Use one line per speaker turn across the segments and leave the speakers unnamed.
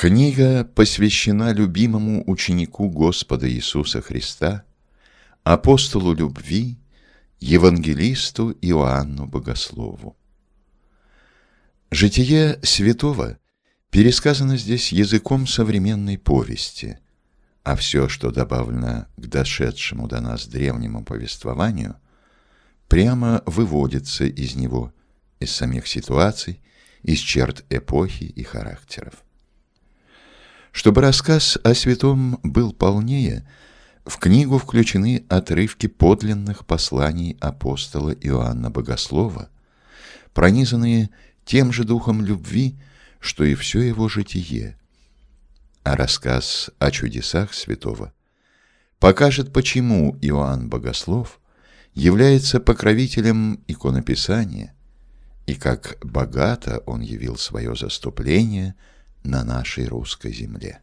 Книга посвящена любимому ученику Господа Иисуса Христа, апостолу любви, евангелисту Иоанну Богослову. Житие святого пересказано здесь языком современной повести, а все, что добавлено к дошедшему до нас древнему повествованию, прямо выводится из него, из самих ситуаций, из черт эпохи и характеров. Чтобы рассказ о святом был полнее, в книгу включены отрывки подлинных посланий апостола Иоанна Богослова, пронизанные тем же духом любви, что и все его житие. А рассказ о чудесах святого покажет, почему Иоанн Богослов является покровителем иконописания и как богато он явил свое заступление – на нашей русской земле.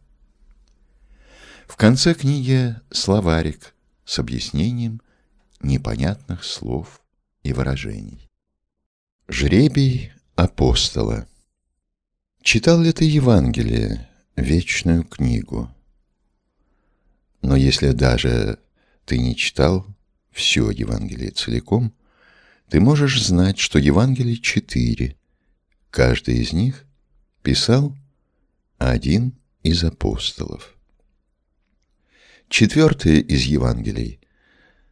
В конце книги словарик с объяснением непонятных слов и выражений. Жребий апостола. Читал ли ты Евангелие, вечную книгу? Но если даже ты не читал все Евангелие целиком, ты можешь знать, что Евангелий четыре. Каждый из них писал один из апостолов. Четвертое из Евангелий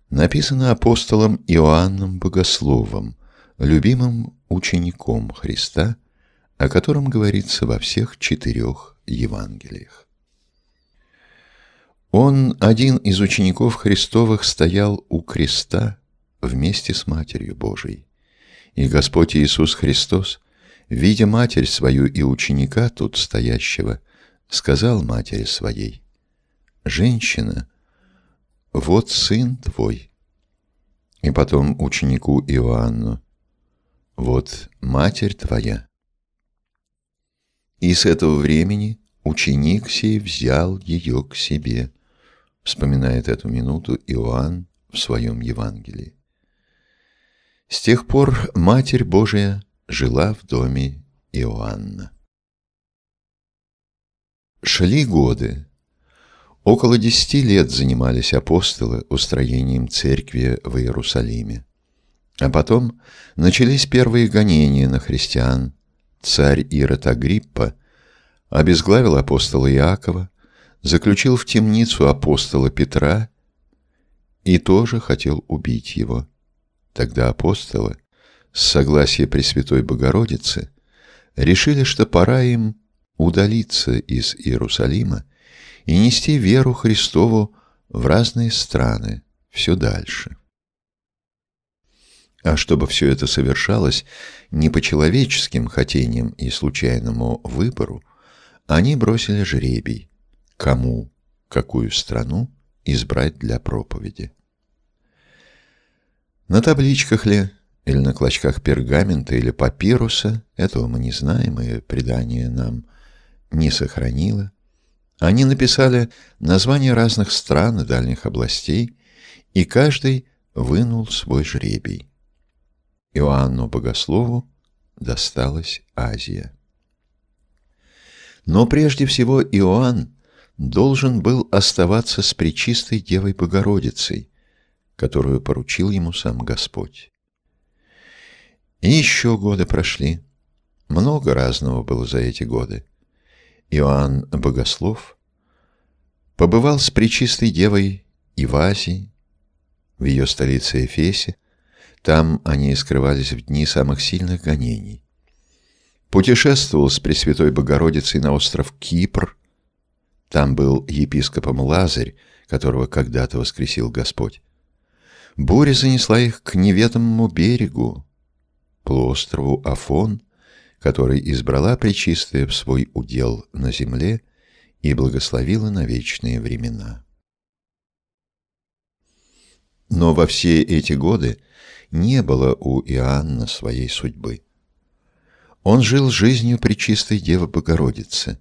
написано апостолом Иоанном Богословом, любимым учеником Христа, о котором говорится во всех четырех Евангелиях. Он, один из учеников Христовых, стоял у креста вместе с Матерью Божией, и Господь Иисус Христос видя матерь свою и ученика тут стоящего, сказал матери своей, «Женщина, вот сын твой». И потом ученику Иоанну, «Вот матерь твоя». И с этого времени ученик сей взял ее к себе, вспоминает эту минуту Иоанн в своем Евангелии. С тех пор Матерь Божия жила в доме Иоанна. Шли годы. Около десяти лет занимались апостолы устроением церкви в Иерусалиме. А потом начались первые гонения на христиан. Царь Ирод Агриппа обезглавил апостола Иакова, заключил в темницу апостола Петра и тоже хотел убить его. Тогда апостолы с согласия Пресвятой Богородицы, решили, что пора им удалиться из Иерусалима и нести веру Христову в разные страны, все дальше. А чтобы все это совершалось не по человеческим хотениям и случайному выбору, они бросили жребий, кому, какую страну избрать для проповеди. На табличках ли или на клочках пергамента или папируса, этого мы не знаем, и предание нам не сохранило. Они написали названия разных стран и дальних областей, и каждый вынул свой жребий. Иоанну Богослову досталась Азия. Но прежде всего Иоанн должен был оставаться с Пречистой Девой Богородицей, которую поручил ему сам Господь. И еще годы прошли. Много разного было за эти годы. Иоанн Богослов побывал с Пречистой Девой и в Азии, в ее столице Эфесе. Там они скрывались в дни самых сильных гонений. Путешествовал с Пресвятой Богородицей на остров Кипр. Там был епископом Лазарь, которого когда-то воскресил Господь. Буря занесла их к неведомому берегу, полуострову Афон, который избрала Пречистая в свой удел на земле и благословила на вечные времена. Но во все эти годы не было у Иоанна своей судьбы. Он жил жизнью Пречистой Девы Богородицы,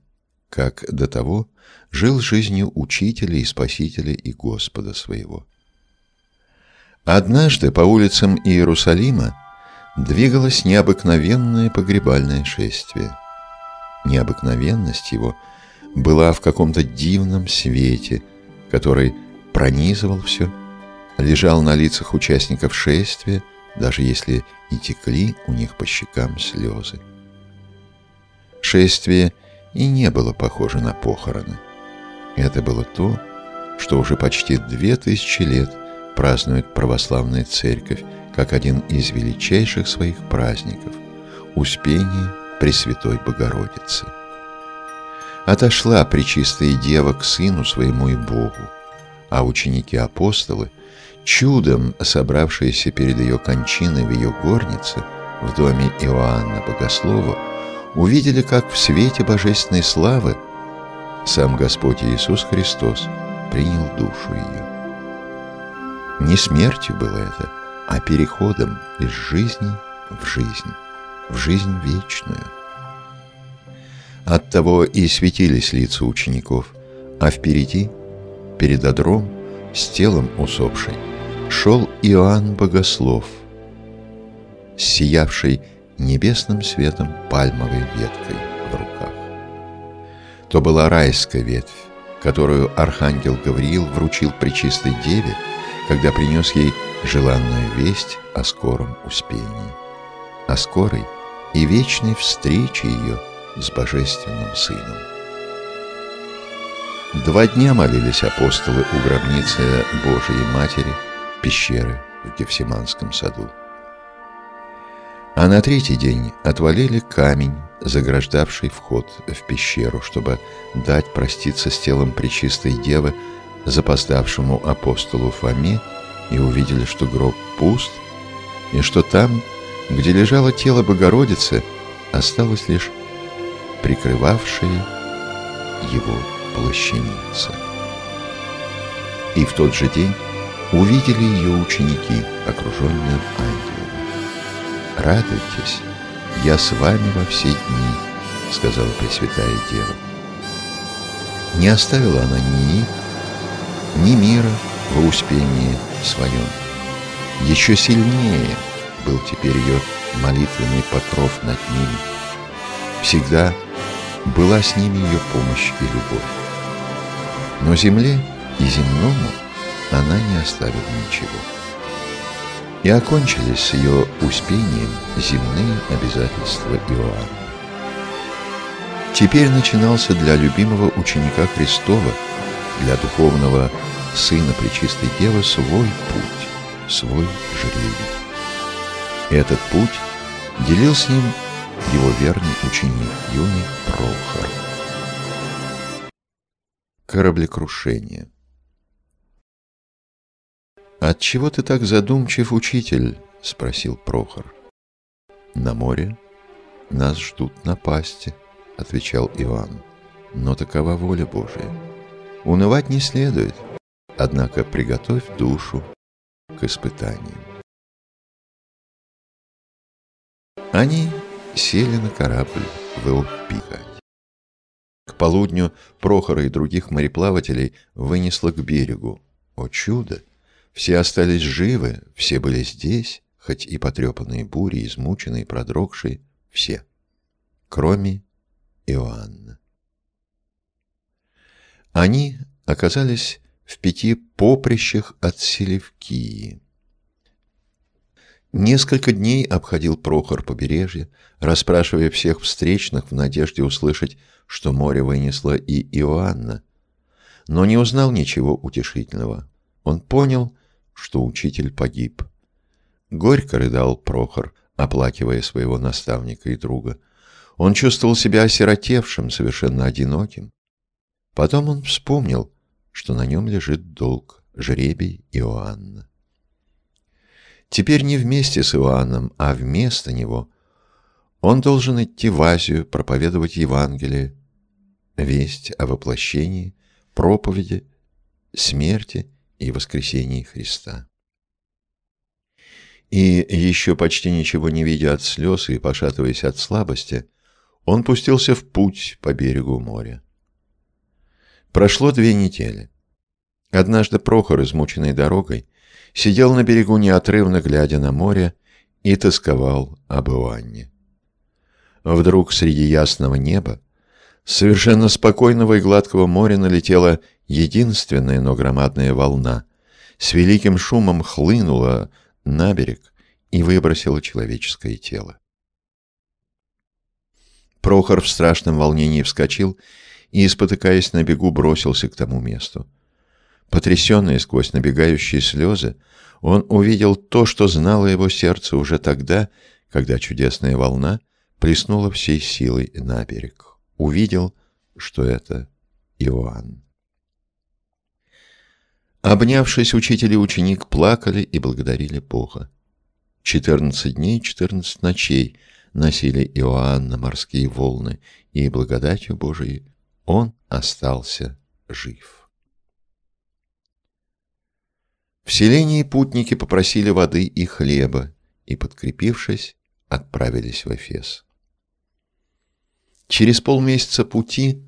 как до того жил жизнью Учителя и Спасителя и Господа своего. Однажды по улицам Иерусалима двигалось необыкновенное погребальное шествие. Необыкновенность его была в каком-то дивном свете, который пронизывал все, лежал на лицах участников шествия, даже если и текли у них по щекам слезы. Шествие и не было похоже на похороны. Это было то, что уже почти две тысячи лет празднует православная церковь как один из величайших своих праздников – Успение Пресвятой Богородицы. Отошла Пречистая Дева к Сыну Своему и Богу, а ученики-апостолы, чудом собравшиеся перед ее кончиной в ее горнице, в доме Иоанна Богослова, увидели, как в свете божественной славы сам Господь Иисус Христос принял душу ее. Не смертью было это, а переходом из жизни в жизнь, в жизнь вечную. Оттого и светились лица учеников, а впереди, перед одром, с телом усопшей, шел Иоанн Богослов, сиявший небесным светом пальмовой веткой в руках. То была райская ветвь, которую архангел Гавриил вручил Пречистой Деве, когда принес ей желанную весть о скором успении, о скорой и вечной встрече ее с Божественным Сыном. Два дня молились апостолы у гробницы Божией Матери, пещеры в Гефсиманском саду. А на третий день отвалили камень, заграждавший вход в пещеру, чтобы дать проститься с телом Пречистой Девы запоздавшему апостолу Фоме и увидели, что гроб пуст, и что там, где лежало тело Богородицы, осталась лишь прикрывавшая его плащаница. И в тот же день увидели ее ученики, окруженные ангелами. «Радуйтесь, я с вами во все дни», — сказала Пресвятая Дева. Не оставила она ни их, ни мира в успении своем. Еще сильнее был теперь ее молитвенный покров над ними. Всегда была с ними ее помощь и любовь. Но земле и земному она не оставила ничего. И окончились с ее успением земные обязательства Иоанна. Теперь начинался для любимого ученика Христова, для духовного сына Пречистой Девы свой путь, свой жребий. Этот путь делил с ним его верный ученик юный Прохор. Кораблекрушение «От чего ты так задумчив, учитель?» — спросил Прохор. «На море нас ждут напасти», — отвечал Иван. «Но такова воля Божия. Унывать не следует, однако приготовь душу к испытаниям». Они сели на корабль в Элпика. К полудню Прохора и других мореплавателей вынесло к берегу. О чудо! Все остались живы, все были здесь, хоть и потрепанные бури, измученные, продрогшие, все, кроме Иоанна. Они оказались в пяти поприщах от Селевкии. Несколько дней обходил Прохор побережье, расспрашивая всех встречных в надежде услышать, что море вынесло и Иоанна, но не узнал ничего утешительного. Он понял, что учитель погиб. Горько рыдал Прохор, оплакивая своего наставника и друга. Он чувствовал себя осиротевшим, совершенно одиноким. Потом он вспомнил, что на нем лежит долг, жребий Иоанна. Теперь не вместе с Иоанном, а вместо него он должен идти в Азию, проповедовать Евангелие, весть о воплощении, проповеди, смерти и воскресении Христа. И еще почти ничего не видя от слез и пошатываясь от слабости, он пустился в путь по берегу моря. Прошло две недели. Однажды Прохор, измученный дорогой, сидел на берегу неотрывно, глядя на море, и тосковал об Иоанне. Вдруг среди ясного неба совершенно спокойного и гладкого моря налетела единственная, но громадная волна. С великим шумом хлынула на берег и выбросила человеческое тело. Прохор в страшном волнении вскочил и, спотыкаясь на бегу, бросился к тому месту. Потрясенный сквозь набегающие слезы, он увидел то, что знало его сердце уже тогда, когда чудесная волна плеснула всей силой на берег. Увидел, что это Иоанн. Обнявшись, учитель и ученик плакали и благодарили Бога. Четырнадцать дней, четырнадцать ночей носили Иоанна морские волны, и благодатью Божией он остался жив. В селении путники попросили воды и хлеба, и, подкрепившись, отправились в Эфес. Через полмесяца пути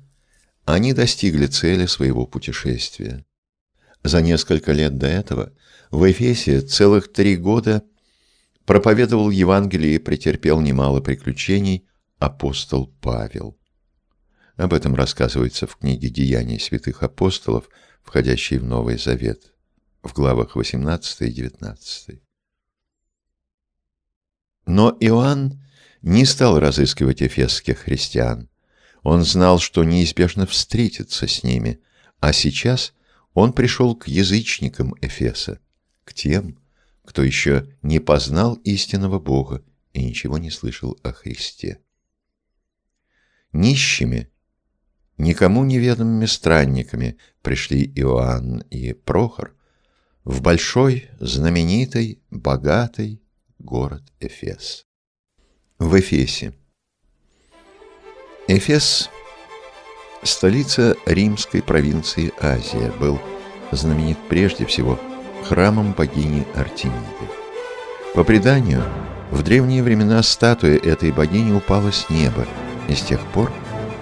они достигли цели своего путешествия. За несколько лет до этого в Эфесе целых три года проповедовал Евангелие и претерпел немало приключений апостол Павел. Об этом рассказывается в книге «Деяния святых апостолов», входящей в Новый Завет, в главах 18 и 19. Но Иоанн не стал разыскивать эфесских христиан. Он знал, что неизбежно встретится с ними, а сейчас он пришел к язычникам Эфеса, к тем, кто еще не познал истинного Бога и ничего не слышал о Христе. Нищими, никому неведомыми странниками пришли Иоанн и Прохор в большой, знаменитый, богатый город Эфес. В Эфесе. Эфес, столица римской провинции Азия, был знаменит прежде всего – храмом богини Артемиды. По преданию, в древние времена статуя этой богини упала с неба, и с тех пор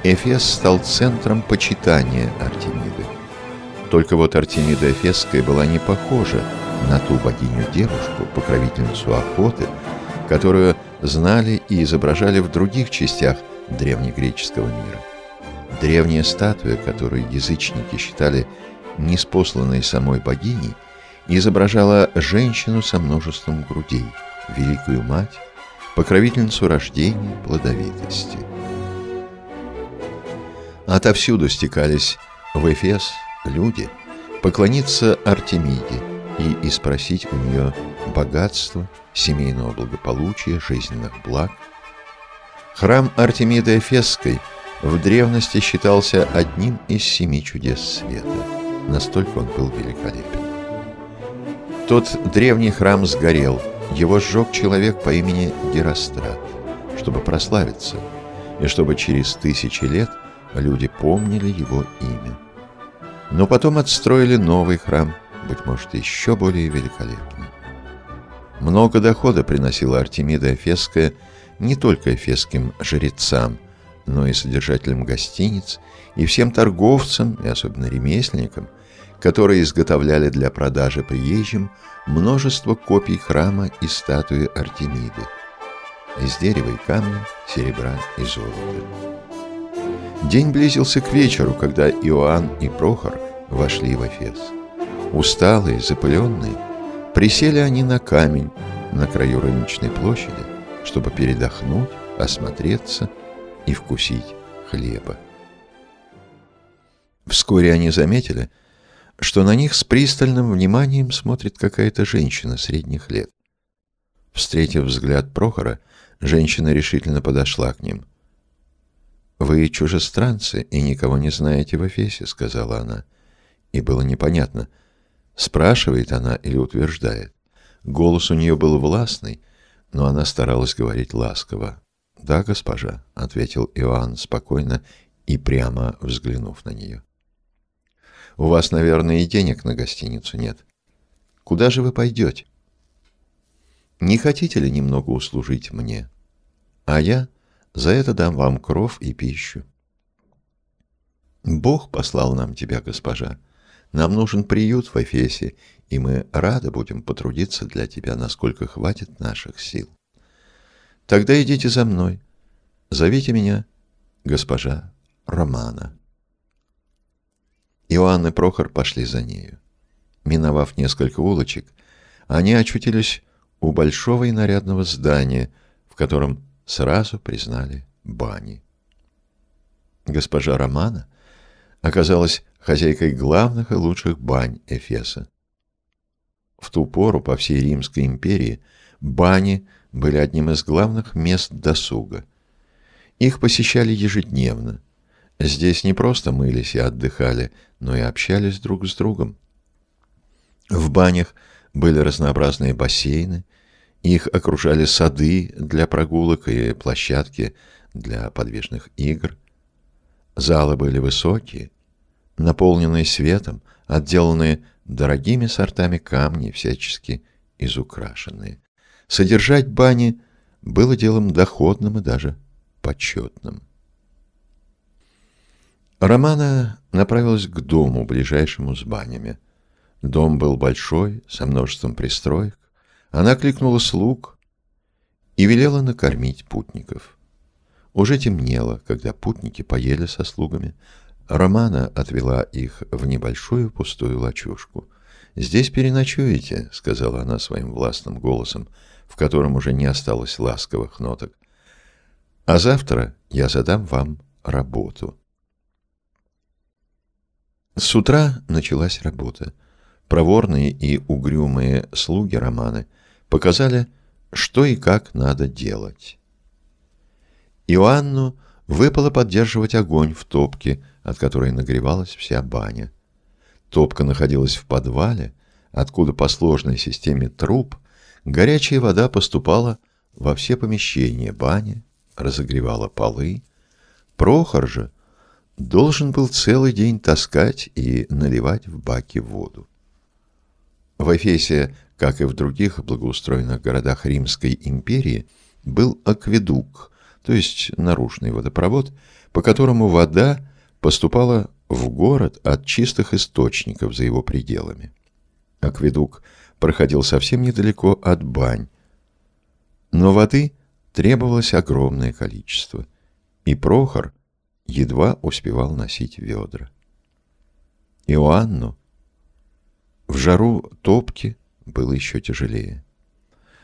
Эфес стал центром почитания Артемиды. Только вот Артемида Эфесская была не похожа на ту богиню-девушку, покровительницу охоты, которую знали и изображали в других частях древнегреческого мира. Древняя статуя, которую язычники считали неспосланной самой богиней, изображала женщину со множеством грудей, великую мать, покровительницу рождения, плодовитости. Отовсюду стекались в Эфес люди поклониться Артемиде и испросить у нее богатство, семейного благополучия, жизненных благ. Храм Артемиды Эфесской в древности считался одним из семи чудес света. Настолько он был великолепен. Тот древний храм сгорел, его сжег человек по имени Герострат, чтобы прославиться, и чтобы через тысячи лет люди помнили его имя. Но потом отстроили новый храм, быть может, еще более великолепный. Много дохода приносила Артемида Эфесская не только эфесским жрецам, но и содержателям гостиниц, и всем торговцам, и особенно ремесленникам – которые изготовляли для продажи приезжим множество копий храма и статуи Артемиды из дерева и камня, серебра и золота. День близился к вечеру, когда Иоанн и Прохор вошли в Эфес. Усталые, запыленные, присели они на камень на краю рыночной площади, чтобы передохнуть, осмотреться и вкусить хлеба. Вскоре они заметили, что на них с пристальным вниманием смотрит какая-то женщина средних лет. Встретив взгляд Прохора, женщина решительно подошла к ним. «Вы чужестранцы и никого не знаете в Эфесе», — сказала она. И было непонятно, спрашивает она или утверждает. Голос у нее был властный, но она старалась говорить ласково. «Да, госпожа», — ответил Иоанн спокойно и прямо взглянув на нее. У вас, наверное, и денег на гостиницу нет. Куда же вы пойдете? Не хотите ли немного услужить мне? А я за это дам вам кров и пищу. Бог послал нам тебя, госпожа. Нам нужен приют в Эфесе, и мы рады будем потрудиться для тебя, насколько хватит наших сил. Тогда идите за мной. Зовите меня госпожа Романа. Иоанн и Прохор пошли за нею. Миновав несколько улочек, они очутились у большого и нарядного здания, в котором сразу признали бани. Госпожа Романа оказалась хозяйкой главных и лучших бань Эфеса. В ту пору по всей Римской империи бани были одним из главных мест досуга. Их посещали ежедневно. Здесь не просто мылись и отдыхали, но и общались друг с другом. В банях были разнообразные бассейны, их окружали сады для прогулок и площадки для подвижных игр. Залы были высокие, наполненные светом, отделанные дорогими сортами камней, всячески изукрашенные. Содержать бани было делом доходным и даже почетным. Романа направилась к дому, ближайшему с банями. Дом был большой, со множеством пристроек. Она кликнула слуг и велела накормить путников. Уже темнело, когда путники поели со слугами. Романа отвела их в небольшую пустую лачушку. «Здесь переночуете», — сказала она своим властным голосом, в котором уже не осталось ласковых ноток. «А завтра я задам вам работу». С утра началась работа. Проворные и угрюмые слуги Романы показали, что и как надо делать. Иоанну выпало поддерживать огонь в топке, от которой нагревалась вся баня. Топка находилась в подвале, откуда по сложной системе труб горячая вода поступала во все помещения бани, разогревала полы. Прохор же должен был целый день таскать и наливать в баки воду. В Эфесе, как и в других благоустроенных городах Римской империи, был акведук, то есть наружный водопровод, по которому вода поступала в город от чистых источников за его пределами. Акведук проходил совсем недалеко от бань, но воды требовалось огромное количество, и Прохор едва успевал носить ведра. Иоанну в жару топки было еще тяжелее.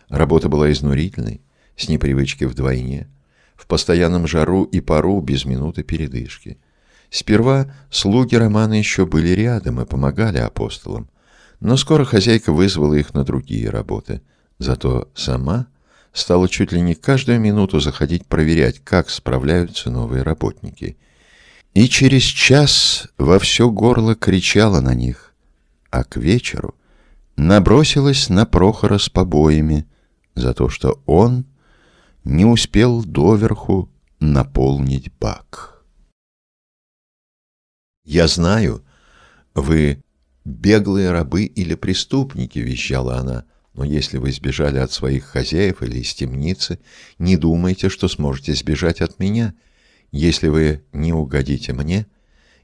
Работа была изнурительной, с непривычки вдвойне, в постоянном жару и пару без минуты передышки – Сперва слуги Романа еще были рядом и помогали апостолам, но скоро хозяйка вызвала их на другие работы. Зато сама стала чуть ли не каждую минуту заходить проверять, как справляются новые работники. И через час во все горло кричала на них, а к вечеру набросилась на Прохора с побоями за то, что он не успел доверху наполнить бак. «Я знаю, вы беглые рабы или преступники», — вещала она. «Но если вы сбежали от своих хозяев или из темницы, не думайте, что сможете сбежать от меня. Если вы не угодите мне,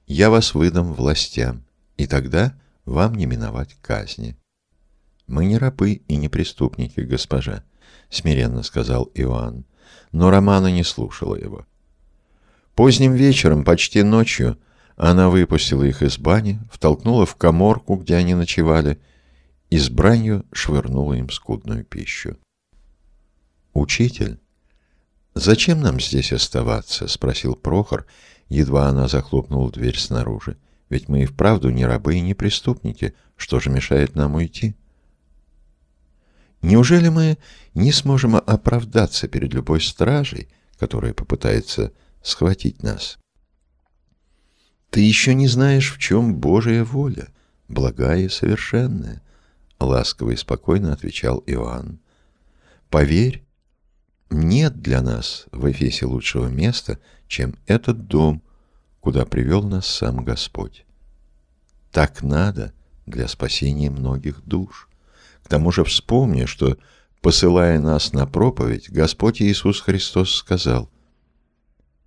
я вас выдам властям, и тогда вам не миновать казни». «Мы не рабы и не преступники, госпожа», — смиренно сказал Иоанн. Но Романа не слушала его. Поздним вечером, почти ночью, она выпустила их из бани, втолкнула в коморку, где они ночевали, и с бранью швырнула им скудную пищу. «Учитель, зачем нам здесь оставаться?» — спросил Прохор, едва она захлопнула дверь снаружи. «Ведь мы и вправду не рабы и не преступники. Что же мешает нам уйти?» Неужели мы не сможем оправдаться перед любой стражей, которая попытается схватить нас? Ты еще не знаешь, в чем Божья воля, благая и совершенная, — ласково и спокойно отвечал Иоанн. Поверь, нет для нас в Эфесе лучшего места, чем этот дом, куда привел нас сам Господь. Так надо для спасения многих душ. К тому же вспомни, что, посылая нас на проповедь, Господь Иисус Христос сказал,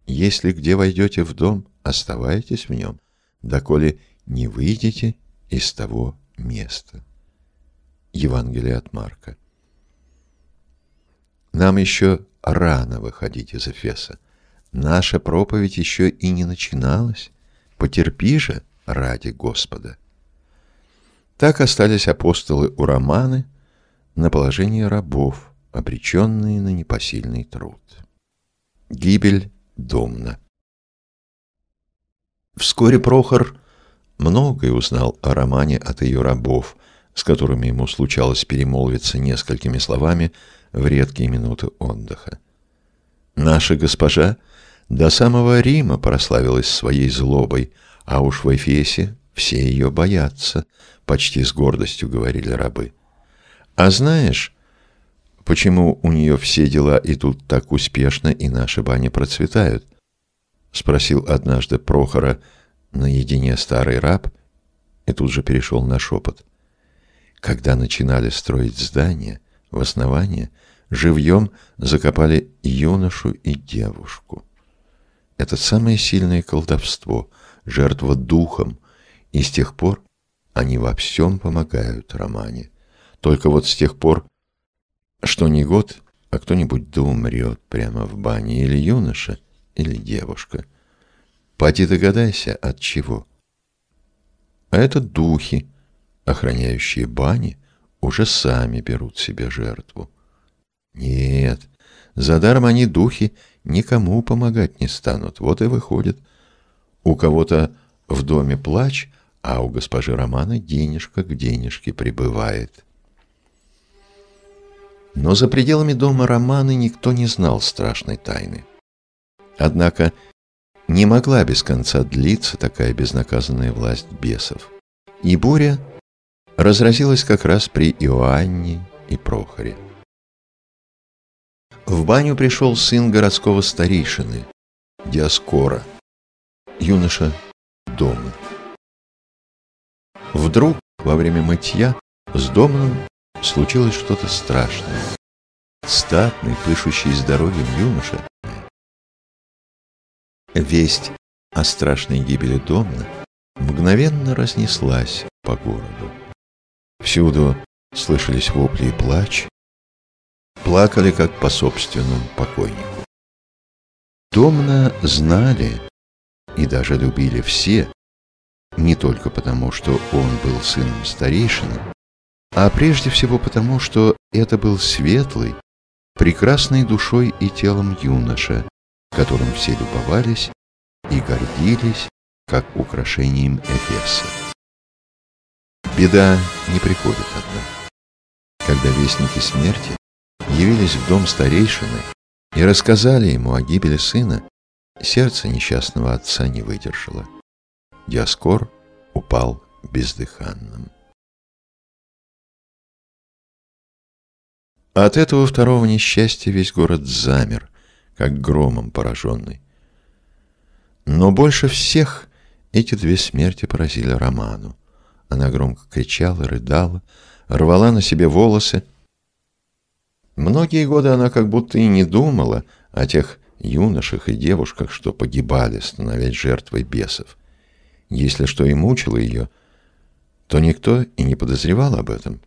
«Если где войдете в дом, оставайтесь в нем, доколе не выйдете из того места. Евангелие от Марка. Нам еще рано выходить из Эфеса. Наша проповедь еще и не начиналась. Потерпи же ради Господа. Так остались апостолы у Романы на положении рабов, обреченные на непосильный труд. Гибель Домна Вскоре Прохор многое узнал о Романе от ее рабов, с которыми ему случалось перемолвиться несколькими словами в редкие минуты отдыха. Наша госпожа до самого Рима прославилась своей злобой, а уж в Эфесе все ее боятся, почти с гордостью говорили рабы. А знаешь, почему у нее все дела идут так успешно и наши бани процветают? Спросил однажды Прохора наедине старый раб и тут же перешел на шепот. Когда начинали строить здание, в основание живьем закопали юношу и девушку. Это самое сильное колдовство, жертва духом, и с тех пор они во всем помогают Романе. Только вот с тех пор, что не год, а кто-нибудь да умрет прямо в бане, или юноша, или девушка. Поди догадайся, от чего. А это духи, охраняющие бани, уже сами берут себе жертву. Нет, за даром они, духи, никому помогать не станут. Вот и выходит. У кого-то в доме плач, а у госпожи Романа денежка к денежке прибывает. Но за пределами дома Романы никто не знал страшной тайны. Однако не могла без конца длиться такая безнаказанная власть бесов. И буря разразилась как раз при Иоанне и Прохоре. В баню пришел сын городского старейшины, Диаскора, юноша дома. Вдруг во время мытья с домом случилось что-то страшное. Статный, пышущий здоровьем юноша, весть о страшной гибели Домна мгновенно разнеслась по городу. Всюду слышались вопли и плач, плакали как по собственному покойнику. Домна знали и даже любили все, не только потому, что он был сыном старейшины, а прежде всего потому, что это был светлый, прекрасной душой и телом юноша, которым все любовались и гордились, как украшением Эфеса. Беда не приходит одна. Когда вестники смерти явились в дом старейшины и рассказали ему о гибели сына, сердце несчастного отца не выдержало. Диаскор упал бездыханным. От этого второго несчастья весь город замер, как громом пораженный. Но больше всех эти две смерти поразили Роману. Она громко кричала, рыдала, рвала на себе волосы, Многие годы она как будто и не думала о тех юношах и девушках, что погибали, становясь жертвой бесов. Если что и мучило ее, то никто и не подозревал об этом.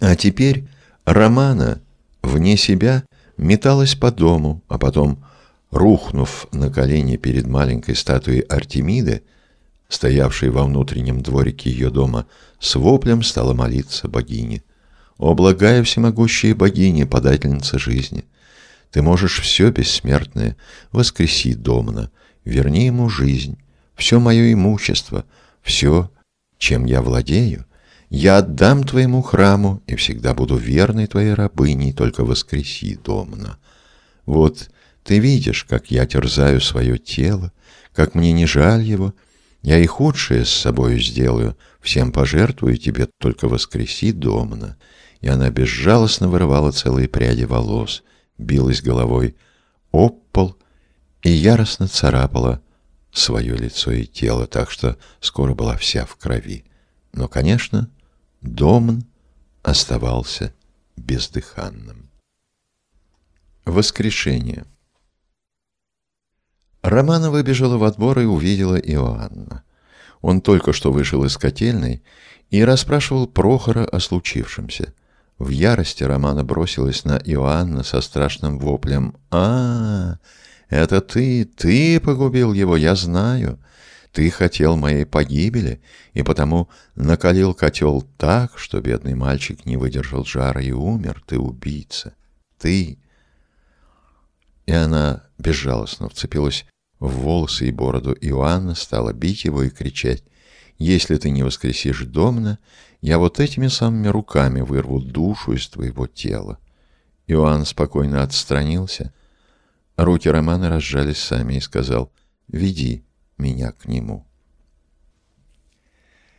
А теперь Романа, вне себя, металась по дому, а потом, рухнув на колени перед маленькой статуей Артемиды, стоявшей во внутреннем дворике ее дома, с воплем стала молиться богине. О, благая всемогущая богиня, подательница жизни! Ты можешь все бессмертное, воскреси Домна, верни ему жизнь, все мое имущество, все, чем я владею, я отдам твоему храму и всегда буду верной твоей рабыней, только воскреси Домна. Вот ты видишь, как я терзаю свое тело, как мне не жаль его, я и худшее с собою сделаю, всем пожертвую тебе, только воскреси Домна и она безжалостно вырывала целые пряди волос, билась головой об пол и яростно царапала свое лицо и тело, так что скоро была вся в крови. Но, конечно, Домн оставался бездыханным. Воскрешение Романа выбежала в отбор и увидела Иоанна. Он только что вышел из котельной и расспрашивал Прохора о случившемся – в ярости Романа бросилась на Иоанна со страшным воплем. «А, Это ты, ты погубил его, я знаю. Ты хотел моей погибели, и потому накалил котел так, что бедный мальчик не выдержал жара и умер. Ты убийца. Ты. И она безжалостно вцепилась в волосы и бороду Иоанна, стала бить его и кричать. «Если ты не воскресишь Домна, я вот этими самыми руками вырву душу из твоего тела». Иоанн спокойно отстранился. Руки Романа разжались сами и сказал «Веди меня к нему».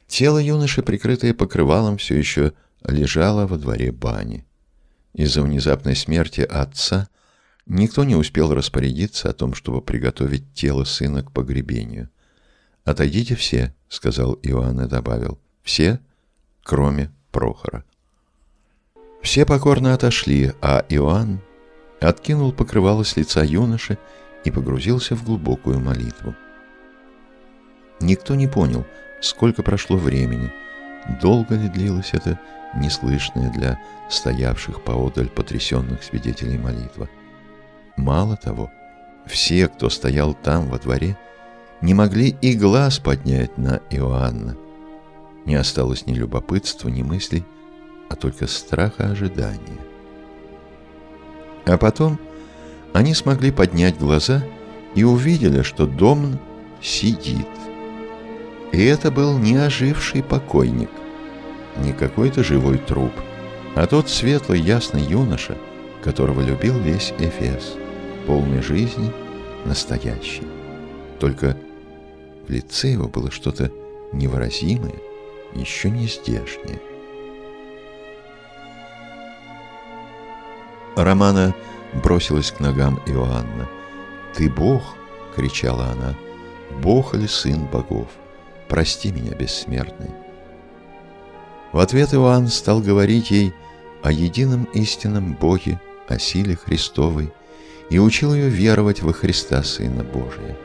Тело юноши, прикрытое покрывалом, все еще лежало во дворе бани. Из-за внезапной смерти отца никто не успел распорядиться о том, чтобы приготовить тело сына к погребению. «Отойдите все», — сказал Иоанн и добавил, — «все, кроме Прохора». Все покорно отошли, а Иоанн откинул покрывало с лица юноши и погрузился в глубокую молитву. Никто не понял, сколько прошло времени, долго ли длилась эта неслышная для стоявших поодаль потрясенных свидетелей молитва. Мало того, все, кто стоял там во дворе, не могли и глаз поднять на Иоанна. Не осталось ни любопытства, ни мыслей, а только страха ожидания. А потом они смогли поднять глаза и увидели, что Домн сидит. И это был не оживший покойник, не какой-то живой труп, а тот светлый ясный юноша, которого любил весь Эфес, полный жизни, настоящий. Только в лице его было что-то невыразимое, еще не здешнее. Романа бросилась к ногам Иоанна. «Ты Бог!» — кричала она. «Бог или Сын богов? Прости меня, бессмертный!» В ответ Иоанн стал говорить ей о едином истинном Боге, о силе Христовой, и учил ее веровать во Христа, Сына Божия.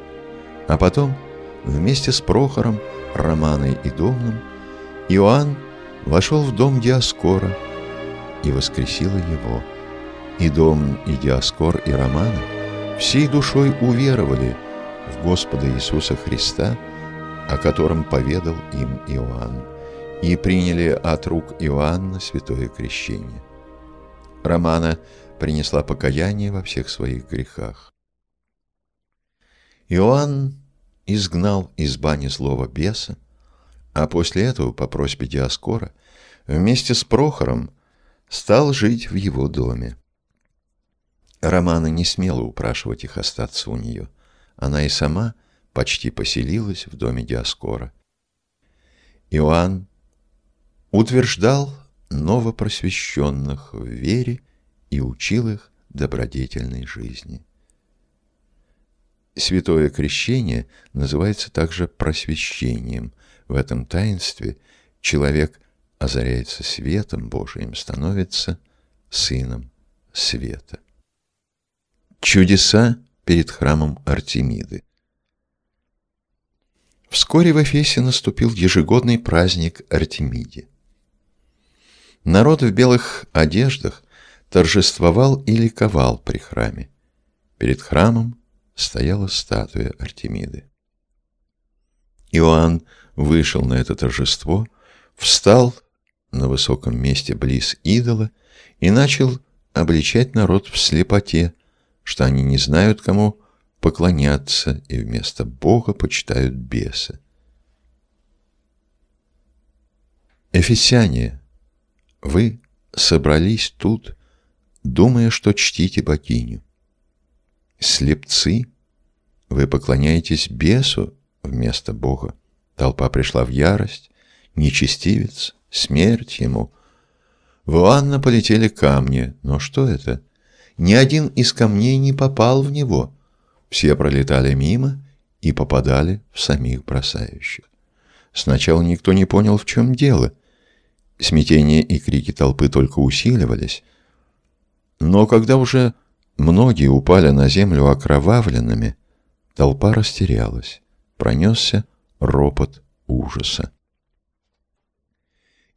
А потом, вместе с Прохором, Романой и Домном, Иоанн вошел в дом Диаскора и воскресила его – и Дом, и Диаскор, и Романа всей душой уверовали в Господа Иисуса Христа, о котором поведал им Иоанн, и приняли от рук Иоанна святое крещение. Романа принесла покаяние во всех своих грехах. Иоанн изгнал из бани злого беса, а после этого, по просьбе Диаскора, вместе с Прохором стал жить в его доме. Романа не смела упрашивать их остаться у нее. Она и сама почти поселилась в доме Диаскора. Иоанн утверждал новопросвещенных в вере и учил их добродетельной жизни. Святое крещение называется также просвещением. В этом таинстве человек озаряется светом Божиим, становится сыном света. Чудеса перед храмом Артемиды. Вскоре в Эфесе наступил ежегодный праздник Артемиде. Народ в белых одеждах торжествовал и ликовал при храме. Перед храмом стояла статуя Артемиды. Иоанн вышел на это торжество, встал на высоком месте близ идола и начал обличать народ в слепоте, что они не знают, кому поклоняться, и вместо Бога почитают беса. Эфесяне, вы собрались тут, думая, что чтите богиню. Слепцы, вы поклоняетесь бесу вместо Бога. Толпа пришла в ярость, нечестивец, смерть ему. В Иоанна полетели камни, но что это? — ни один из камней не попал в него. Все пролетали мимо и попадали в самих бросающих. Сначала никто не понял, в чем дело. Смятение и крики толпы только усиливались. Но когда уже многие упали на землю окровавленными, толпа растерялась. Пронесся ропот ужаса.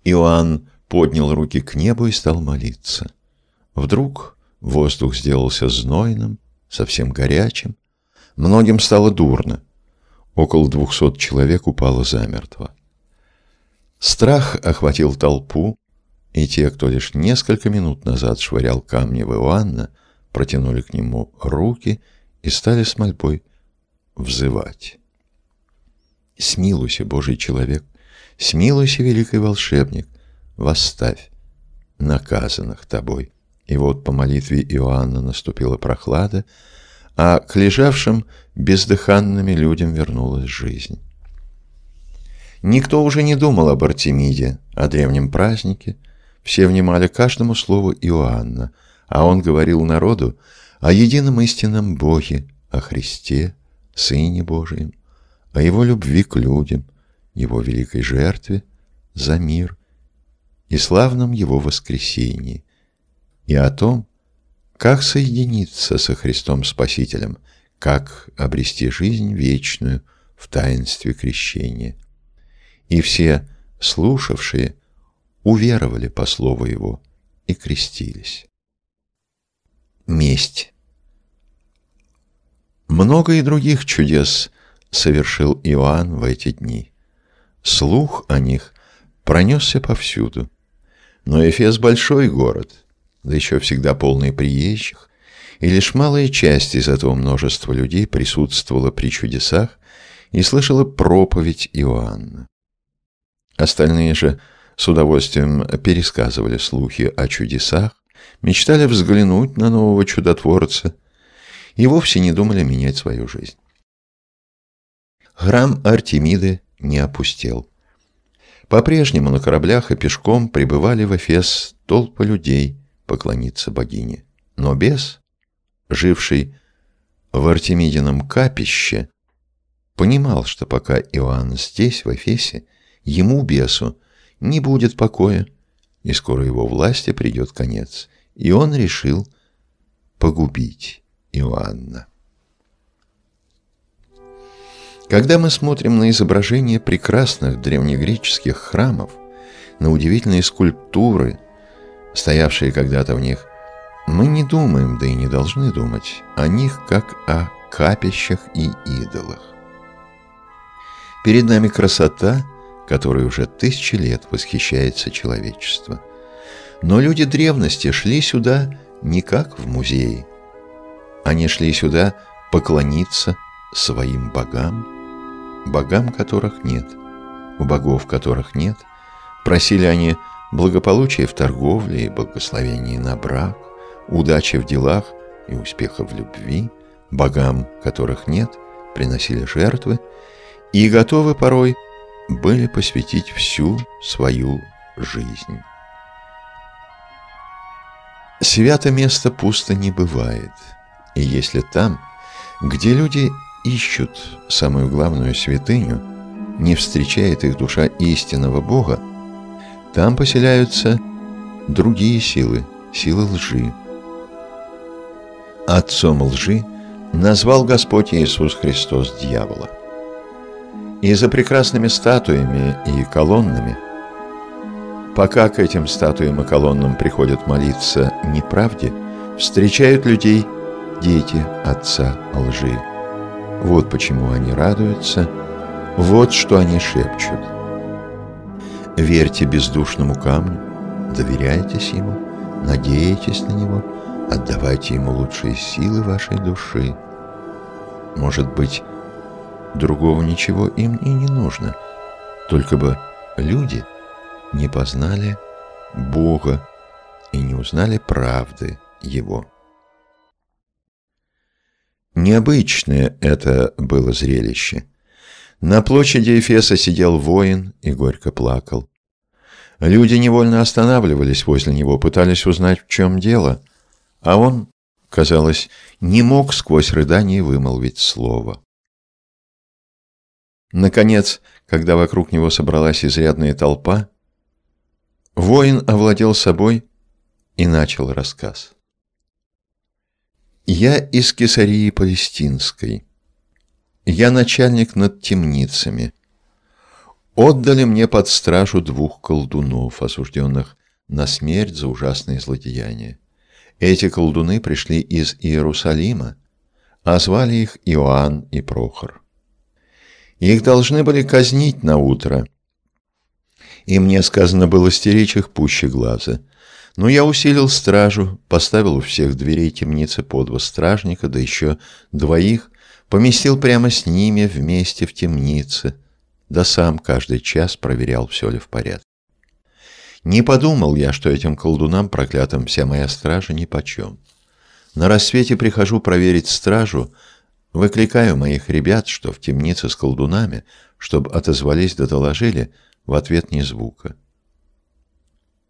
Иоанн поднял руки к небу и стал молиться. Вдруг Воздух сделался знойным, совсем горячим. Многим стало дурно. Около двухсот человек упало замертво. Страх охватил толпу, и те, кто лишь несколько минут назад швырял камни в Иоанна, протянули к нему руки и стали с мольбой взывать. «Смилуйся, Божий человек, смилуйся, великий волшебник, восставь наказанных тобой». И вот по молитве Иоанна наступила прохлада, а к лежавшим бездыханными людям вернулась жизнь. Никто уже не думал об Артемиде, о древнем празднике. Все внимали каждому слову Иоанна, а он говорил народу о едином истинном Боге, о Христе, Сыне Божием, о Его любви к людям, Его великой жертве за мир и славном Его воскресении, и о том, как соединиться со Христом Спасителем, как обрести жизнь вечную в таинстве крещения. И все слушавшие уверовали по слову Его и крестились. Месть Много и других чудес совершил Иоанн в эти дни. Слух о них пронесся повсюду. Но Эфес — большой город — да еще всегда полные приезжих, и лишь малая часть из этого множества людей присутствовала при чудесах и слышала проповедь Иоанна. Остальные же с удовольствием пересказывали слухи о чудесах, мечтали взглянуть на нового чудотворца и вовсе не думали менять свою жизнь. Храм Артемиды не опустел. По-прежнему на кораблях и пешком прибывали в Эфес толпы людей – поклониться богине. Но бес, живший в Артемидином капище, понимал, что пока Иоанн здесь, в Эфесе, ему, бесу, не будет покоя, и скоро его власти придет конец. И он решил погубить Иоанна. Когда мы смотрим на изображения прекрасных древнегреческих храмов, на удивительные скульптуры – стоявшие когда-то в них, мы не думаем, да и не должны думать, о них как о капищах и идолах. Перед нами красота, которой уже тысячи лет восхищается человечество. Но люди древности шли сюда не как в музее. Они шли сюда поклониться своим богам, богам которых нет, у богов которых нет. Просили они благополучие в торговле и благословение на брак, удачи в делах и успеха в любви, богам, которых нет, приносили жертвы и готовы порой были посвятить всю свою жизнь. Свято место пусто не бывает, и если там, где люди ищут самую главную святыню, не встречает их душа истинного Бога, там поселяются другие силы, силы лжи. Отцом лжи назвал Господь Иисус Христос дьявола. И за прекрасными статуями и колоннами, пока к этим статуям и колоннам приходят молиться неправде, встречают людей дети Отца лжи. Вот почему они радуются, вот что они шепчут – Верьте бездушному камню, доверяйтесь ему, надейтесь на него, отдавайте ему лучшие силы вашей души. Может быть, другого ничего им и не нужно, только бы люди не познали Бога и не узнали правды Его. Необычное это было зрелище – на площади Эфеса сидел воин и горько плакал. Люди невольно останавливались возле него, пытались узнать, в чем дело, а он, казалось, не мог сквозь рыдание вымолвить слово. Наконец, когда вокруг него собралась изрядная толпа, воин овладел собой и начал рассказ. «Я из Кесарии Палестинской». Я начальник над темницами. Отдали мне под стражу двух колдунов, осужденных на смерть за ужасные злодеяния. Эти колдуны пришли из Иерусалима, а звали их Иоанн и Прохор. Их должны были казнить на утро, и мне сказано было стеречь их пуще глаза. Но я усилил стражу, поставил у всех дверей темницы по два стражника, да еще двоих, поместил прямо с ними вместе в темнице, да сам каждый час проверял, все ли в порядке. Не подумал я, что этим колдунам проклятым вся моя стража нипочем. На рассвете прихожу проверить стражу, выкликаю моих ребят, что в темнице с колдунами, чтобы отозвались да доложили, в ответ ни звука.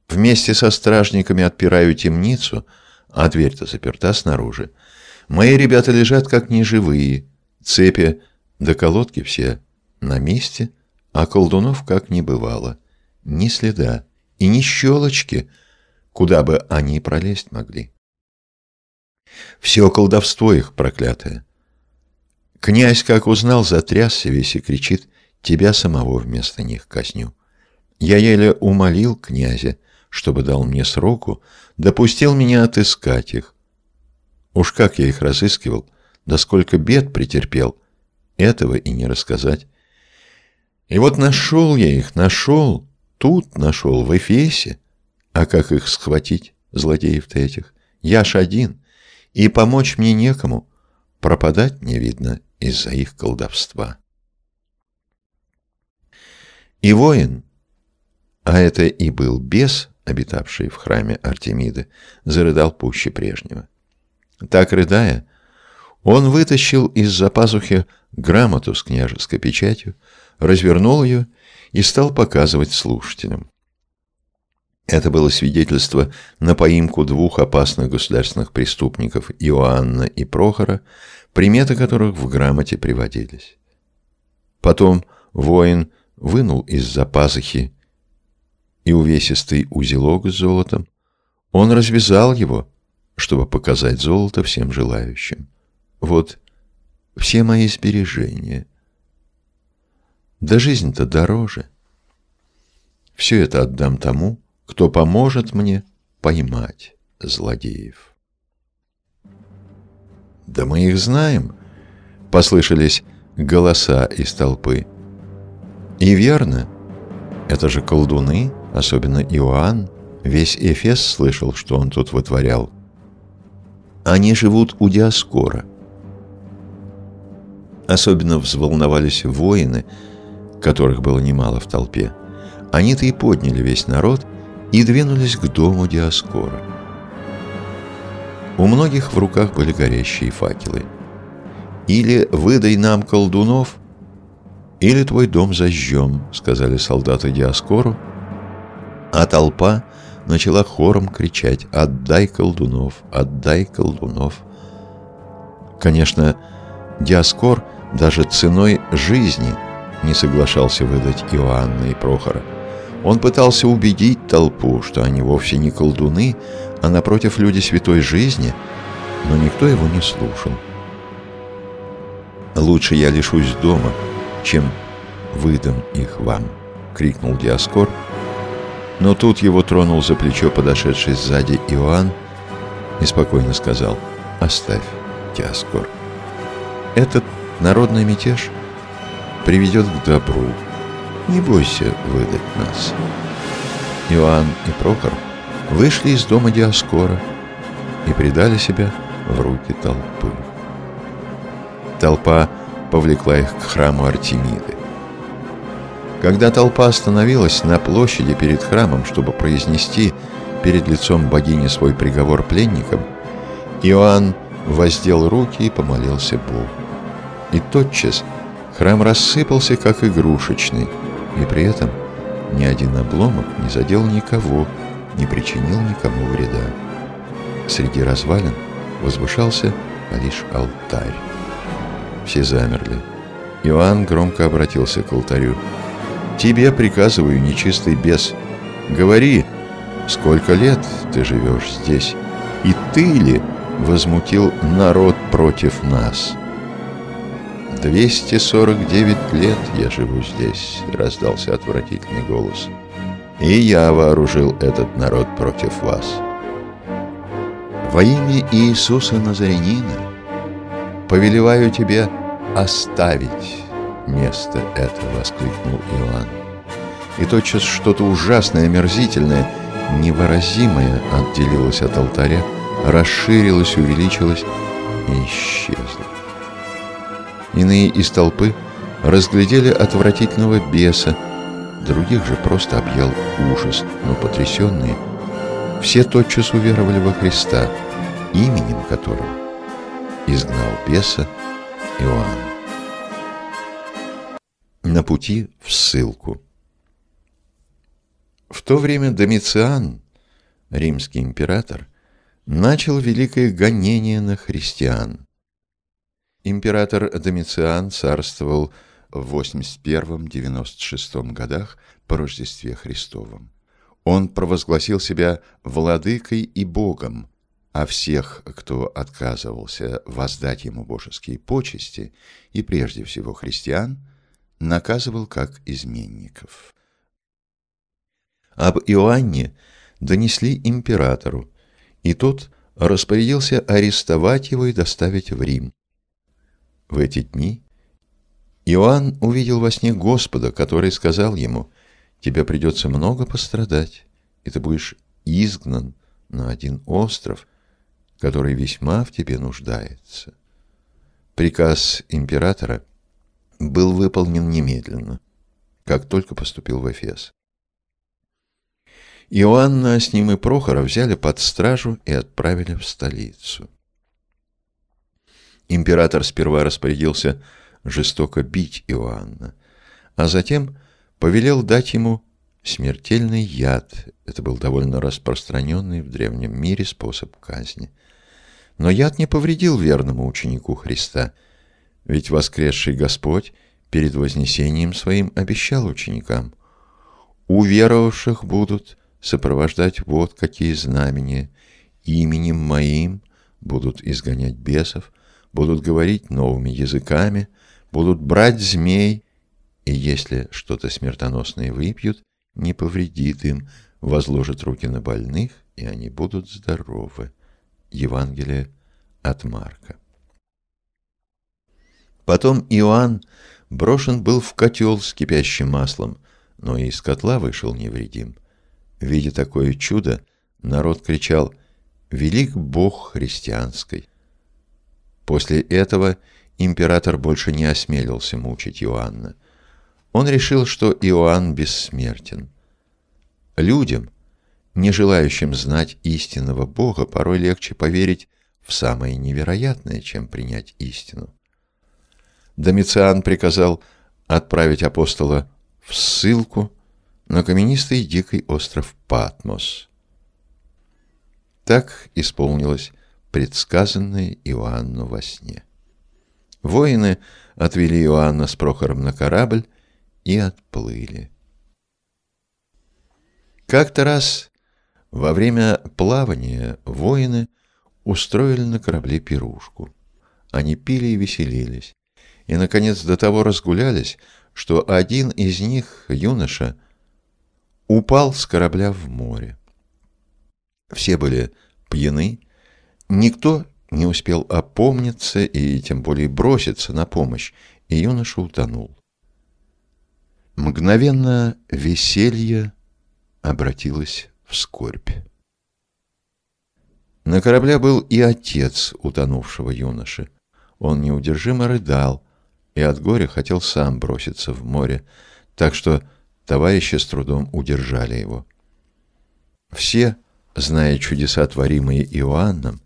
Вместе со стражниками отпираю темницу, а дверь-то заперта снаружи. Мои ребята лежат как неживые, цепи до колодки все на месте, а колдунов как не бывало. Ни следа и ни щелочки, куда бы они пролезть могли. Все колдовство их проклятое. Князь, как узнал, затрясся весь и кричит, тебя самого вместо них казню. Я еле умолил князя, чтобы дал мне сроку, допустил меня отыскать их. Уж как я их разыскивал, да сколько бед претерпел, этого и не рассказать. И вот нашел я их, нашел, тут нашел, в Эфесе. А как их схватить, злодеев-то этих? Я ж один, и помочь мне некому, пропадать мне видно из-за их колдовства. И воин, а это и был бес, обитавший в храме Артемиды, зарыдал пуще прежнего. Так рыдая, он вытащил из-за пазухи грамоту с княжеской печатью, развернул ее и стал показывать слушателям. Это было свидетельство на поимку двух опасных государственных преступников Иоанна и Прохора, приметы которых в грамоте приводились. Потом воин вынул из-за пазухи и увесистый узелок с золотом. Он развязал его, чтобы показать золото всем желающим. Вот все мои сбережения. Да жизнь-то дороже. Все это отдам тому, кто поможет мне поймать злодеев. «Да мы их знаем», — послышались голоса из толпы. «И верно, это же колдуны, особенно Иоанн. Весь Эфес слышал, что он тут вытворял. Они живут у Диаскора. Особенно взволновались воины, которых было немало в толпе. Они-то и подняли весь народ и двинулись к дому Диаскора. У многих в руках были горящие факелы. «Или выдай нам колдунов, или твой дом зажжем», — сказали солдаты Диаскору, а толпа начала хором кричать «Отдай колдунов! Отдай колдунов!». Конечно, Диаскор даже ценой жизни не соглашался выдать Иоанна и Прохора. Он пытался убедить толпу, что они вовсе не колдуны, а напротив люди святой жизни, но никто его не слушал. «Лучше я лишусь дома, чем выдам их вам», — крикнул Диаскор, — но тут его тронул за плечо подошедший сзади Иоанн и спокойно сказал «Оставь, Тиаскор. Этот народный мятеж приведет к добру. Не бойся выдать нас». Иоанн и Прохор вышли из дома Диаскора и предали себя в руки толпы. Толпа повлекла их к храму Артемиды. Когда толпа остановилась на площади перед храмом, чтобы произнести перед лицом богини свой приговор пленникам, Иоанн воздел руки и помолился Богу. И тотчас храм рассыпался, как игрушечный, и при этом ни один обломок не задел никого, не причинил никому вреда. Среди развалин возвышался лишь алтарь. Все замерли. Иоанн громко обратился к алтарю. Тебе приказываю, нечистый бес, говори, сколько лет ты живешь здесь, и ты ли возмутил народ против нас?» «Двести сорок девять лет я живу здесь», — раздался отвратительный голос. «И я вооружил этот народ против вас». «Во имя Иисуса Назарянина, повелеваю тебе оставить место это!» — воскликнул Иоанн. И тотчас что-то ужасное, омерзительное, невыразимое отделилось от алтаря, расширилось, увеличилось и исчезло. Иные из толпы разглядели отвратительного беса, других же просто объял ужас, но потрясенные все тотчас уверовали во Христа, именем которого изгнал беса Иоанн. На пути в ссылку. В то время Домициан, римский император, начал великое гонение на христиан. Император Домициан царствовал в 81-96 годах по Рождестве Христовом. Он провозгласил себя владыкой и богом, а всех, кто отказывался воздать ему божеские почести, и прежде всего христиан, наказывал как изменников. Об Иоанне донесли императору, и тот распорядился арестовать его и доставить в Рим. В эти дни Иоанн увидел во сне Господа, который сказал ему, «Тебе придется много пострадать, и ты будешь изгнан на один остров, который весьма в тебе нуждается». Приказ императора был выполнен немедленно, как только поступил в Эфес. Иоанна с ним и Прохора взяли под стражу и отправили в столицу. Император сперва распорядился жестоко бить Иоанна, а затем повелел дать ему смертельный яд. Это был довольно распространенный в древнем мире способ казни. Но яд не повредил верному ученику Христа, ведь воскресший Господь перед вознесением своим обещал ученикам, «Уверовавших будут сопровождать вот какие знамения. Именем моим будут изгонять бесов, будут говорить новыми языками, будут брать змей, и если что-то смертоносное выпьют, не повредит им, возложат руки на больных, и они будут здоровы. Евангелие от Марка. Потом Иоанн брошен был в котел с кипящим маслом, но и из котла вышел невредим. Видя такое чудо, народ кричал «Велик Бог христианской!». После этого император больше не осмелился мучить Иоанна. Он решил, что Иоанн бессмертен. Людям, не желающим знать истинного Бога, порой легче поверить в самое невероятное, чем принять истину. Домициан приказал отправить апостола в ссылку на каменистый дикий остров Патмос. Так исполнилось предсказанное Иоанну во сне. Воины отвели Иоанна с Прохором на корабль и отплыли. Как-то раз во время плавания воины устроили на корабле пирушку. Они пили и веселились, и, наконец, до того разгулялись, что один из них, юноша, упал с корабля в море. Все были пьяны, никто не успел опомниться и тем более броситься на помощь, и юноша утонул. Мгновенно веселье обратилось в скорбь. На корабле был и отец утонувшего юноши. Он неудержимо рыдал и от горя хотел сам броситься в море, так что Товарищи с трудом удержали его. Все, зная чудеса, творимые Иоанном,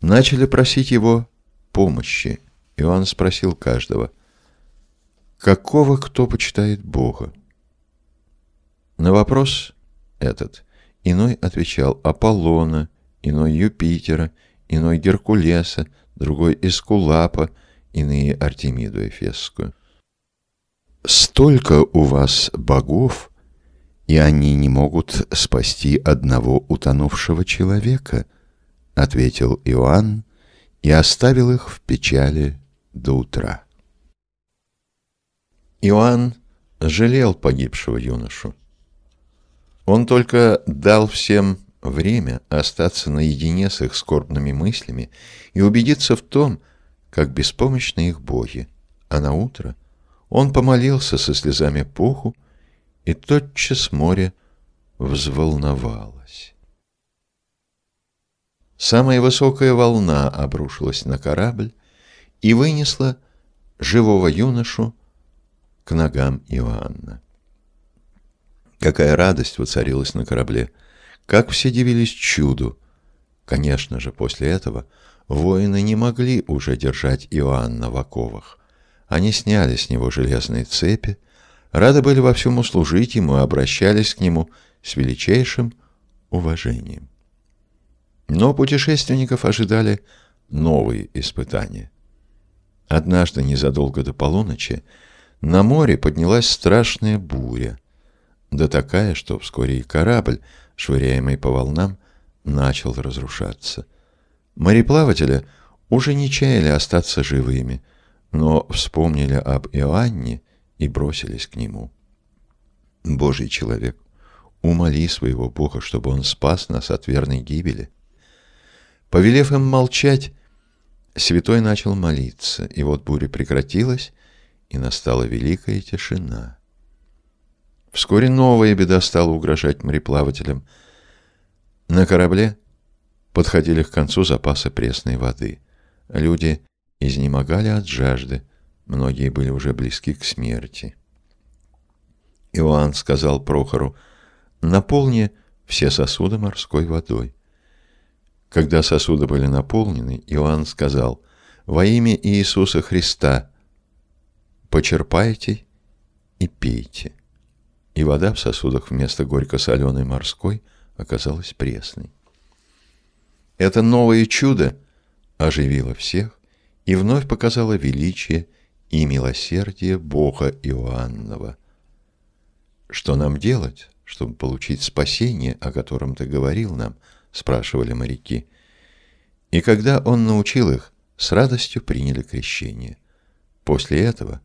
начали просить его помощи. Иоанн спросил каждого, какого кто почитает Бога? На вопрос этот иной отвечал Аполлона, иной Юпитера, иной Геркулеса, другой Эскулапа, иные Артемиду Эфесскую. Столько у вас богов, и они не могут спасти одного утонувшего человека, ответил Иоанн и оставил их в печали до утра. Иоанн жалел погибшего юношу. Он только дал всем время остаться наедине с их скорбными мыслями и убедиться в том, как беспомощны их боги, а на утро он помолился со слезами пуху, и тотчас море взволновалось. Самая высокая волна обрушилась на корабль и вынесла живого юношу к ногам Иоанна. Какая радость воцарилась на корабле! Как все дивились чуду! Конечно же, после этого воины не могли уже держать Иоанна в оковах. Они сняли с него железные цепи, рады были во всем услужить ему и обращались к нему с величайшим уважением. Но путешественников ожидали новые испытания. Однажды, незадолго до полуночи, на море поднялась страшная буря, да такая, что вскоре и корабль, швыряемый по волнам, начал разрушаться. Мореплаватели уже не чаяли остаться живыми, но вспомнили об Иоанне и бросились к нему. Божий человек, умоли своего Бога, чтобы он спас нас от верной гибели. Повелев им молчать, святой начал молиться, и вот буря прекратилась, и настала великая тишина. Вскоре новая беда стала угрожать мореплавателям. На корабле подходили к концу запасы пресной воды. Люди изнемогали от жажды, многие были уже близки к смерти. Иоанн сказал Прохору, «Наполни все сосуды морской водой». Когда сосуды были наполнены, Иоанн сказал, «Во имя Иисуса Христа почерпайте и пейте». И вода в сосудах вместо горько-соленой морской оказалась пресной. Это новое чудо оживило всех и вновь показало величие и милосердие Бога Иоаннова. Что нам делать, чтобы получить спасение, о котором ты говорил нам –— спрашивали моряки. И когда он научил их, с радостью приняли крещение. После этого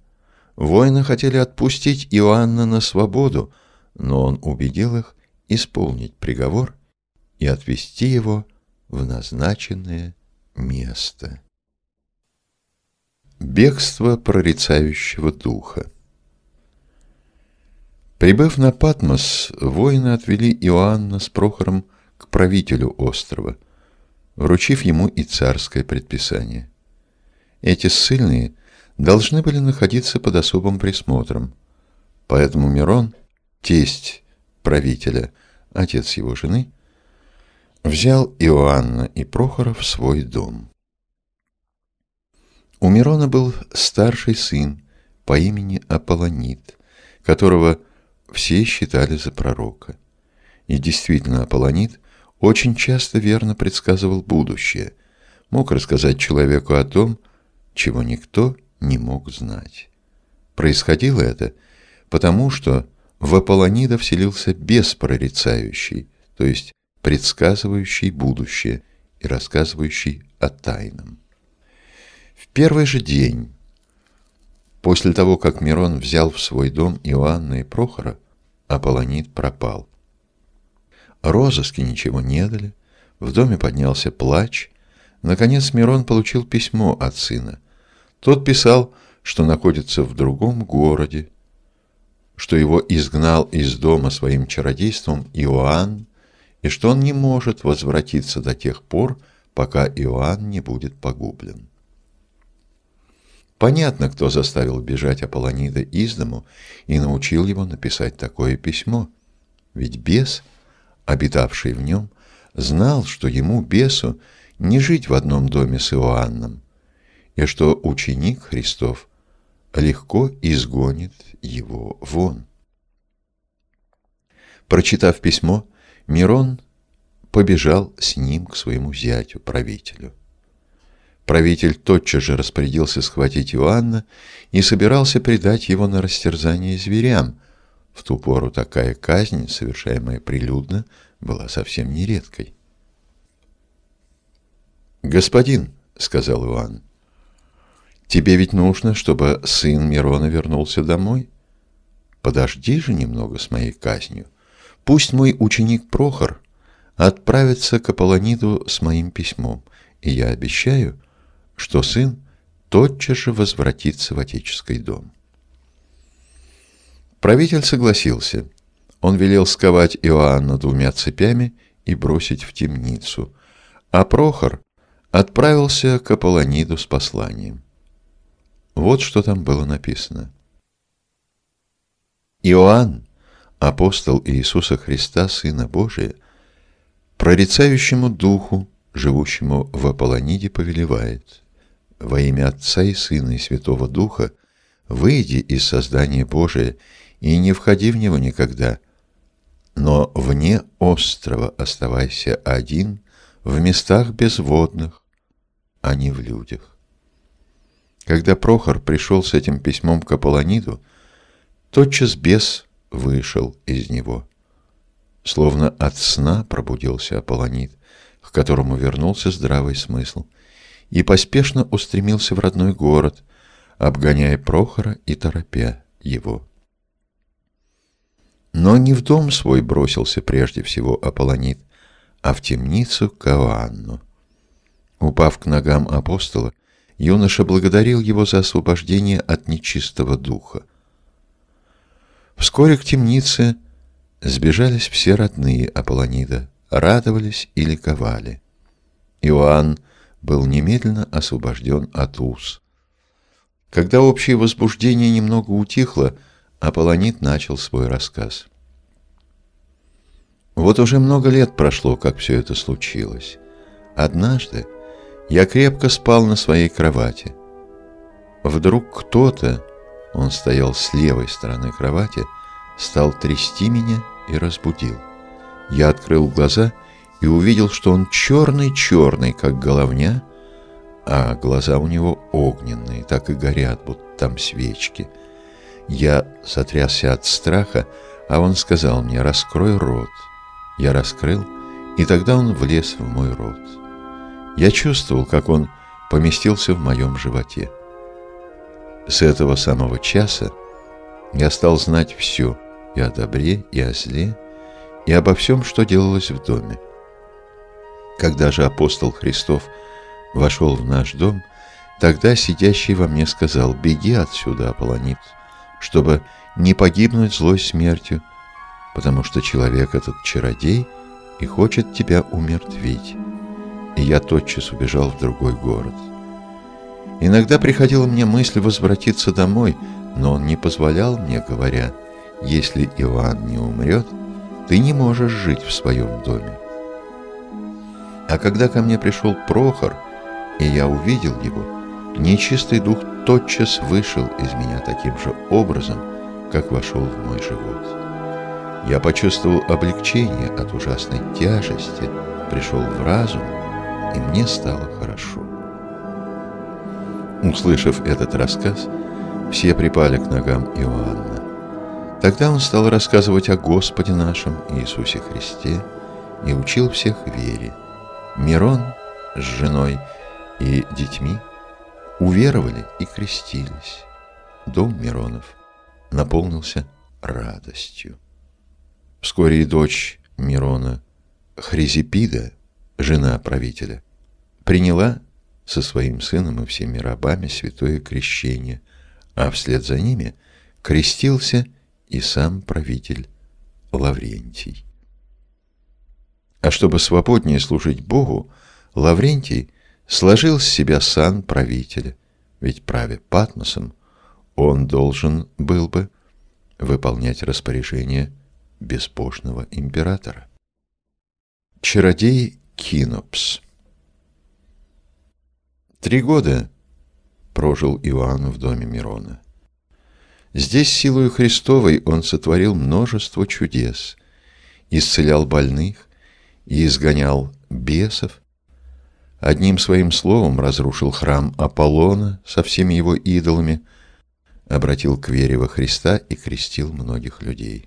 воины хотели отпустить Иоанна на свободу, но он убедил их исполнить приговор и отвести его в назначенное место. Бегство прорицающего духа Прибыв на Патмос, воины отвели Иоанна с Прохором к правителю острова, вручив ему и царское предписание. Эти ссыльные должны были находиться под особым присмотром, поэтому Мирон, тесть правителя, отец его жены, взял Иоанна и Прохора в свой дом. У Мирона был старший сын по имени Аполлонит, которого все считали за пророка. И действительно, Аполлонит очень часто верно предсказывал будущее, мог рассказать человеку о том, чего никто не мог знать. Происходило это потому, что в Аполлонида вселился бес прорицающий, то есть предсказывающий будущее и рассказывающий о тайном. В первый же день, после того, как Мирон взял в свой дом Иоанна и Прохора, Аполлонид пропал. Розыски ничего не дали, в доме поднялся плач. Наконец Мирон получил письмо от сына. Тот писал, что находится в другом городе, что его изгнал из дома своим чародейством Иоанн, и что он не может возвратиться до тех пор, пока Иоанн не будет погублен. Понятно, кто заставил бежать Аполлонида из дому и научил его написать такое письмо. Ведь бес — обитавший в нем, знал, что ему, бесу, не жить в одном доме с Иоанном, и что ученик Христов легко изгонит его вон. Прочитав письмо, Мирон побежал с ним к своему зятю, правителю. Правитель тотчас же распорядился схватить Иоанна и собирался предать его на растерзание зверям, в ту пору такая казнь, совершаемая прилюдно, была совсем нередкой. «Господин», — сказал Иоанн, — «тебе ведь нужно, чтобы сын Мирона вернулся домой? Подожди же немного с моей казнью. Пусть мой ученик Прохор отправится к Аполлониду с моим письмом, и я обещаю, что сын тотчас же возвратиться в отеческий дом. Правитель согласился. Он велел сковать Иоанна двумя цепями и бросить в темницу, а Прохор отправился к Аполлониду с посланием. Вот что там было написано. Иоанн, апостол Иисуса Христа, Сына Божия, прорицающему Духу, живущему в Аполлониде, повелевает во имя Отца и Сына и Святого Духа, выйди из создания Божия и не входи в него никогда, но вне острова оставайся один в местах безводных, а не в людях. Когда Прохор пришел с этим письмом к Аполлониду, тотчас бес вышел из него. Словно от сна пробудился Аполлонид, к которому вернулся здравый смысл, и поспешно устремился в родной город, обгоняя Прохора и торопя его. Но не в дом свой бросился прежде всего Аполлонид, а в темницу к Иоанну. Упав к ногам апостола, юноша благодарил его за освобождение от нечистого духа. Вскоре к темнице сбежались все родные Аполлонида, радовались и ликовали. Иоанн был немедленно освобожден от уз. Когда общее возбуждение немного утихло, Аполлонид начал свой рассказ. Вот уже много лет прошло, как все это случилось. Однажды я крепко спал на своей кровати. Вдруг кто-то, он стоял с левой стороны кровати, стал трясти меня и разбудил. Я открыл глаза и увидел, что он черный-черный, как головня, а глаза у него огненные, так и горят, будто там свечки. Я сотрясся от страха, а он сказал мне «раскрой рот». Я раскрыл, и тогда он влез в мой рот. Я чувствовал, как он поместился в моем животе. С этого самого часа я стал знать все и о добре, и о зле, и обо всем, что делалось в доме. Когда же апостол Христов вошел в наш дом, тогда сидящий во мне сказал, «Беги отсюда, Аполлонит, чтобы не погибнуть злой смертью, потому что человек этот чародей и хочет тебя умертвить» и я тотчас убежал в другой город. Иногда приходила мне мысль возвратиться домой, но он не позволял мне, говоря, «Если Иван не умрет, ты не можешь жить в своем доме». А когда ко мне пришел Прохор, и я увидел его, нечистый дух тотчас вышел из меня таким же образом, как вошел в мой живот. Я почувствовал облегчение от ужасной тяжести, пришел в разум, и мне стало хорошо. Услышав этот рассказ, все припали к ногам Иоанна. Тогда он стал рассказывать о Господе нашем Иисусе Христе и учил всех вере. Мирон с женой и детьми уверовали и крестились. Дом Миронов наполнился радостью. Вскоре и дочь Мирона Хризипида жена правителя, приняла со своим сыном и всеми рабами святое крещение, а вслед за ними крестился и сам правитель Лаврентий. А чтобы свободнее служить Богу, Лаврентий сложил с себя сан правителя, ведь праве Патмосом он должен был бы выполнять распоряжение безбожного императора. Чародей Кинопс. Три года прожил Иоанн в доме Мирона. Здесь силою Христовой он сотворил множество чудес, исцелял больных и изгонял бесов, одним своим словом разрушил храм Аполлона со всеми его идолами, обратил к вере во Христа и крестил многих людей.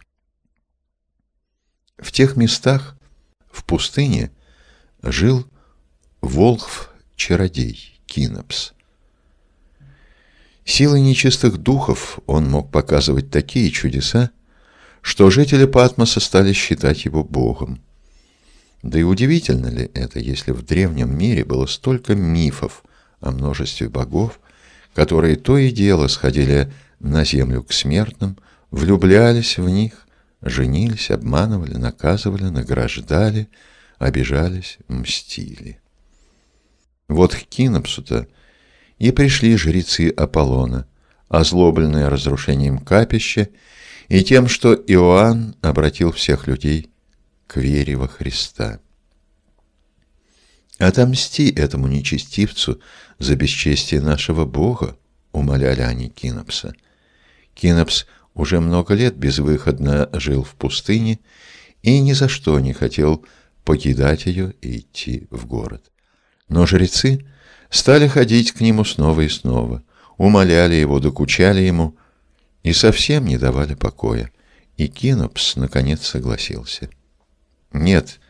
В тех местах, в пустыне, жил Волхв-чародей Кинопс. Силой нечистых духов он мог показывать такие чудеса, что жители Патмоса стали считать его богом. Да и удивительно ли это, если в древнем мире было столько мифов о множестве богов, которые то и дело сходили на землю к смертным, влюблялись в них, женились, обманывали, наказывали, награждали, обижались, мстили. Вот к Кинопсу-то и пришли жрецы Аполлона, озлобленные разрушением капища и тем, что Иоанн обратил всех людей к вере во Христа. «Отомсти этому нечестивцу за бесчестие нашего Бога», — умоляли они Кинопса. Кинопс уже много лет безвыходно жил в пустыне и ни за что не хотел покидать ее и идти в город. Но жрецы стали ходить к нему снова и снова, умоляли его, докучали ему и совсем не давали покоя. И Кинопс наконец согласился. Нет,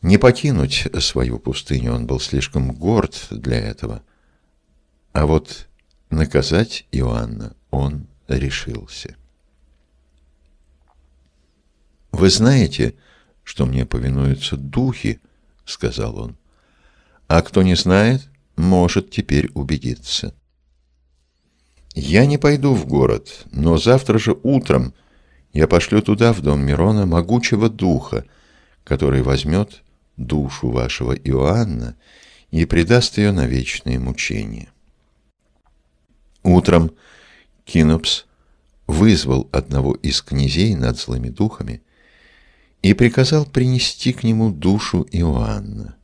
не покинуть свою пустыню, он был слишком горд для этого. А вот наказать Иоанна он решился. «Вы знаете, что мне повинуются духи?» — сказал он. «А кто не знает, может теперь убедиться». «Я не пойду в город, но завтра же утром я пошлю туда, в дом Мирона, могучего духа, который возьмет душу вашего Иоанна и предаст ее на вечные мучения. Утром Кинопс вызвал одного из князей над злыми духами и приказал принести к нему душу Иоанна.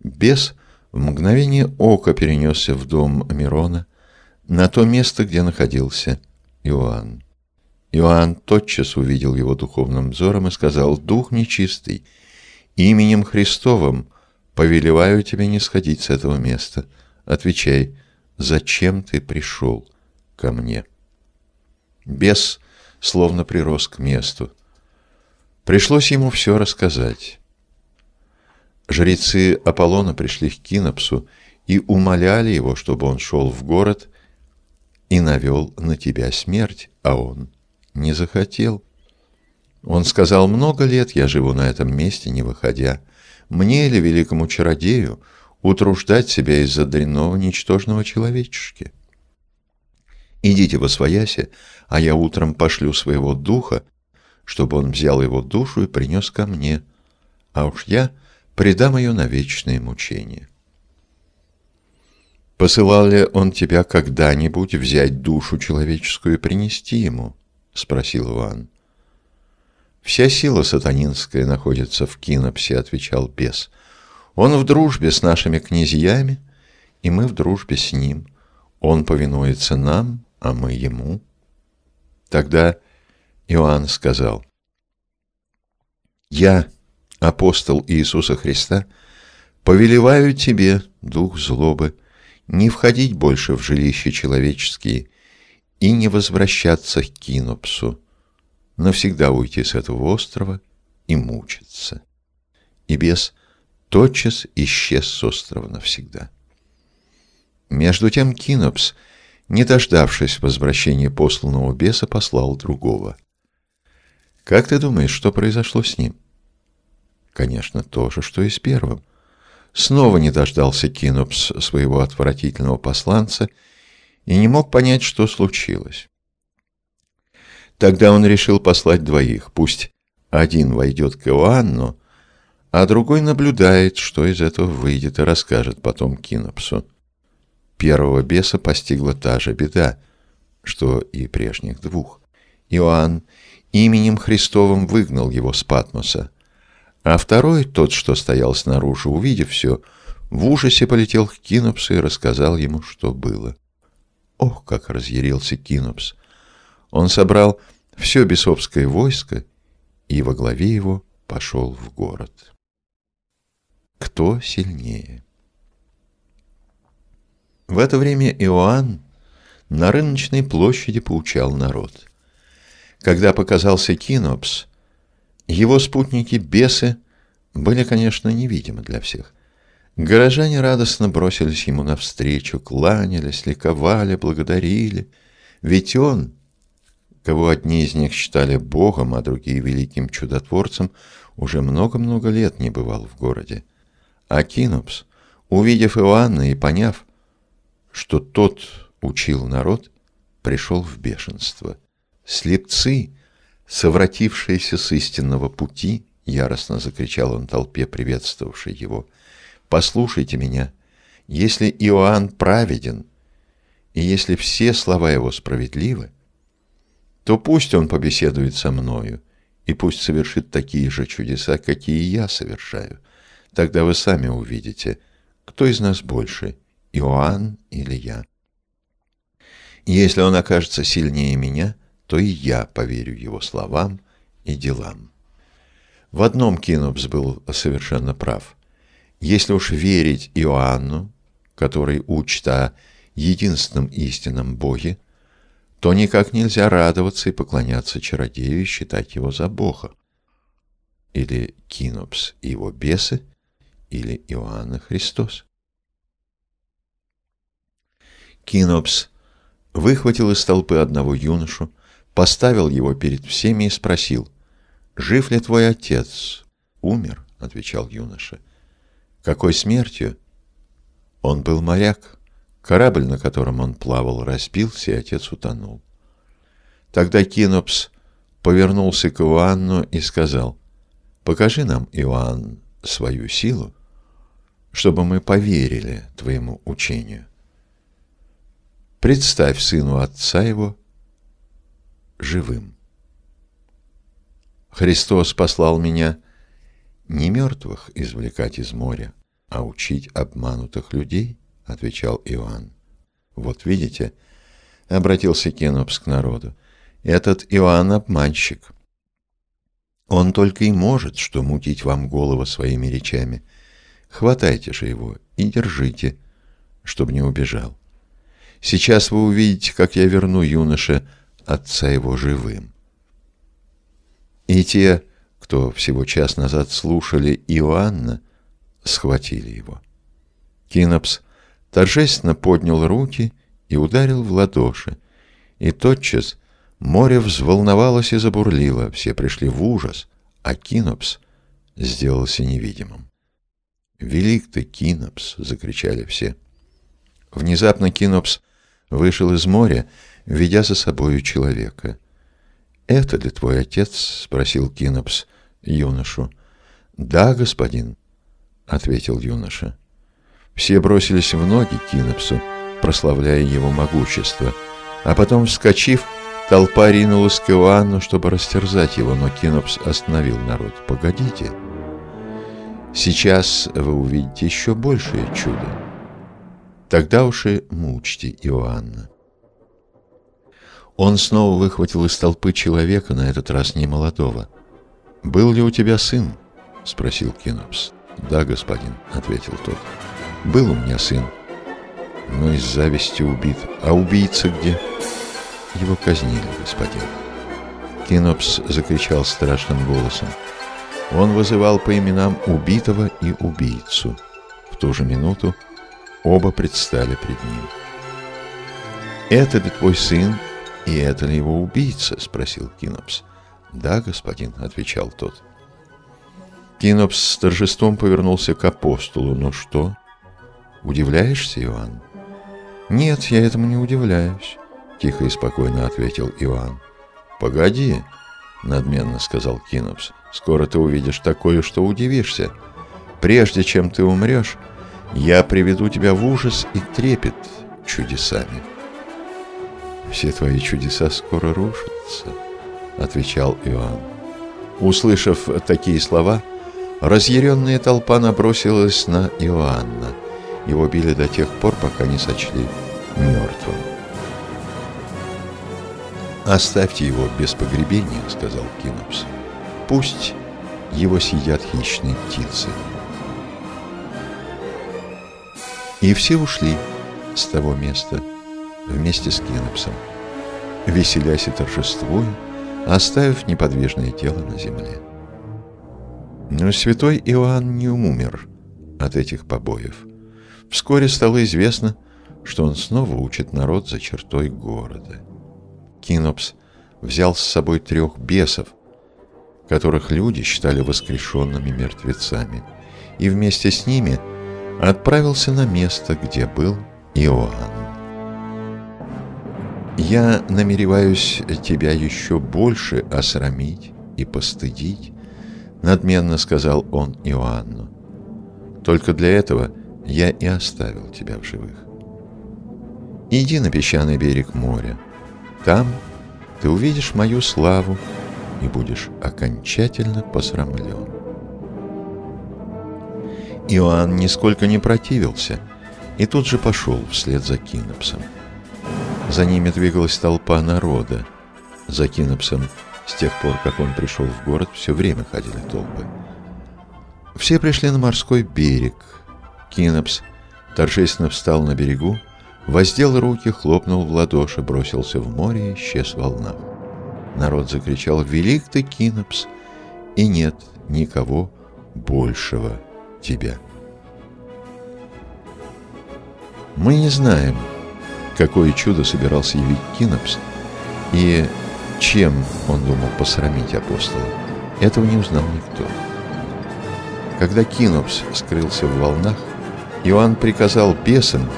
Бес в мгновение ока перенесся в дом Мирона, на то место, где находился Иоанн. Иоанн тотчас увидел его духовным взором и сказал, «Дух нечистый, Именем Христовым повелеваю тебе не сходить с этого места. Отвечай, зачем ты пришел ко мне? Бес словно прирос к месту. Пришлось ему все рассказать. Жрецы Аполлона пришли к Кинопсу и умоляли его, чтобы он шел в город и навел на тебя смерть, а он не захотел. Он сказал, много лет я живу на этом месте, не выходя. Мне или великому чародею утруждать себя из-за дрянного ничтожного человечешки? Идите во свояси, а я утром пошлю своего духа, чтобы он взял его душу и принес ко мне, а уж я предам ее на вечные мучения. «Посылал ли он тебя когда-нибудь взять душу человеческую и принести ему?» — спросил Иван. «Вся сила сатанинская находится в кинопсе», — отвечал бес. «Он в дружбе с нашими князьями, и мы в дружбе с ним. Он повинуется нам, а мы ему». Тогда Иоанн сказал, «Я, апостол Иисуса Христа, повелеваю тебе, дух злобы, не входить больше в жилища человеческие и не возвращаться к Кинопсу, навсегда уйти с этого острова и мучиться. И бес тотчас исчез с острова навсегда. Между тем Кинопс, не дождавшись возвращения посланного беса, послал другого. Как ты думаешь, что произошло с ним? Конечно, то же, что и с первым. Снова не дождался Кинопс своего отвратительного посланца и не мог понять, что случилось. Тогда он решил послать двоих. Пусть один войдет к Иоанну, а другой наблюдает, что из этого выйдет, и расскажет потом Кинопсу. Первого беса постигла та же беда, что и прежних двух. Иоанн именем Христовым выгнал его с Патмоса, а второй, тот, что стоял снаружи, увидев все, в ужасе полетел к Кинопсу и рассказал ему, что было. Ох, как разъярился Кинопс! Он собрал все бесовское войско и во главе его пошел в город. Кто сильнее? В это время Иоанн на рыночной площади поучал народ. Когда показался Кинопс, его спутники-бесы были, конечно, невидимы для всех. Горожане радостно бросились ему навстречу, кланялись, ликовали, благодарили. Ведь он, кого одни из них считали богом, а другие великим чудотворцем, уже много-много лет не бывал в городе. А Кинопс, увидев Иоанна и поняв, что тот учил народ, пришел в бешенство. Слепцы, совратившиеся с истинного пути, яростно закричал он толпе, приветствовавшей его, послушайте меня, если Иоанн праведен, и если все слова его справедливы, то пусть он побеседует со мною, и пусть совершит такие же чудеса, какие я совершаю. Тогда вы сами увидите, кто из нас больше, Иоанн или я. если он окажется сильнее меня, то и я поверю его словам и делам. В одном Кинопс был совершенно прав. Если уж верить Иоанну, который учит о единственном истинном Боге, то никак нельзя радоваться и поклоняться чародею и считать его за Бога. Или Кинопс и его бесы, или Иоанна Христос. Кинопс выхватил из толпы одного юношу, поставил его перед всеми и спросил, «Жив ли твой отец?» «Умер», — отвечал юноша. «Какой смертью?» «Он был моряк», Корабль, на котором он плавал, разбился, и отец утонул. Тогда Кинопс повернулся к Иоанну и сказал, «Покажи нам, Иоанн, свою силу, чтобы мы поверили твоему учению. Представь сыну отца его живым. Христос послал меня не мертвых извлекать из моря, а учить обманутых людей —— отвечал Иоанн. «Вот видите», — обратился Кенопс к народу, — «этот Иоанн — обманщик. Он только и может, что мутить вам голову своими речами. Хватайте же его и держите, чтобы не убежал. Сейчас вы увидите, как я верну юноше отца его живым». И те, кто всего час назад слушали Иоанна, схватили его. Кинопс торжественно поднял руки и ударил в ладоши. И тотчас море взволновалось и забурлило, все пришли в ужас, а Кинопс сделался невидимым. «Велик ты, Кинопс!» — закричали все. Внезапно Кинопс вышел из моря, ведя за собою человека. «Это ли твой отец?» — спросил Кинопс юношу. «Да, господин», — ответил юноша. Все бросились в ноги Кинопсу, прославляя его могущество, а потом, вскочив, толпа ринулась к Иоанну, чтобы растерзать его, но Кинопс остановил народ. «Погодите, сейчас вы увидите еще большее чудо. Тогда уж и мучьте Иоанна». Он снова выхватил из толпы человека, на этот раз не молодого. «Был ли у тебя сын?» — спросил Кинопс. «Да, господин», — ответил тот. Был у меня сын, но из зависти убит. А убийца где? Его казнили, господин. Кинопс закричал страшным голосом. Он вызывал по именам убитого и убийцу. В ту же минуту оба предстали пред ним. «Это ли твой сын, и это ли его убийца?» — спросил Кинопс. «Да, господин», — отвечал тот. Кинопс с торжеством повернулся к апостолу. «Ну что?» Удивляешься, Иоанн? Нет, я этому не удивляюсь, тихо и спокойно ответил Иоанн. Погоди, надменно сказал Кинопс. Скоро ты увидишь такое, что удивишься. Прежде чем ты умрешь, я приведу тебя в ужас и трепет чудесами. Все твои чудеса скоро рушатся, отвечал Иоанн. Услышав такие слова, разъяренная толпа набросилась на Иоанна – его били до тех пор, пока не сочли мертвым. «Оставьте его без погребения», — сказал Кинопс. «Пусть его съедят хищные птицы». И все ушли с того места вместе с Кинопсом, веселясь и торжествуя, оставив неподвижное тело на земле. Но святой Иоанн не умер от этих побоев — Вскоре стало известно, что он снова учит народ за чертой города. Кинопс взял с собой трех бесов, которых люди считали воскрешенными мертвецами, и вместе с ними отправился на место, где был Иоанн. Я намереваюсь тебя еще больше осрамить и постыдить, надменно сказал он Иоанну. Только для этого я и оставил тебя в живых. Иди на песчаный берег моря. Там ты увидишь мою славу и будешь окончательно посрамлен. Иоанн нисколько не противился и тут же пошел вслед за Кинопсом. За ними двигалась толпа народа. За Кинопсом с тех пор, как он пришел в город, все время ходили толпы. Все пришли на морской берег. Кинопс торжественно встал на берегу, воздел руки, хлопнул в ладоши, бросился в море и исчез в волнах. Народ закричал «Велик ты, Кинопс!» И нет никого большего тебя. Мы не знаем, какое чудо собирался явить Кинопс и чем он думал посрамить апостола. Этого не узнал никто. Когда Кинопс скрылся в волнах, Иоанн приказал бесам,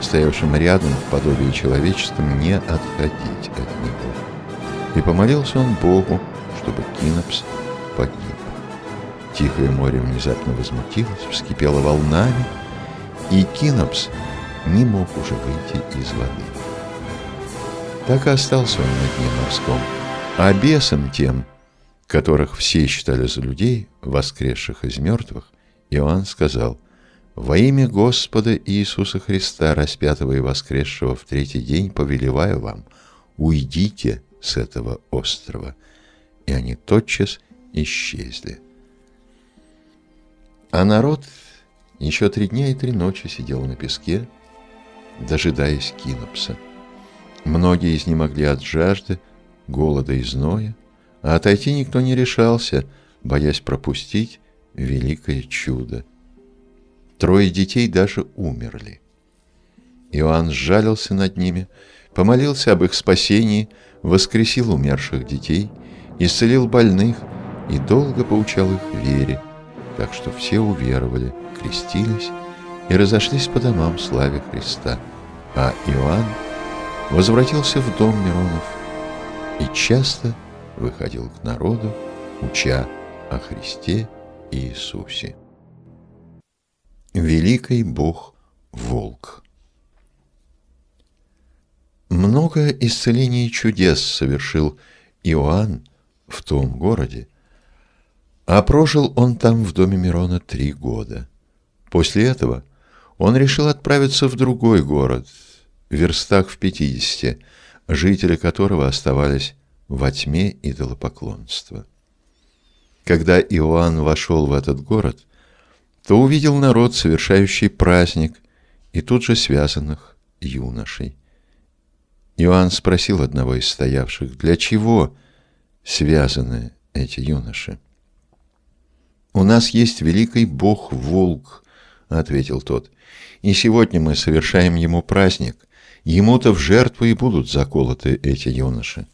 стоявшим рядом в подобии человеческом, не отходить от него. И помолился он Богу, чтобы Кинопс погиб. Тихое море внезапно возмутилось, вскипело волнами, и Кинопс не мог уже выйти из воды. Так и остался он на дне морском, а бесам тем, которых все считали за людей, воскресших из мертвых, Иоанн сказал, «Во имя Господа Иисуса Христа, распятого и воскресшего в третий день, повелеваю вам, уйдите с этого острова». И они тотчас исчезли. А народ еще три дня и три ночи сидел на песке, дожидаясь Кинопса. Многие из них могли от жажды, голода и зноя, а отойти никто не решался, боясь пропустить великое чудо. Трое детей даже умерли. Иоанн сжалился над ними, помолился об их спасении, воскресил умерших детей, исцелил больных и долго поучал их вере, так что все уверовали, крестились и разошлись по домам славе Христа. А Иоанн возвратился в дом Миронов и часто выходил к народу, уча о Христе и Иисусе. Великий Бог Волк Много исцелений и чудес совершил Иоанн в том городе, а прожил он там в доме Мирона три года. После этого он решил отправиться в другой город – верстах в пятидесяти, жители которого оставались во тьме идолопоклонства. Когда Иоанн вошел в этот город, то увидел народ, совершающий праздник, и тут же связанных юношей. Иоанн спросил одного из стоявших, для чего связаны эти юноши? «У нас есть великий бог-волк», — ответил тот, — «и сегодня мы совершаем ему праздник, Ему-то в жертву и будут заколоты эти юноши.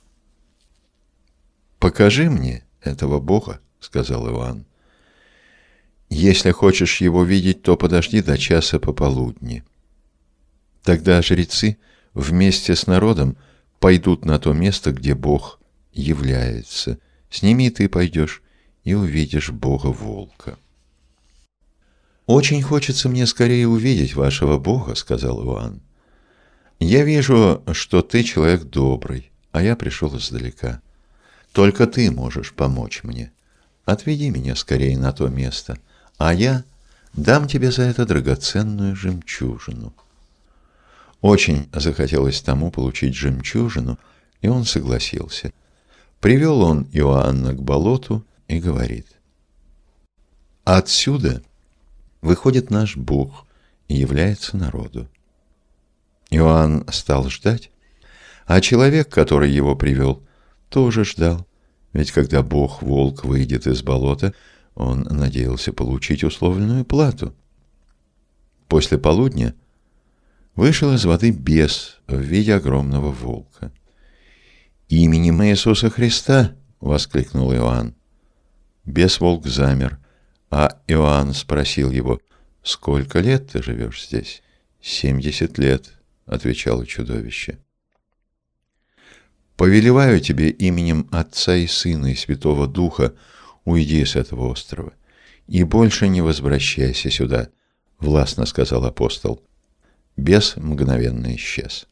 «Покажи мне этого Бога», — сказал Иоанн. «Если хочешь его видеть, то подожди до часа пополудни». Тогда жрецы вместе с народом пойдут на то место, где Бог является. С ними ты пойдешь и увидишь Бога-волка. «Очень хочется мне скорее увидеть вашего Бога», — сказал Иоанн. Я вижу, что ты человек добрый, а я пришел издалека. Только ты можешь помочь мне. Отведи меня скорее на то место, а я дам тебе за это драгоценную жемчужину. Очень захотелось тому получить жемчужину, и он согласился. Привел он Иоанна к болоту и говорит. Отсюда выходит наш Бог и является народу. Иоанн стал ждать, а человек, который его привел, тоже ждал. Ведь когда Бог-волк выйдет из болота, он надеялся получить условленную плату. После полудня вышел из воды бес в виде огромного волка. «Именем Иисуса Христа!» — воскликнул Иоанн. Бес-волк замер, а Иоанн спросил его, «Сколько лет ты живешь здесь?» «Семьдесят лет», — отвечало чудовище. Повелеваю тебе именем Отца и Сына и Святого Духа, уйди с этого острова, и больше не возвращайся сюда, — властно сказал апостол. Бес мгновенно исчез.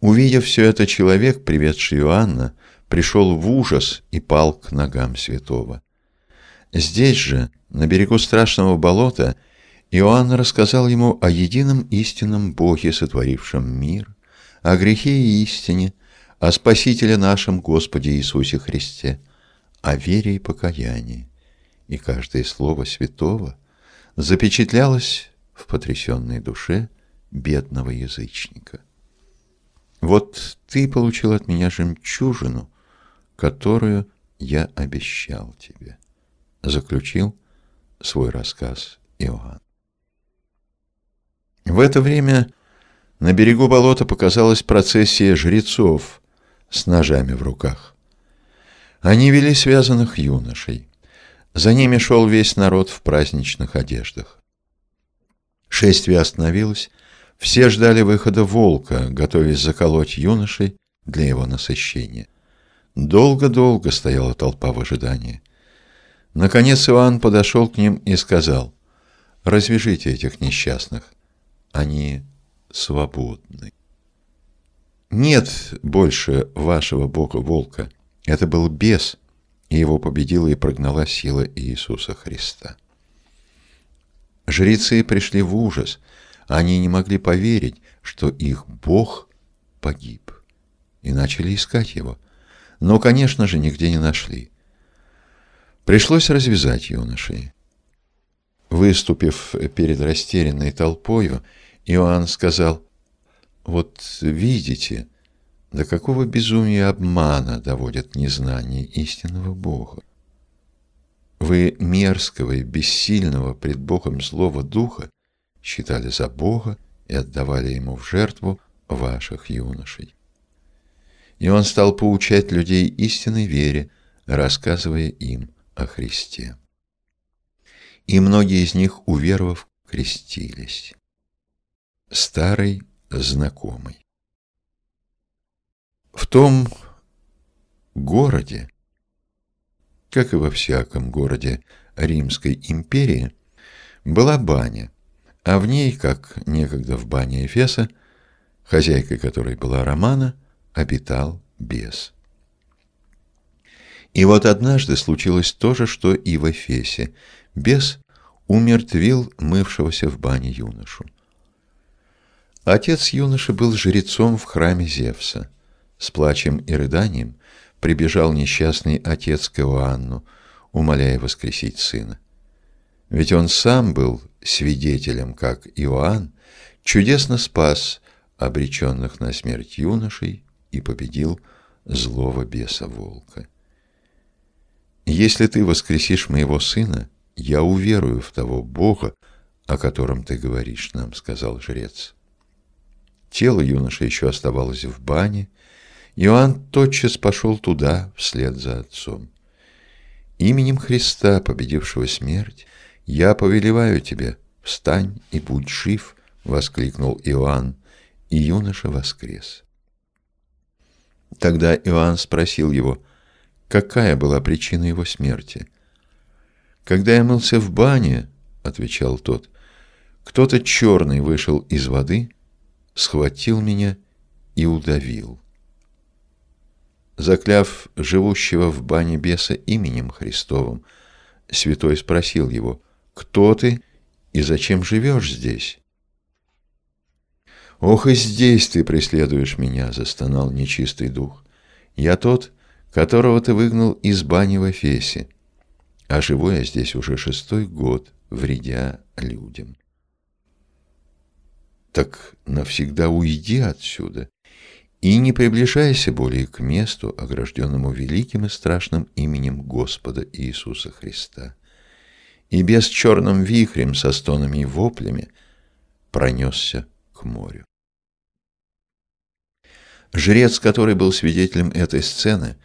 Увидев все это, человек, приведший Иоанна, пришел в ужас и пал к ногам святого. Здесь же, на берегу страшного болота, Иоанн рассказал ему о едином истинном Боге, сотворившем мир, о грехе и истине, о Спасителе нашем Господе Иисусе Христе, о вере и покаянии. И каждое слово святого запечатлялось в потрясенной душе бедного язычника. Вот ты получил от меня жемчужину, которую я обещал тебе, заключил свой рассказ Иоанн. В это время на берегу болота показалась процессия жрецов с ножами в руках. Они вели связанных юношей. За ними шел весь народ в праздничных одеждах. Шествие остановилось, все ждали выхода волка, готовясь заколоть юношей для его насыщения. Долго-долго стояла толпа в ожидании. Наконец Иоанн подошел к ним и сказал, «Развяжите этих несчастных, они свободны». Нет больше вашего бога волка. Это был бес, и его победила и прогнала сила Иисуса Христа. Жрецы пришли в ужас – они не могли поверить, что их Бог погиб, и начали искать его. Но, конечно же, нигде не нашли. Пришлось развязать юношей. Выступив перед растерянной толпою, Иоанн сказал, «Вот видите, до какого безумия обмана доводят незнание истинного Бога. Вы мерзкого и бессильного пред Богом злого духа считали за Бога и отдавали Ему в жертву ваших юношей. И он стал поучать людей истинной вере, рассказывая им о Христе. И многие из них, уверовав, крестились. Старый знакомый. В том городе, как и во всяком городе Римской империи, была баня, а в ней, как некогда в бане Эфеса, хозяйкой которой была Романа, обитал бес. И вот однажды случилось то же, что и в Эфесе. Бес умертвил мывшегося в бане юношу. Отец юноши был жрецом в храме Зевса. С плачем и рыданием прибежал несчастный отец к Иоанну, умоляя воскресить сына. Ведь он сам был свидетелем, как Иоанн чудесно спас обреченных на смерть юношей и победил злого беса волка. «Если ты воскресишь моего сына, я уверую в того Бога, о котором ты говоришь нам», — сказал жрец. Тело юноши еще оставалось в бане, Иоанн тотчас пошел туда вслед за отцом. Именем Христа, победившего смерть, «Я повелеваю тебе, встань и будь жив!» — воскликнул Иоанн, и юноша воскрес. Тогда Иоанн спросил его, какая была причина его смерти. «Когда я мылся в бане, — отвечал тот, — кто-то черный вышел из воды, схватил меня и удавил». Закляв живущего в бане беса именем Христовым, святой спросил его, кто ты и зачем живешь здесь? «Ох, и здесь ты преследуешь меня!» — застонал нечистый дух. «Я тот, которого ты выгнал из бани в Эфесе, а живу я здесь уже шестой год, вредя людям». «Так навсегда уйди отсюда и не приближайся более к месту, огражденному великим и страшным именем Господа Иисуса Христа» и без черным вихрем со стонами и воплями пронесся к морю. Жрец, который был свидетелем этой сцены,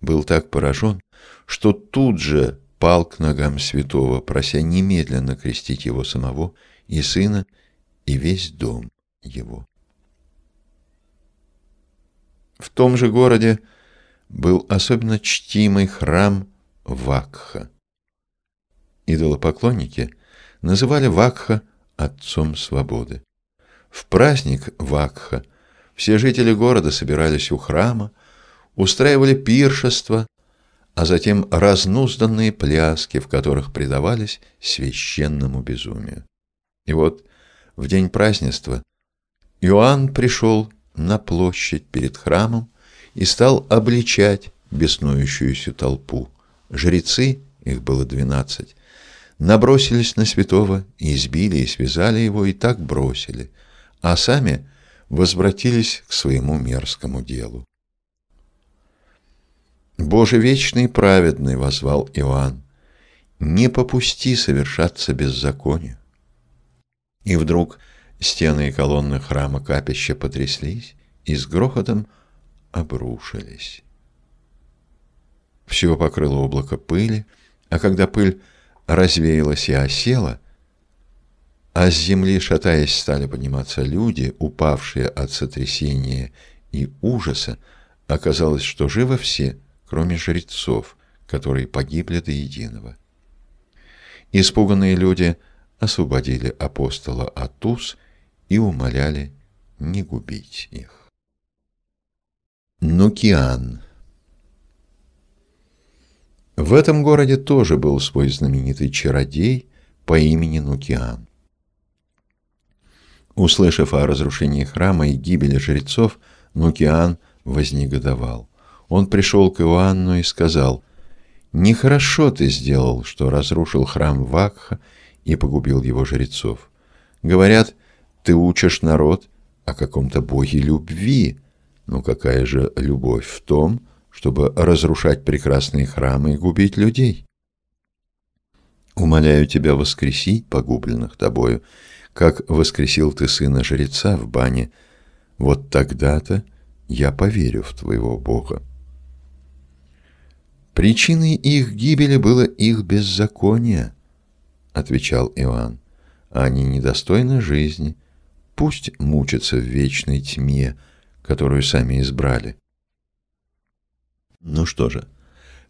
был так поражен, что тут же пал к ногам святого, прося немедленно крестить его самого и сына, и весь дом его. В том же городе был особенно чтимый храм Вакха. Идолопоклонники называли Вакха отцом свободы. В праздник Вакха все жители города собирались у храма, устраивали пиршества, а затем разнузданные пляски, в которых предавались священному безумию. И вот в день празднества Иоанн пришел на площадь перед храмом и стал обличать беснующуюся толпу. Жрецы, их было двенадцать, набросились на святого и избили и связали его, и так бросили, а сами возвратились к своему мерзкому делу. «Боже вечный и праведный!» — возвал Иоанн. «Не попусти совершаться беззаконию!» И вдруг стены и колонны храма капища потряслись и с грохотом обрушились. Все покрыло облако пыли, а когда пыль развеялась и осела, а с земли, шатаясь, стали подниматься люди, упавшие от сотрясения и ужаса, оказалось, что живы все, кроме жрецов, которые погибли до единого. Испуганные люди освободили апостола от уз и умоляли не губить их. Нукиан В этом городе тоже был свой знаменитый чародей по имени Нукиан. Услышав о разрушении храма и гибели жрецов, Нукиан вознегодовал. Он пришел к Иоанну и сказал, «Нехорошо ты сделал, что разрушил храм Вакха и погубил его жрецов. Говорят, ты учишь народ о каком-то боге любви. Но какая же любовь в том, чтобы разрушать прекрасные храмы и губить людей? Умоляю тебя воскресить погубленных тобою, как воскресил ты сына жреца в бане. Вот тогда-то я поверю в твоего Бога. Причиной их гибели было их беззаконие, отвечал Иоанн. Они недостойны жизни, Пусть мучатся в вечной тьме, которую сами избрали. Ну что же,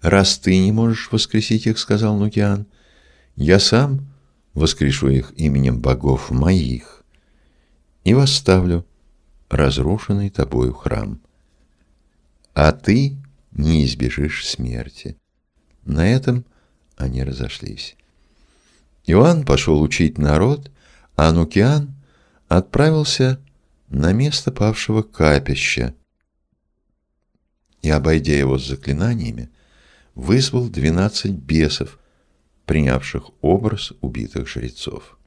раз ты не можешь воскресить их, сказал Нукиан, я сам воскрешу их именем богов моих и восставлю разрушенный тобою храм. А ты не избежишь смерти. На этом они разошлись. Иоанн пошел учить народ, а Нукиан отправился на место павшего капища и, обойдя его с заклинаниями, вызвал двенадцать бесов, принявших образ убитых жрецов.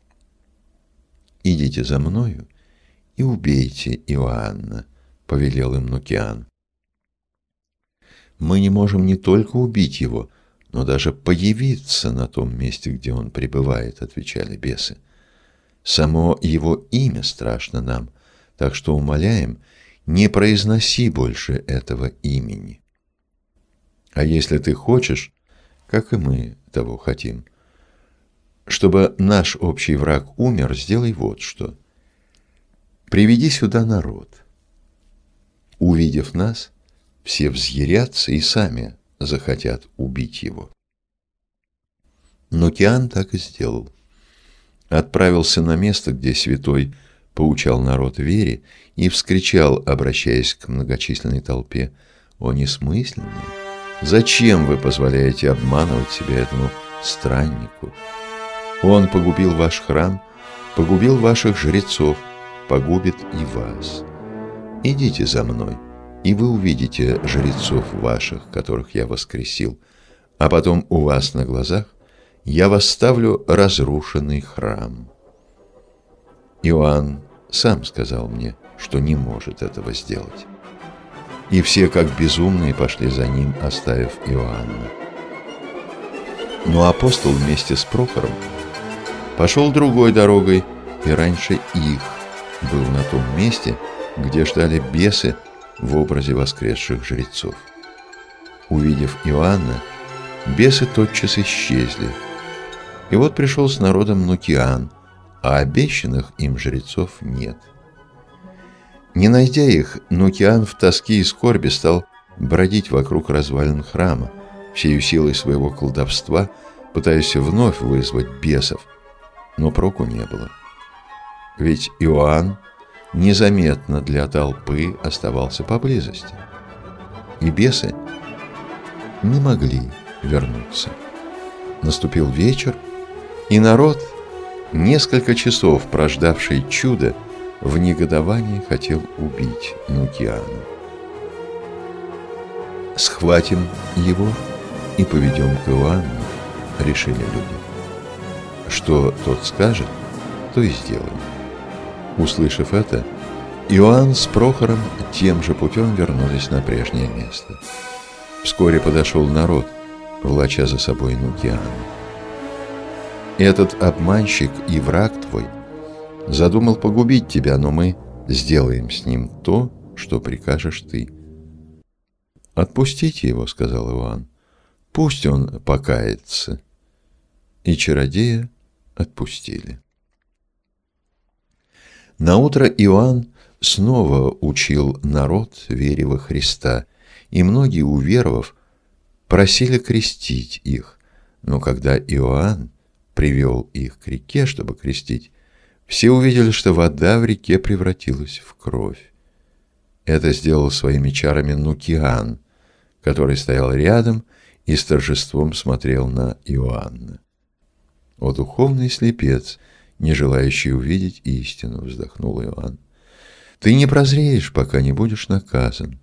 «Идите за мною и убейте Иоанна», — повелел им Нукиан. «Мы не можем не только убить его, но даже появиться на том месте, где он пребывает», — отвечали бесы. Само его имя страшно нам, так что умоляем, не произноси больше этого имени. А если ты хочешь, как и мы того хотим, чтобы наш общий враг умер, сделай вот что. Приведи сюда народ. Увидев нас, все взъярятся и сами захотят убить его. Но Киан так и сделал отправился на место, где святой поучал народ вере, и вскричал, обращаясь к многочисленной толпе, «О несмысленные! Зачем вы позволяете обманывать себя этому страннику? Он погубил ваш храм, погубил ваших жрецов, погубит и вас. Идите за мной, и вы увидите жрецов ваших, которых я воскресил, а потом у вас на глазах я восставлю разрушенный храм. Иоанн сам сказал мне, что не может этого сделать. И все, как безумные, пошли за ним, оставив Иоанна. Но апостол вместе с Прохором пошел другой дорогой, и раньше их был на том месте, где ждали бесы в образе воскресших жрецов. Увидев Иоанна, бесы тотчас исчезли, и вот пришел с народом Нукиан, а обещанных им жрецов нет. Не найдя их, Нукиан в тоске и скорби стал бродить вокруг развалин храма, всею силой своего колдовства, пытаясь вновь вызвать бесов, но проку не было. Ведь Иоанн незаметно для толпы оставался поблизости, и бесы не могли вернуться. Наступил вечер, и народ, несколько часов прождавший чудо, в негодовании хотел убить Нукиана. «Схватим его и поведем к Иоанну», — решили люди. Что тот скажет, то и сделаем. Услышав это, Иоанн с Прохором тем же путем вернулись на прежнее место. Вскоре подошел народ, влача за собой Нукиана. «Этот обманщик и враг твой — Задумал погубить тебя, но мы сделаем с ним то, что прикажешь ты. «Отпустите его», — сказал Иоанн. «Пусть он покается». И чародея отпустили. Наутро Иоанн снова учил народ вере во Христа, и многие, уверовав, просили крестить их. Но когда Иоанн привел их к реке, чтобы крестить, все увидели, что вода в реке превратилась в кровь. Это сделал своими чарами Нукиан, который стоял рядом и с торжеством смотрел на Иоанна. «О духовный слепец, не желающий увидеть истину!» — вздохнул Иоанн. «Ты не прозреешь, пока не будешь наказан.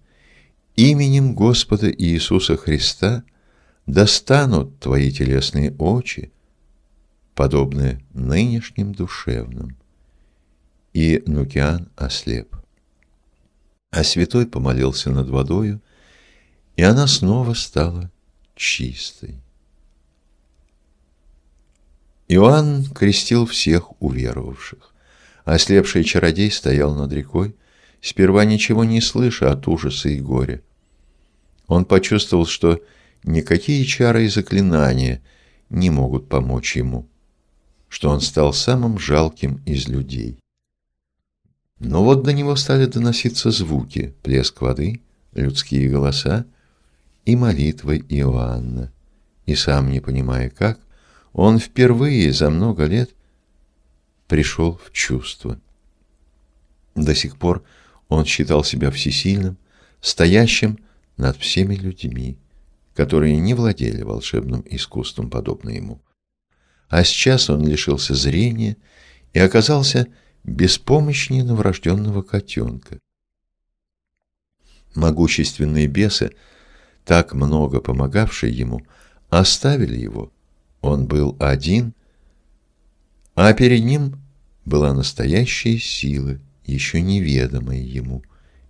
Именем Господа Иисуса Христа достанут твои телесные очи, подобные нынешним душевным. И Нукиан ослеп. А святой помолился над водою, и она снова стала чистой. Иоанн крестил всех уверовавших. Ослепший чародей стоял над рекой, сперва ничего не слыша от ужаса и горя. Он почувствовал, что никакие чары и заклинания не могут помочь ему что он стал самым жалким из людей. Но вот до него стали доноситься звуки, плеск воды, людские голоса и молитвы Иоанна. И сам, не понимая как, он впервые за много лет пришел в чувство. До сих пор он считал себя всесильным, стоящим над всеми людьми, которые не владели волшебным искусством, подобно ему а сейчас он лишился зрения и оказался беспомощнее новорожденного котенка. Могущественные бесы, так много помогавшие ему, оставили его. Он был один, а перед ним была настоящая сила, еще неведомая ему,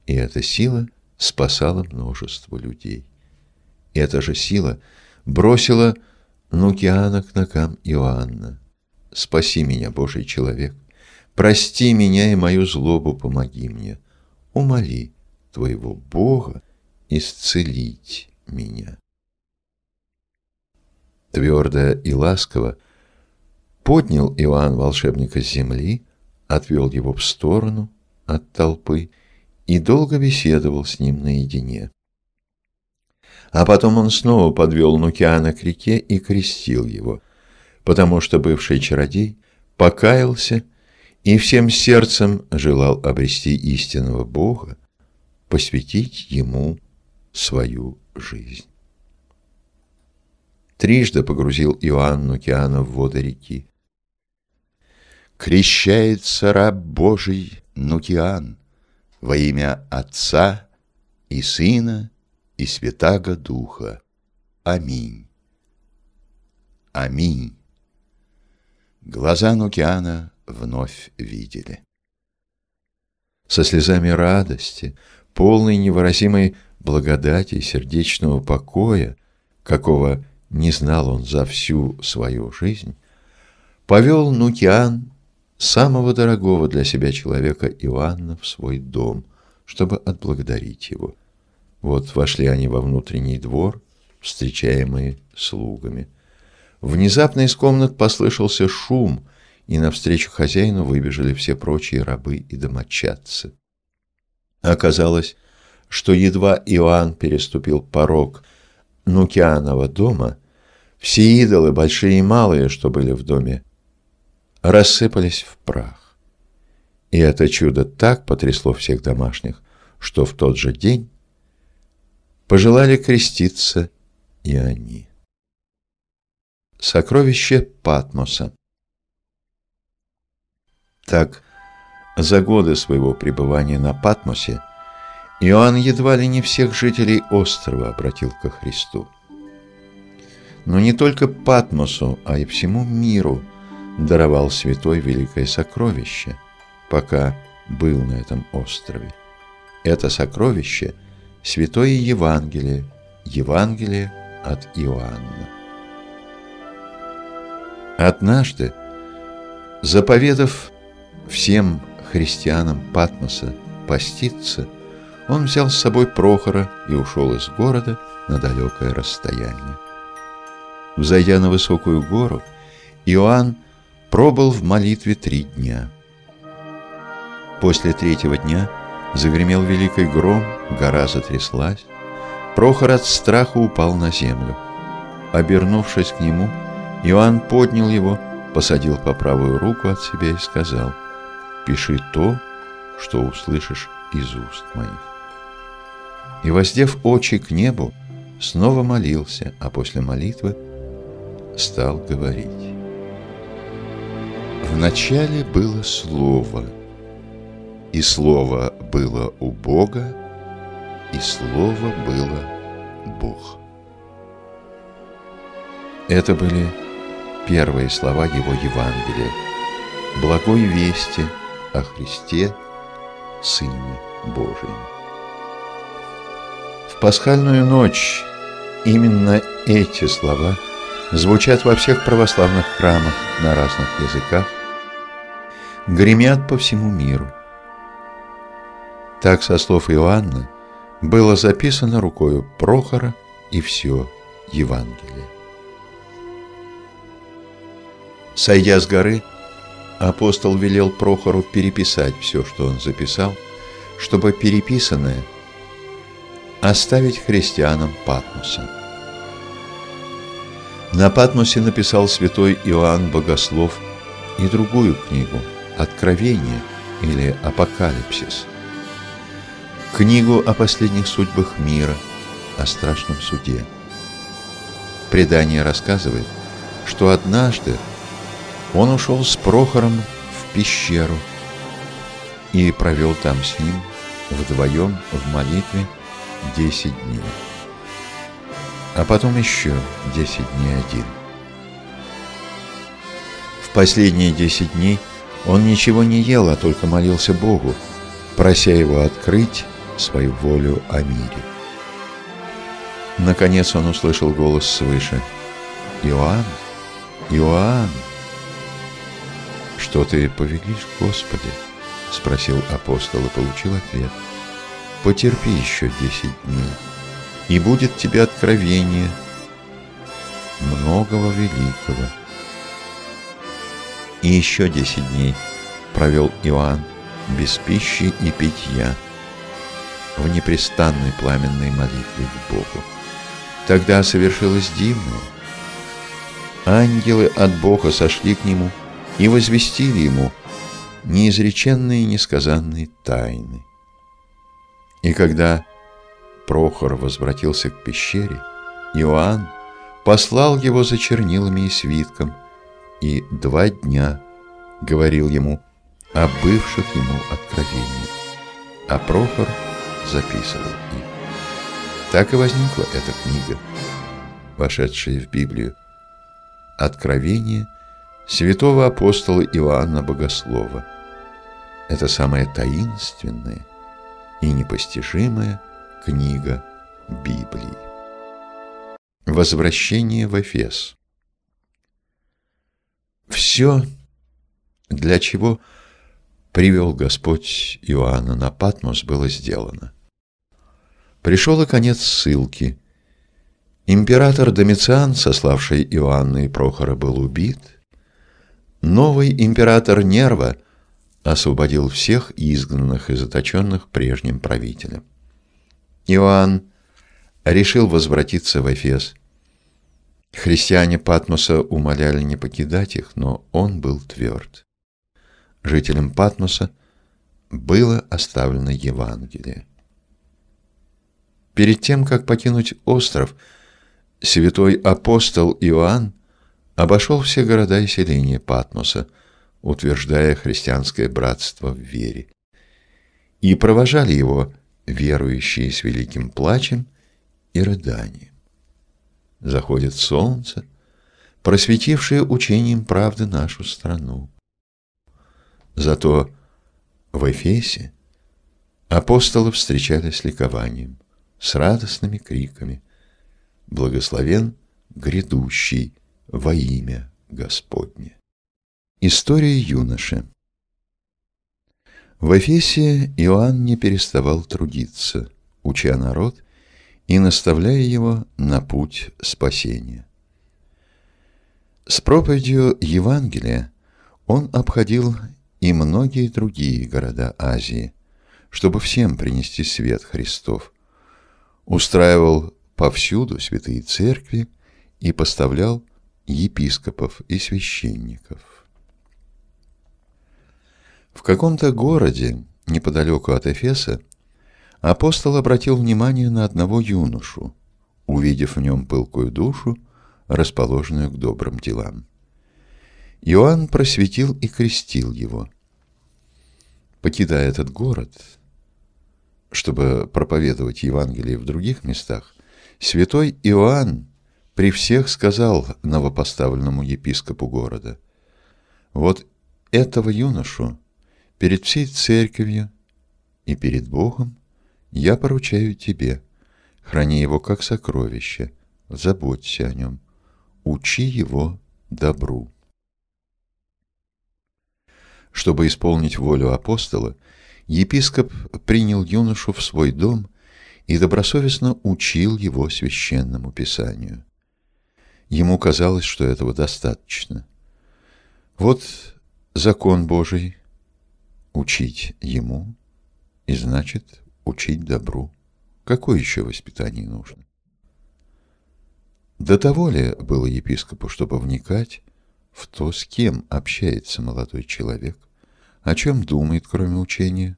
и эта сила спасала множество людей. Эта же сила бросила Нукиана к ногам Иоанна. Спаси меня, Божий человек, прости меня и мою злобу помоги мне. Умоли твоего Бога исцелить меня. Твердо и ласково поднял Иоанн волшебника с земли, отвел его в сторону от толпы и долго беседовал с ним наедине. А потом он снова подвел Нукиана к реке и крестил его, потому что бывший чародей покаялся и всем сердцем желал обрести истинного Бога, посвятить ему свою жизнь. Трижды погрузил Иоанн Нукиана в воды реки. Крещается раб Божий Нукиан во имя Отца и Сына и Святаго Духа. Аминь. Аминь. Глаза Нукиана вновь видели. Со слезами радости, полной невыразимой благодати и сердечного покоя, какого не знал он за всю свою жизнь, повел Нукиан самого дорогого для себя человека Иоанна в свой дом, чтобы отблагодарить его. Вот вошли они во внутренний двор, встречаемые слугами. Внезапно из комнат послышался шум, и навстречу хозяину выбежали все прочие рабы и домочадцы. Оказалось, что едва Иоанн переступил порог Нукианова дома, все идолы, большие и малые, что были в доме, рассыпались в прах. И это чудо так потрясло всех домашних, что в тот же день пожелали креститься и они. Сокровище Патмоса Так, за годы своего пребывания на Патмосе Иоанн едва ли не всех жителей острова обратил ко Христу. Но не только Патмосу, а и всему миру даровал святой великое сокровище, пока был на этом острове. Это сокровище – Святое Евангелие, Евангелие от Иоанна. Однажды, заповедав всем христианам Патмоса поститься, он взял с собой Прохора и ушел из города на далекое расстояние. Взойдя на высокую гору, Иоанн пробыл в молитве три дня. После третьего дня загремел великий гром, гора затряслась, Прохор от страха упал на землю. Обернувшись к нему, Иоанн поднял его, посадил по правую руку от себя и сказал, «Пиши то, что услышишь из уст моих». И, воздев очи к небу, снова молился, а после молитвы стал говорить. Вначале было Слово, и Слово было у Бога, и Слово было Бог. Это были первые слова его Евангелия, благой вести о Христе, Сыне Божьем. Пасхальную ночь именно эти слова звучат во всех православных храмах на разных языках, гремят по всему миру. Так, со слов Иоанна, было записано рукою Прохора и все Евангелие. Сойдя с горы, апостол велел Прохору переписать все, что он записал, чтобы переписанное оставить христианам Патмоса. На Патмосе написал святой Иоанн Богослов и другую книгу «Откровение» или «Апокалипсис», книгу о последних судьбах мира, о страшном суде. Предание рассказывает, что однажды он ушел с Прохором в пещеру и провел там с ним вдвоем в молитве десять дней. А потом еще десять дней один. В последние десять дней он ничего не ел, а только молился Богу, прося его открыть свою волю о мире. Наконец он услышал голос свыше. «Иоанн! Иоанн!» «Что ты повелишь, Господи?» — спросил апостол и получил ответ. «Потерпи еще десять дней, и будет тебе откровение многого великого». И еще десять дней провел Иоанн без пищи и питья, в непрестанной пламенной молитве к Богу. Тогда совершилось дивное. Ангелы от Бога сошли к нему и возвестили ему неизреченные несказанные тайны. И когда Прохор возвратился к пещере, Иоанн послал его за чернилами и свитком, и два дня говорил ему о бывших ему откровениях, а Прохор – записывал их. Так и возникла эта книга, вошедшая в Библию. Откровение святого апостола Иоанна Богослова. Это самая таинственная и непостижимая книга Библии. Возвращение в Эфес. Все, для чего привел Господь Иоанна на Патмос, было сделано. Пришел и конец ссылки. Император Домициан, сославший Иоанна и Прохора, был убит. Новый император Нерва освободил всех изгнанных и заточенных прежним правителем. Иоанн решил возвратиться в Эфес. Христиане Патмоса умоляли не покидать их, но он был тверд. Жителям Патмоса было оставлено Евангелие. Перед тем, как покинуть остров, святой апостол Иоанн обошел все города и селения Патмоса, утверждая христианское братство в вере. И провожали его верующие с великим плачем и рыданием. Заходит солнце, просветившее учением правды нашу страну. Зато в Эфесе апостолы встречали с ликованием, с радостными криками «Благословен грядущий во имя Господне». История юноши В Эфесе Иоанн не переставал трудиться, уча народ и наставляя его на путь спасения. С проповедью Евангелия он обходил и многие другие города Азии, чтобы всем принести свет Христов, устраивал повсюду святые церкви и поставлял епископов и священников. В каком-то городе, неподалеку от Эфеса, апостол обратил внимание на одного юношу, увидев в нем пылкую душу, расположенную к добрым делам. Иоанн просветил и крестил его. Покидая этот город, чтобы проповедовать Евангелие в других местах, святой Иоанн при всех сказал новопоставленному епископу города, «Вот этого юношу Перед всей церковью и перед Богом я поручаю тебе. Храни его как сокровище, заботься о нем, учи его добру. Чтобы исполнить волю апостола, епископ принял юношу в свой дом и добросовестно учил его священному писанию. Ему казалось, что этого достаточно. Вот закон Божий учить ему, и значит учить добру. Какое еще воспитание нужно? До того ли было епископу, чтобы вникать в то, с кем общается молодой человек, о чем думает, кроме учения,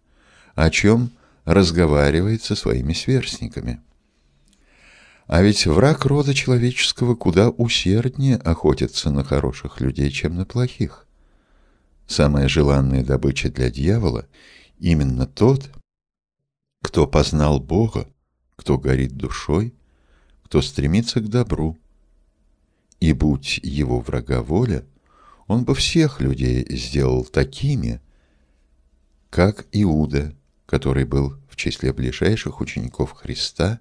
о чем разговаривает со своими сверстниками? А ведь враг рода человеческого куда усерднее охотится на хороших людей, чем на плохих. Самая желанная добыча для дьявола именно тот, кто познал Бога, кто горит душой, кто стремится к добру. И будь его врага воля, он бы всех людей сделал такими, как Иуда, который был в числе ближайших учеников Христа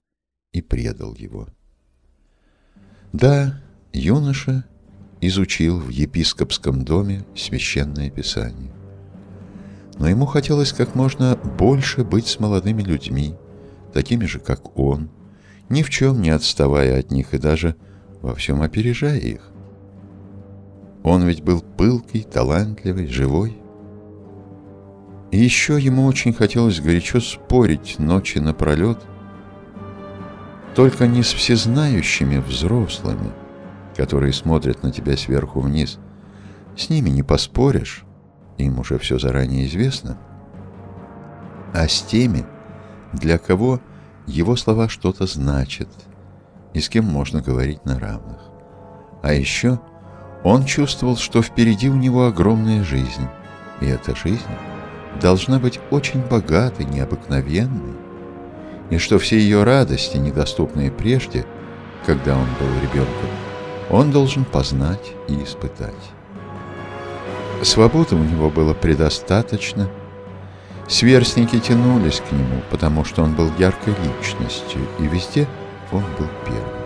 и предал его. Да, юноша изучил в епископском доме священное писание. Но ему хотелось как можно больше быть с молодыми людьми, такими же, как он, ни в чем не отставая от них и даже во всем опережая их. Он ведь был пылкий, талантливый, живой. И еще ему очень хотелось горячо спорить ночи напролет, только не с всезнающими взрослыми, которые смотрят на тебя сверху вниз. С ними не поспоришь, им уже все заранее известно. А с теми, для кого его слова что-то значат, и с кем можно говорить на равных. А еще он чувствовал, что впереди у него огромная жизнь, и эта жизнь должна быть очень богатой, необыкновенной, и что все ее радости, недоступные прежде, когда он был ребенком, он должен познать и испытать. Свободы у него было предостаточно. Сверстники тянулись к нему, потому что он был яркой личностью, и везде он был первым.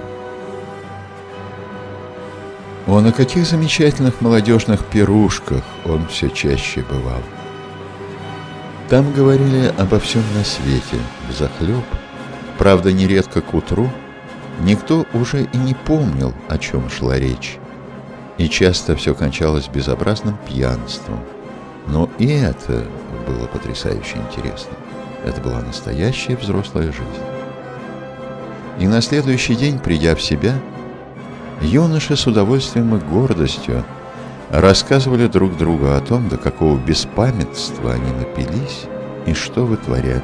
О, на каких замечательных молодежных пирушках он все чаще бывал. Там говорили обо всем на свете, взахлеб, правда, нередко к утру – Никто уже и не помнил, о чем шла речь. И часто все кончалось безобразным пьянством, Но и это было потрясающе интересно. Это была настоящая взрослая жизнь. И на следующий день, придя в себя, юноши с удовольствием и гордостью рассказывали друг другу о том, до какого беспамятства они напились и что вытворяли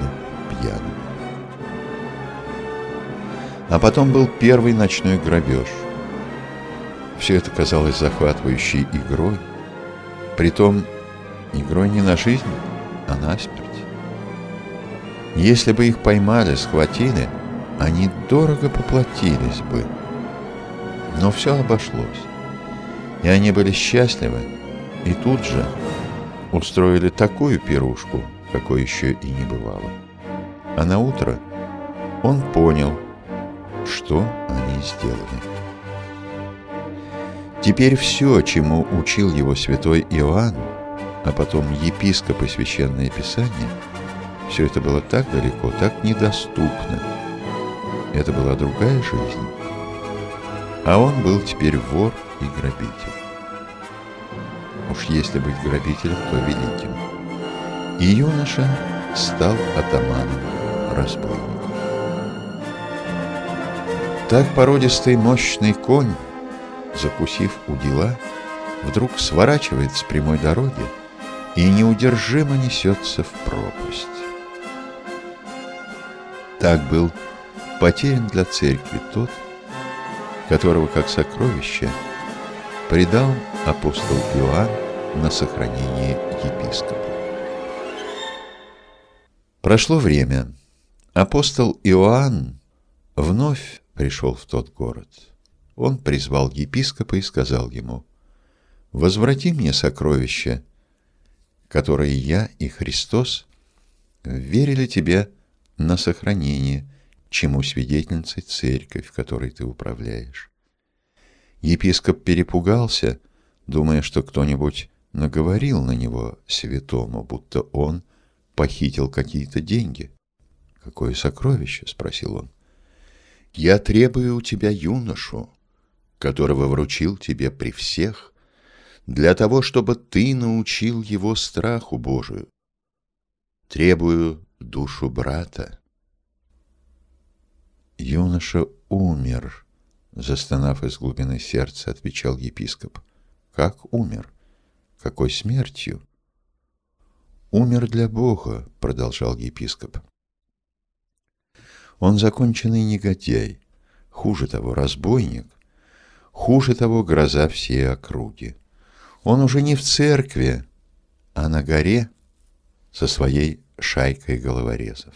пьяным. А потом был первый ночной грабеж. Все это казалось захватывающей игрой, притом игрой не на жизнь, а на смерть. Если бы их поймали, схватили, они дорого поплатились бы. Но все обошлось и они были счастливы, и тут же устроили такую пирушку, какой еще и не бывало. А на утро он понял, что они сделали. Теперь все, чему учил его святой Иоанн, а потом епископ и священное писание, все это было так далеко, так недоступно. Это была другая жизнь. А он был теперь вор и грабитель. Уж если быть грабителем, то великим. И юноша стал атаманом разбойников. Так породистый мощный конь, закусив у дела, вдруг сворачивает с прямой дороги и неудержимо несется в пропасть. Так был потерян для церкви тот, которого как сокровище – предал апостол Иоанн на сохранение епископу. Прошло время. Апостол Иоанн вновь пришел в тот город. Он призвал епископа и сказал ему, «Возврати мне сокровища, которые я и Христос верили тебе на сохранение, чему свидетельницей церковь, которой ты управляешь. Епископ перепугался, думая, что кто-нибудь наговорил на него святому, будто он похитил какие-то деньги. «Какое сокровище?» — спросил он. «Я требую у тебя юношу, которого вручил тебе при всех, для того, чтобы ты научил его страху Божию. Требую душу брата». Юноша умер Застонав из глубины сердца, отвечал епископ. Как умер? Какой смертью? Умер для Бога, продолжал епископ. Он законченный негодяй, хуже того, разбойник, хуже того, гроза всей округи. Он уже не в церкви, а на горе со своей шайкой головорезов.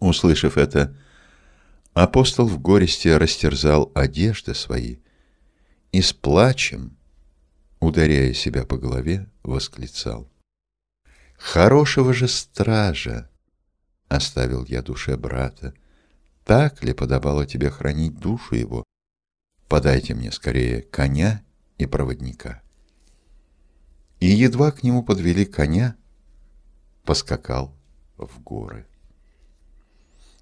Услышав это, Апостол в горести растерзал одежды свои и с плачем, ударяя себя по голове, восклицал. «Хорошего же стража оставил я душе брата. Так ли подобало тебе хранить душу его? Подайте мне скорее коня и проводника». И едва к нему подвели коня, поскакал в горы.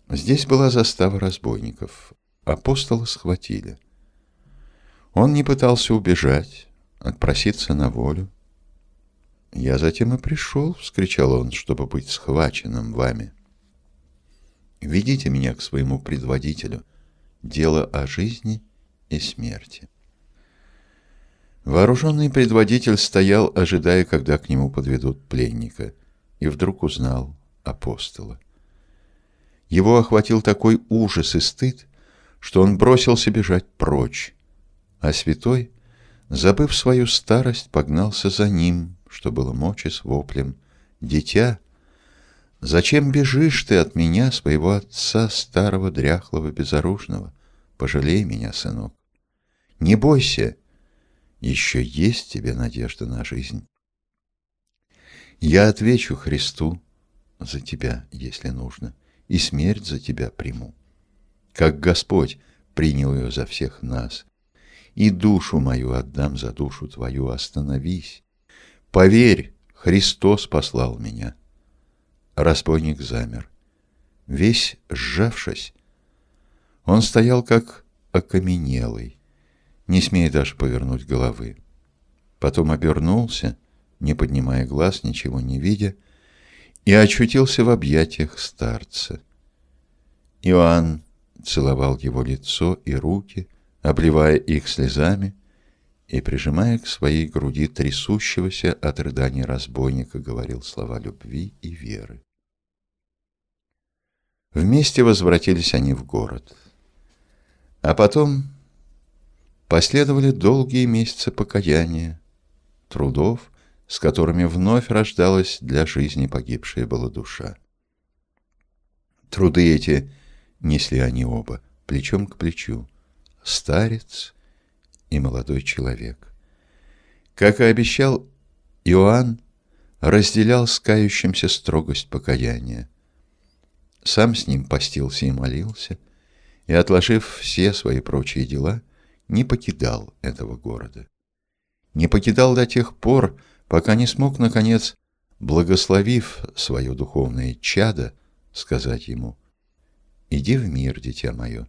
Здесь была застава разбойников. Апостола схватили. Он не пытался убежать, отпроситься на волю. «Я затем и пришел», — вскричал он, — «чтобы быть схваченным вами. Ведите меня к своему предводителю. Дело о жизни и смерти». Вооруженный предводитель стоял, ожидая, когда к нему подведут пленника, и вдруг узнал апостола. Его охватил такой ужас и стыд, что он бросился бежать прочь, а святой, забыв свою старость, погнался за ним, что было мочи с воплем. «Дитя, зачем бежишь ты от меня, своего отца, старого, дряхлого, безоружного? Пожалей меня, сынок. Не бойся, еще есть тебе надежда на жизнь. Я отвечу Христу за тебя, если нужно и смерть за тебя приму. Как Господь принял ее за всех нас. И душу мою отдам за душу твою, остановись. Поверь, Христос послал меня. Разбойник замер. Весь сжавшись, он стоял как окаменелый, не смея даже повернуть головы. потом обернулся, не поднимая глаз, ничего не видя, и очутился в объятиях старца. Иоанн целовал его лицо и руки, обливая их слезами, и, прижимая к своей груди трясущегося от рыданий разбойника, говорил слова любви и веры. Вместе возвратились они в город. А потом последовали долгие месяцы покаяния, трудов, с которыми вновь рождалась для жизни погибшая была душа. Труды эти несли они оба, плечом к плечу, старец и молодой человек. Как и обещал Иоанн, разделял с кающимся строгость покаяния. Сам с ним постился и молился, и, отложив все свои прочие дела, не покидал этого города. Не покидал до тех пор, пока не смог, наконец, благословив свое духовное чадо, сказать ему «Иди в мир, дитя мое».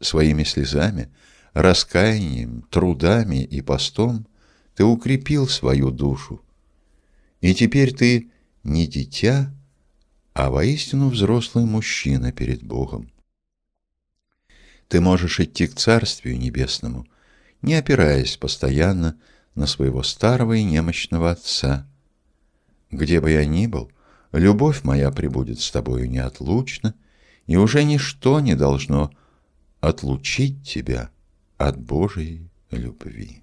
Своими слезами, раскаянием, трудами и постом ты укрепил свою душу. И теперь ты не дитя, а воистину взрослый мужчина перед Богом. Ты можешь идти к Царствию Небесному, не опираясь постоянно на своего старого и немощного отца. Где бы я ни был, любовь моя пребудет с тобою неотлучно, и уже ничто не должно отлучить тебя от Божией любви.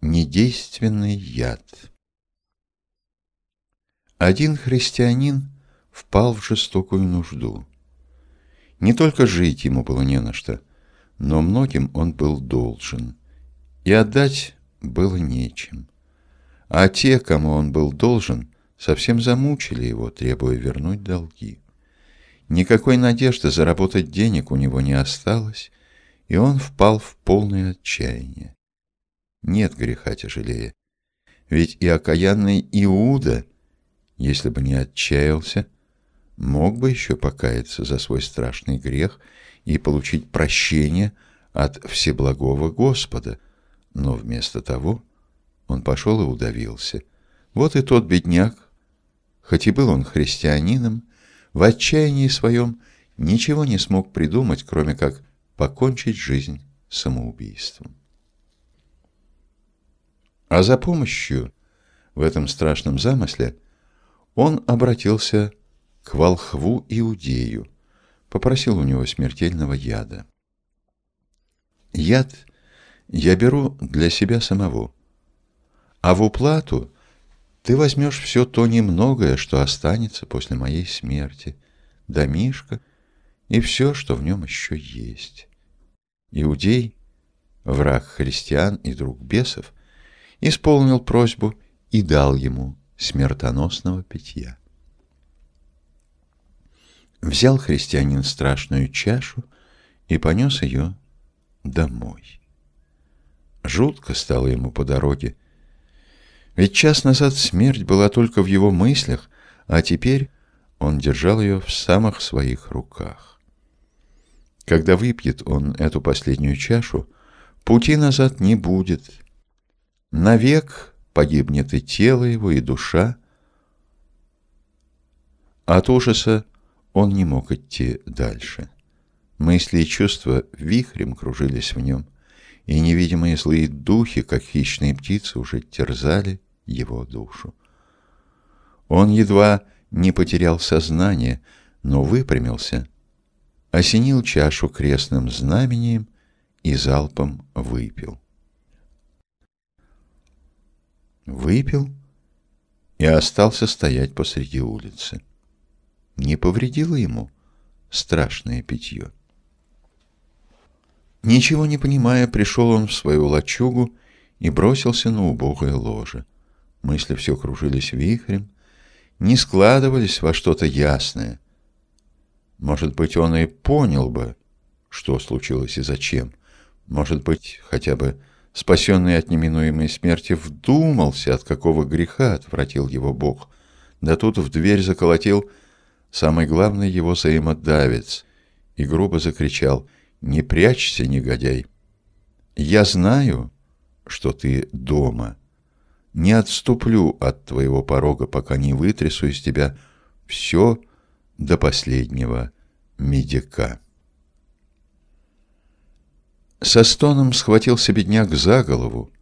Недейственный яд. Один христианин впал в жестокую нужду. Не только жить ему было не на что, но многим он был должен, и отдать было нечем. А те, кому он был должен, совсем замучили его, требуя вернуть долги. Никакой надежды заработать денег у него не осталось, и он впал в полное отчаяние. Нет греха тяжелее, ведь и окаянный Иуда, если бы не отчаялся, мог бы еще покаяться за свой страшный грех и получить прощение от Всеблагого Господа, но вместо того он пошел и удавился. Вот и тот бедняк, хоть и был он христианином, в отчаянии своем ничего не смог придумать, кроме как покончить жизнь самоубийством. А за помощью в этом страшном замысле он обратился к волхву Иудею, попросил у него смертельного яда. Яд я беру для себя самого, а в уплату ты возьмешь все то немногое, что останется после моей смерти, домишко и все, что в нем еще есть. Иудей, враг христиан и друг бесов, исполнил просьбу и дал ему смертоносного питья. Взял христианин страшную чашу и понес ее домой. Жутко стало ему по дороге, ведь час назад смерть была только в его мыслях, а теперь он держал ее в самых своих руках. Когда выпьет он эту последнюю чашу, пути назад не будет. Навек погибнет и тело его, и душа. От ужаса он не мог идти дальше. Мысли и чувства вихрем кружились в нем, и невидимые злые духи, как хищные птицы, уже терзали его душу. Он едва не потерял сознание, но выпрямился, осенил чашу крестным знамением и залпом выпил. Выпил и остался стоять посреди улицы не повредило ему страшное питье. Ничего не понимая, пришел он в свою лачугу и бросился на убогое ложе. Мысли все кружились вихрем, не складывались во что-то ясное. Может быть, он и понял бы, что случилось и зачем. Может быть, хотя бы спасенный от неминуемой смерти вдумался, от какого греха отвратил его Бог. Да тут в дверь заколотил самый главный его взаимодавец, и грубо закричал «Не прячься, негодяй! Я знаю, что ты дома, не отступлю от твоего порога, пока не вытрясу из тебя все до последнего медика. Со стоном схватился бедняк за голову,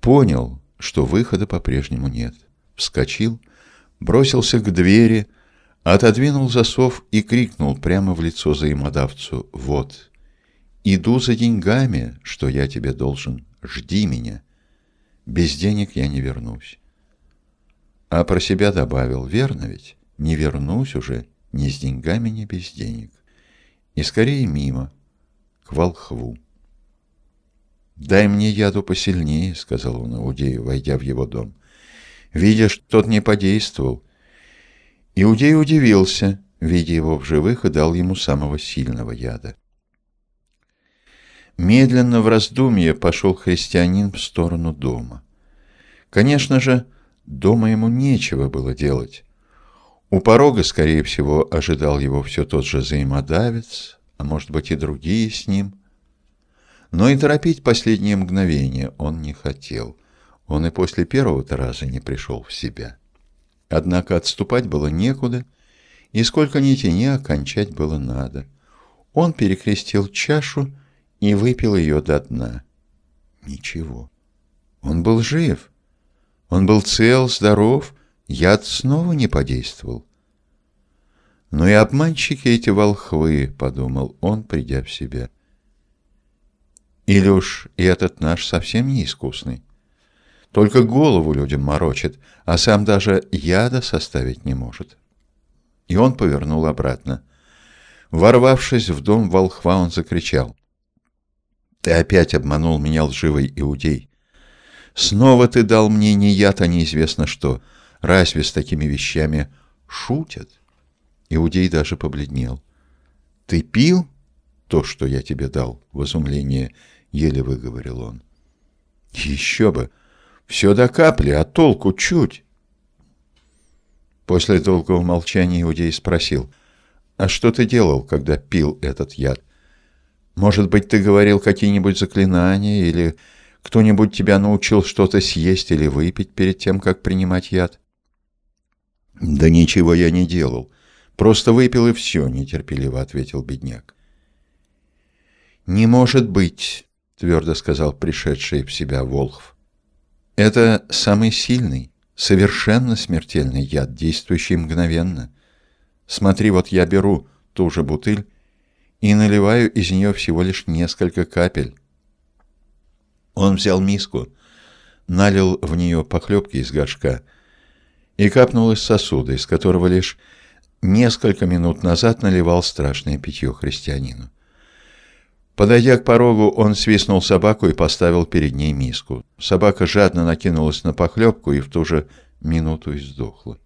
понял, что выхода по-прежнему нет. Вскочил, бросился к двери, отодвинул засов и крикнул прямо в лицо взаимодавцу «Вот, иду за деньгами, что я тебе должен, жди меня. Без денег я не вернусь». А про себя добавил «Верно ведь? Не вернусь уже ни с деньгами, ни без денег. И скорее мимо, к волхву». «Дай мне яду посильнее», — сказал он Иудею, войдя в его дом. Видя, что тот не подействовал, Иудей удивился, видя его в живых, и дал ему самого сильного яда. Медленно в раздумье пошел христианин в сторону дома. Конечно же, дома ему нечего было делать. У порога, скорее всего, ожидал его все тот же взаимодавец, а может быть и другие с ним. Но и торопить последнее мгновение он не хотел. Он и после первого-то раза не пришел в себя. Однако отступать было некуда, и сколько ни тяни, окончать было надо. Он перекрестил чашу и выпил ее до дна. Ничего. Он был жив. Он был цел, здоров, яд снова не подействовал. «Ну и обманщики эти волхвы», — подумал он, придя в себя. Или уж и этот наш совсем не искусный. Только голову людям морочит, а сам даже яда составить не может. И он повернул обратно. Ворвавшись в дом волхва, он закричал. «Ты опять обманул меня, лживый иудей! Снова ты дал мне не яд, а неизвестно что. Разве с такими вещами шутят?» Иудей даже побледнел. «Ты пил то, что я тебе дал?» — в изумлении — еле выговорил он. «Еще бы! Все до капли, а толку чуть!» После долгого молчания Иудей спросил, «А что ты делал, когда пил этот яд? Может быть, ты говорил какие-нибудь заклинания, или кто-нибудь тебя научил что-то съесть или выпить перед тем, как принимать яд?» «Да ничего я не делал. Просто выпил и все», — нетерпеливо ответил бедняк. «Не может быть!» твердо сказал пришедший в себя Волхв. Это самый сильный, совершенно смертельный яд, действующий мгновенно. Смотри, вот я беру ту же бутыль и наливаю из нее всего лишь несколько капель. Он взял миску, налил в нее похлебки из горшка и капнул из сосуда, из которого лишь несколько минут назад наливал страшное питье христианину. Подойдя к порогу, он свистнул собаку и поставил перед ней миску. Собака жадно накинулась на похлебку и в ту же минуту издохла.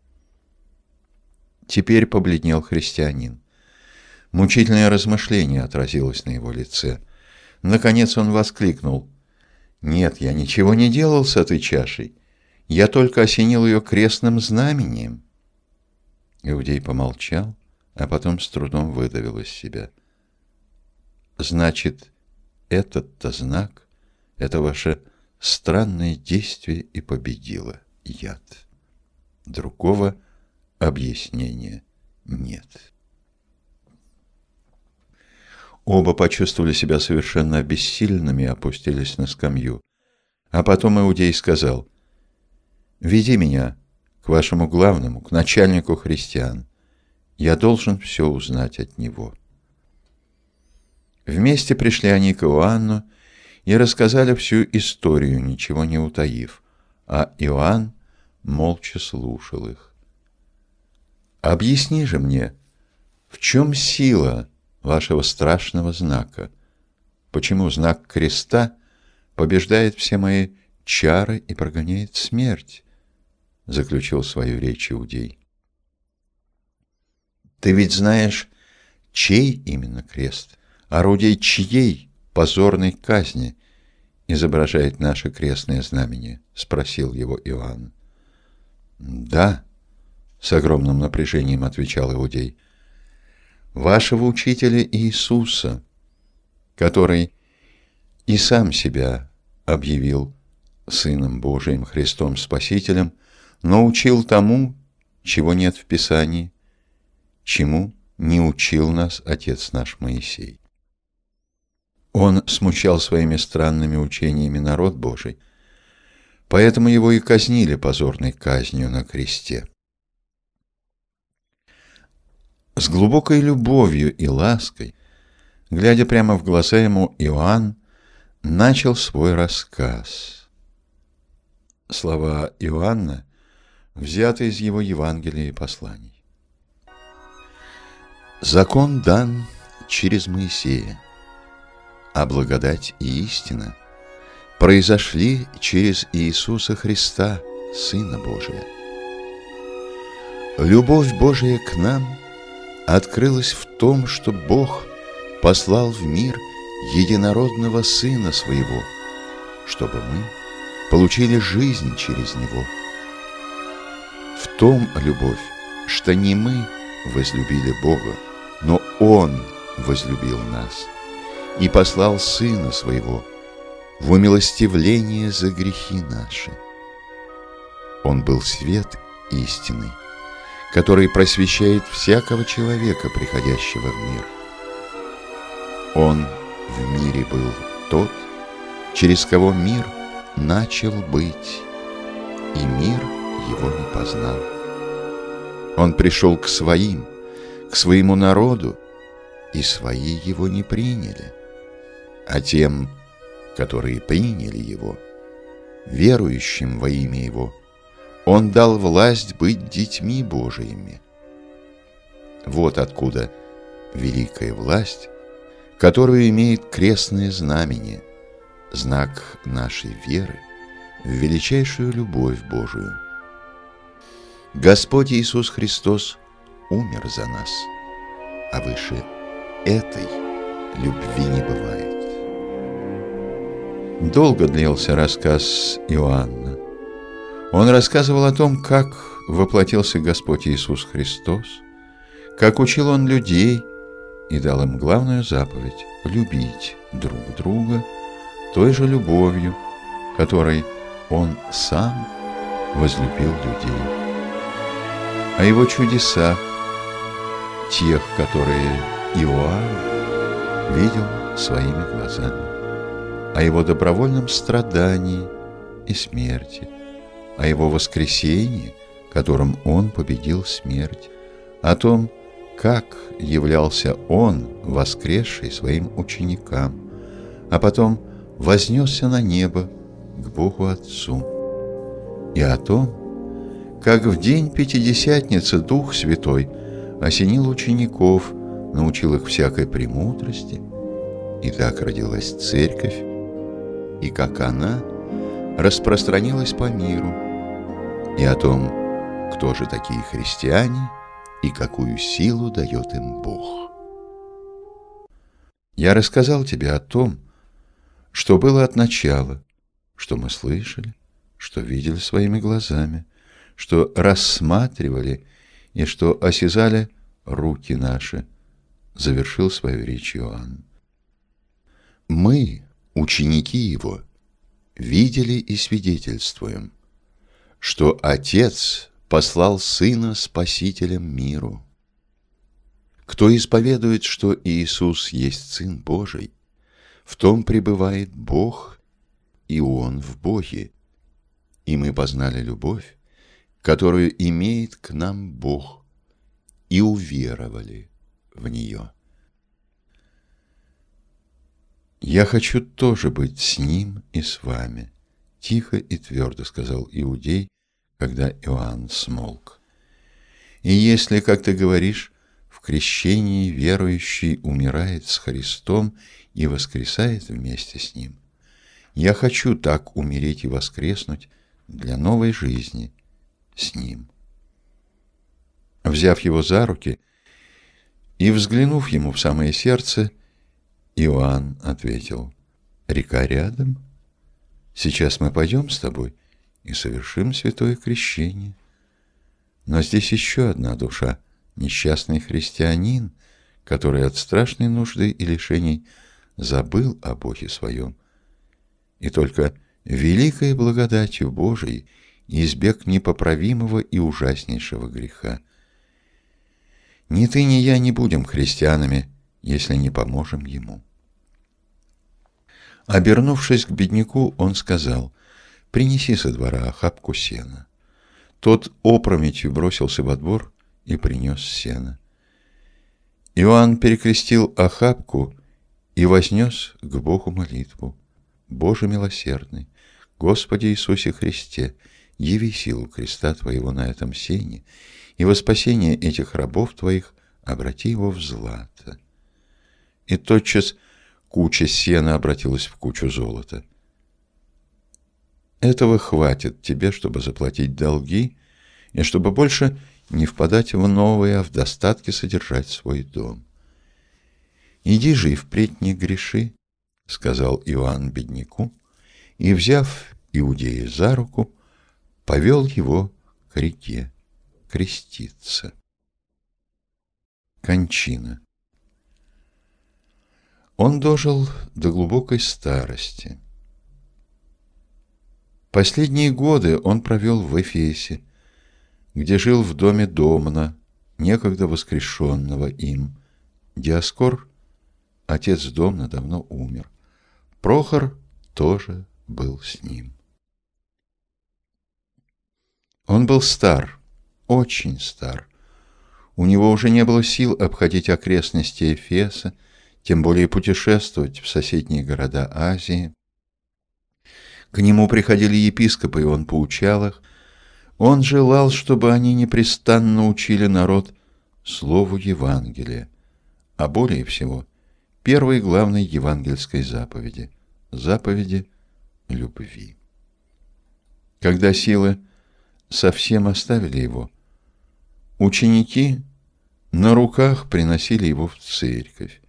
Теперь побледнел христианин. Мучительное размышление отразилось на его лице. Наконец он воскликнул. «Нет, я ничего не делал с этой чашей. Я только осенил ее крестным знамением». Иудей помолчал, а потом с трудом выдавил из себя – Значит, этот-то знак, это ваше странное действие и победило яд. Другого объяснения нет. Оба почувствовали себя совершенно обессиленными и опустились на скамью. А потом Иудей сказал, «Веди меня к вашему главному, к начальнику христиан. Я должен все узнать от него». Вместе пришли они к Иоанну и рассказали всю историю, ничего не утаив, а Иоанн молча слушал их. «Объясни же мне, в чем сила вашего страшного знака? Почему знак креста побеждает все мои чары и прогоняет смерть?» — заключил свою речь Иудей. «Ты ведь знаешь, чей именно крест?» орудие чьей позорной казни изображает наше крестное знамение? — спросил его Иоанн. — Да, — с огромным напряжением отвечал Иудей, — вашего учителя Иисуса, который и сам себя объявил Сыном Божиим, Христом Спасителем, но учил тому, чего нет в Писании, чему не учил нас Отец наш Моисей. Он смущал своими странными учениями народ Божий, поэтому его и казнили позорной казнью на кресте. С глубокой любовью и лаской, глядя прямо в глаза ему, Иоанн начал свой рассказ. Слова Иоанна взяты из его Евангелия и посланий. Закон дан через Моисея, а благодать и истина произошли через Иисуса Христа, Сына Божия. Любовь Божия к нам открылась в том, что Бог послал в мир единородного Сына Своего, чтобы мы получили жизнь через Него. В том любовь, что не мы возлюбили Бога, но Он возлюбил нас и послал Сына Своего в умилостивление за грехи наши. Он был свет истины, который просвещает всякого человека, приходящего в мир. Он в мире был тот, через кого мир начал быть, и мир его не познал. Он пришел к своим, к своему народу, и свои его не приняли. А тем, которые приняли его, верующим во имя его, он дал власть быть детьми Божиими. Вот откуда великая власть, которую имеет крестное знамение, знак нашей веры в величайшую любовь Божию. Господь Иисус Христос умер за нас, а выше этой любви не бывает. Долго длился рассказ Иоанна. Он рассказывал о том, как воплотился Господь Иисус Христос, как учил Он людей и дал им главную заповедь – любить друг друга той же любовью, которой Он сам возлюбил людей. О Его чудесах, тех, которые Иоанн видел своими глазами о его добровольном страдании и смерти, о его воскресении, которым он победил смерть, о том, как являлся он, воскресший своим ученикам, а потом вознесся на небо к Богу Отцу, и о том, как в день Пятидесятницы Дух Святой осенил учеников, научил их всякой премудрости, и так родилась Церковь, и как она распространилась по миру, и о том, кто же такие христиане и какую силу дает им Бог. Я рассказал тебе о том, что было от начала, что мы слышали, что видели своими глазами, что рассматривали и что осязали руки наши, завершил свою речь Иоанн. Мы, ученики его, видели и свидетельствуем, что Отец послал Сына Спасителем миру. Кто исповедует, что Иисус есть Сын Божий, в том пребывает Бог, и Он в Боге. И мы познали любовь, которую имеет к нам Бог, и уверовали в нее. «Я хочу тоже быть с ним и с вами», — тихо и твердо сказал Иудей, когда Иоанн смолк. «И если, как ты говоришь, в крещении верующий умирает с Христом и воскресает вместе с Ним, я хочу так умереть и воскреснуть для новой жизни с Ним». Взяв его за руки и взглянув ему в самое сердце, — Иоанн ответил, «Река рядом. Сейчас мы пойдем с тобой и совершим святое крещение. Но здесь еще одна душа, несчастный христианин, который от страшной нужды и лишений забыл о Боге своем. И только великой благодатью Божией избег непоправимого и ужаснейшего греха. Ни ты, ни я не будем христианами, если не поможем ему. Обернувшись к бедняку, он сказал, «Принеси со двора охапку сена». Тот опрометью бросился во двор и принес сено. Иоанн перекрестил охапку и вознес к Богу молитву. «Боже милосердный, Господи Иисусе Христе, яви силу креста Твоего на этом сене, и во спасение этих рабов Твоих обрати его в злато». И тотчас куча сена обратилась в кучу золота. Этого хватит тебе, чтобы заплатить долги, и чтобы больше не впадать в новые, а в достатке содержать свой дом. «Иди же и впредь не греши», — сказал Иоанн бедняку, и, взяв Иудея за руку, повел его к реке креститься. Кончина он дожил до глубокой старости. Последние годы он провел в Эфесе, где жил в доме Домна, некогда воскрешенного им. Диаскор, отец Домна, давно умер. Прохор тоже был с ним. Он был стар, очень стар. У него уже не было сил обходить окрестности Эфеса, тем более путешествовать в соседние города Азии. К нему приходили епископы, и он поучал их. Он желал, чтобы они непрестанно учили народ слову Евангелия, а более всего первой главной евангельской заповеди – заповеди любви. Когда силы совсем оставили его, ученики на руках приносили его в церковь.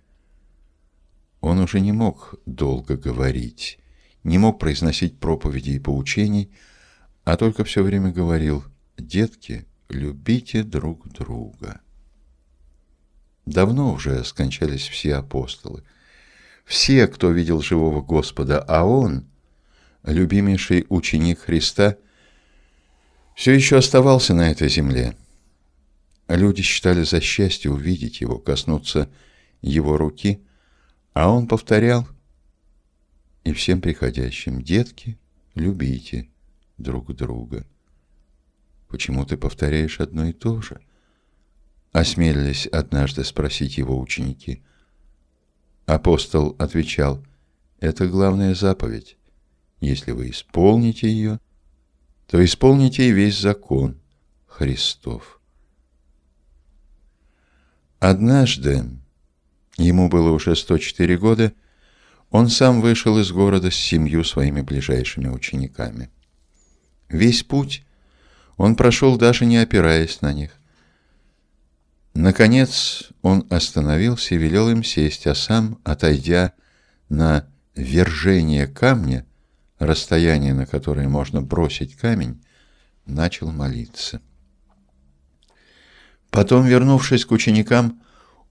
Он уже не мог долго говорить, не мог произносить проповеди и поучений, а только все время говорил «Детки, любите друг друга». Давно уже скончались все апостолы, все, кто видел живого Господа, а он, любимейший ученик Христа, все еще оставался на этой земле. Люди считали за счастье увидеть его, коснуться его руки – а он повторял и всем приходящим, детки, любите друг друга. Почему ты повторяешь одно и то же? Осмелились однажды спросить его ученики. Апостол отвечал, это главная заповедь. Если вы исполните ее, то исполните и весь закон Христов. Однажды Ему было уже 104 года, он сам вышел из города с семью своими ближайшими учениками. Весь путь он прошел, даже не опираясь на них. Наконец он остановился и велел им сесть, а сам, отойдя на вержение камня, расстояние, на которое можно бросить камень, начал молиться. Потом, вернувшись к ученикам,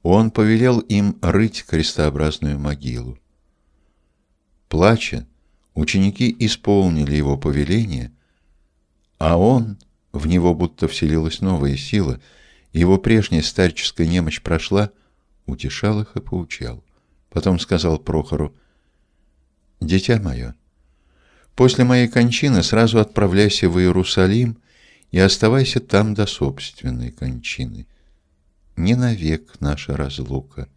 он повелел им рыть крестообразную могилу. Плача, ученики исполнили его повеление, а он, в него будто вселилась новая сила, его прежняя старческая немощь прошла, утешал их и поучал. Потом сказал Прохору, «Дитя мое, после моей кончины сразу отправляйся в Иерусалим и оставайся там до собственной кончины не навек наша разлука.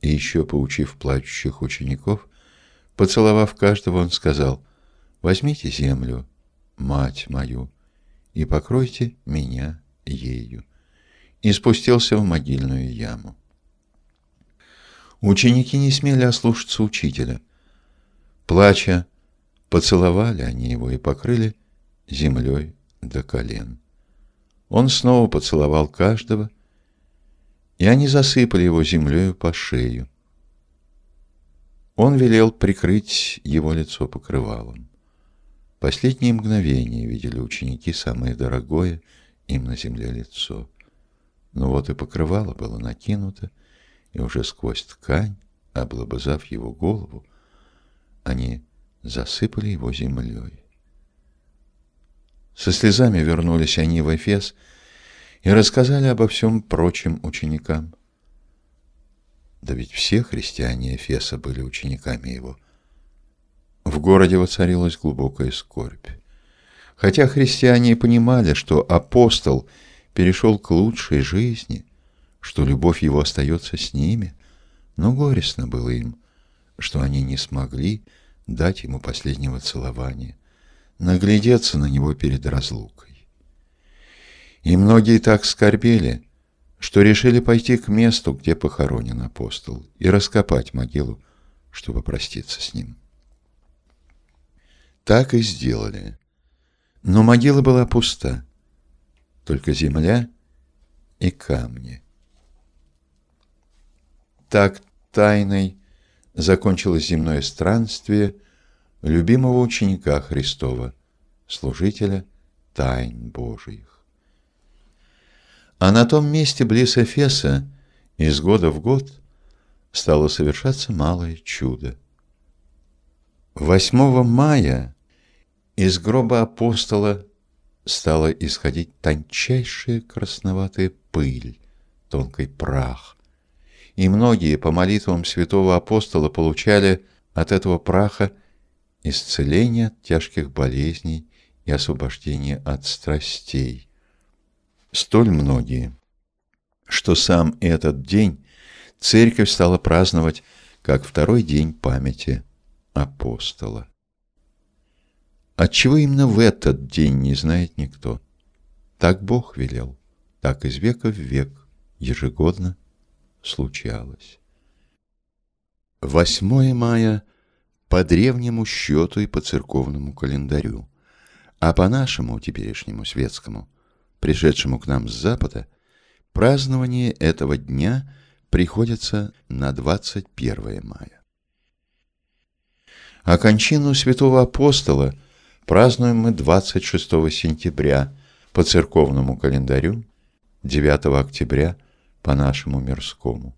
И еще, поучив плачущих учеников, поцеловав каждого, он сказал, «Возьмите землю, мать мою, и покройте меня ею». И спустился в могильную яму. Ученики не смели ослушаться учителя. Плача, поцеловали они его и покрыли землей до колен. Он снова поцеловал каждого, и они засыпали его землею по шею. Он велел прикрыть его лицо покрывалом. Последние мгновения видели ученики самое дорогое им на земле лицо. Но вот и покрывало было накинуто, и уже сквозь ткань, облобызав его голову, они засыпали его землей. Со слезами вернулись они в Эфес и рассказали обо всем прочим ученикам. Да ведь все христиане Эфеса были учениками его. В городе воцарилась глубокая скорбь. Хотя христиане и понимали, что апостол перешел к лучшей жизни, что любовь его остается с ними, но горестно было им, что они не смогли дать ему последнего целования, наглядеться на него перед разлукой. И многие так скорбели, что решили пойти к месту, где похоронен апостол, и раскопать могилу, чтобы проститься с ним. Так и сделали. Но могила была пуста, только земля и камни. Так тайной закончилось земное странствие любимого ученика Христова, служителя тайн Божиих. А на том месте близ Эфеса из года в год стало совершаться малое чудо. 8 мая из гроба апостола стала исходить тончайшая красноватая пыль, тонкий прах, и многие по молитвам святого апостола получали от этого праха исцеление от тяжких болезней и освобождение от страстей. Столь многие, что сам этот день церковь стала праздновать как второй день памяти апостола. Отчего именно в этот день не знает никто. Так Бог велел, так из века в век ежегодно случалось. 8 мая по древнему счету и по церковному календарю, а по нашему теперешнему светскому, пришедшему к нам с запада, празднование этого дня приходится на 21 мая. А кончину святого апостола празднуем мы 26 сентября по церковному календарю, 9 октября по нашему мирскому.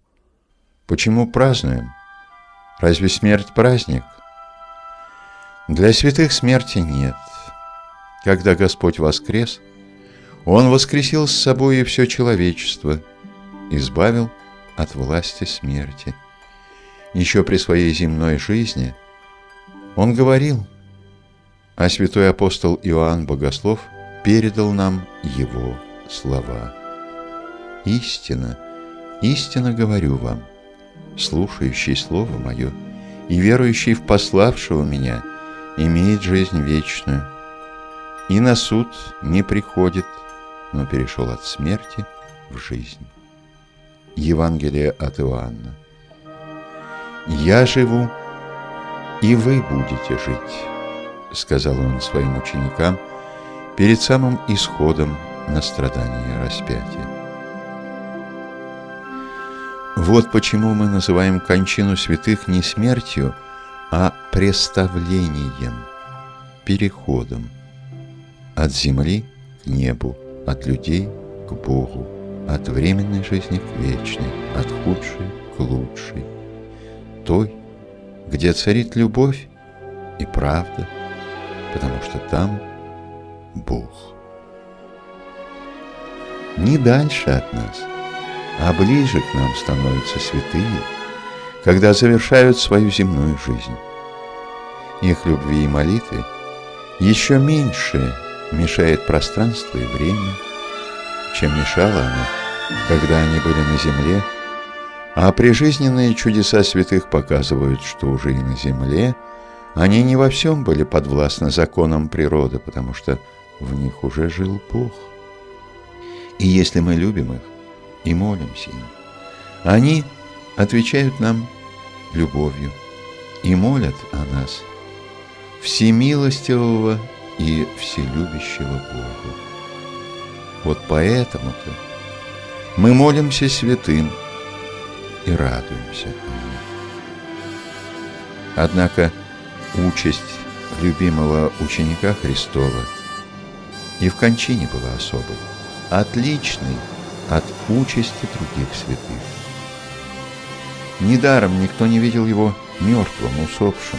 Почему празднуем? Разве смерть праздник? Для святых смерти нет. Когда Господь воскрес, Он воскресил с собой и все человечество, избавил от власти смерти. Еще при своей земной жизни Он говорил, а святой апостол Иоанн Богослов передал нам Его слова. Истина, истинно говорю вам, слушающий Слово Мое и верующий в пославшего Меня имеет жизнь вечную, и на суд не приходит, но перешел от смерти в жизнь. Евангелие от Иоанна. «Я живу, и вы будете жить», — сказал он своим ученикам перед самым исходом на страдания распятия. Вот почему мы называем кончину святых не смертью, а преставлением, переходом от земли к небу, от людей к Богу, от временной жизни к вечной, от худшей к лучшей, той, где царит любовь и правда, потому что там Бог. Не дальше от нас – а ближе к нам становятся святые, когда завершают свою земную жизнь. Их любви и молитвы еще меньше мешает пространство и время, чем мешало оно, когда они были на земле, а прижизненные чудеса святых показывают, что уже и на земле они не во всем были подвластны законам природы, потому что в них уже жил Бог. И если мы любим их, и молимся им. Они отвечают нам любовью и молят о нас всемилостивого и вселюбящего Бога. Вот поэтому-то мы молимся святым и радуемся им. Однако участь любимого ученика Христова и в кончине была особой, отличной от участи других святых. Недаром никто не видел его мертвым, усопшим.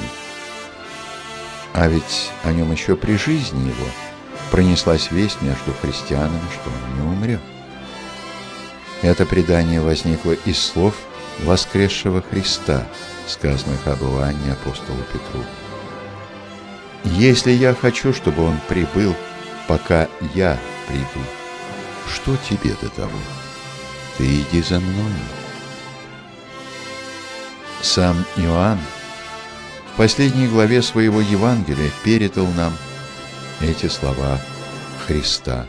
А ведь о нем еще при жизни его пронеслась весть между христианами, что он не умрет. Это предание возникло из слов воскресшего Христа, сказанных об Иоанне апостолу Петру. «Если я хочу, чтобы он прибыл, пока я приду, что тебе до того? Ты иди за мной». Сам Иоанн в последней главе своего Евангелия передал нам эти слова Христа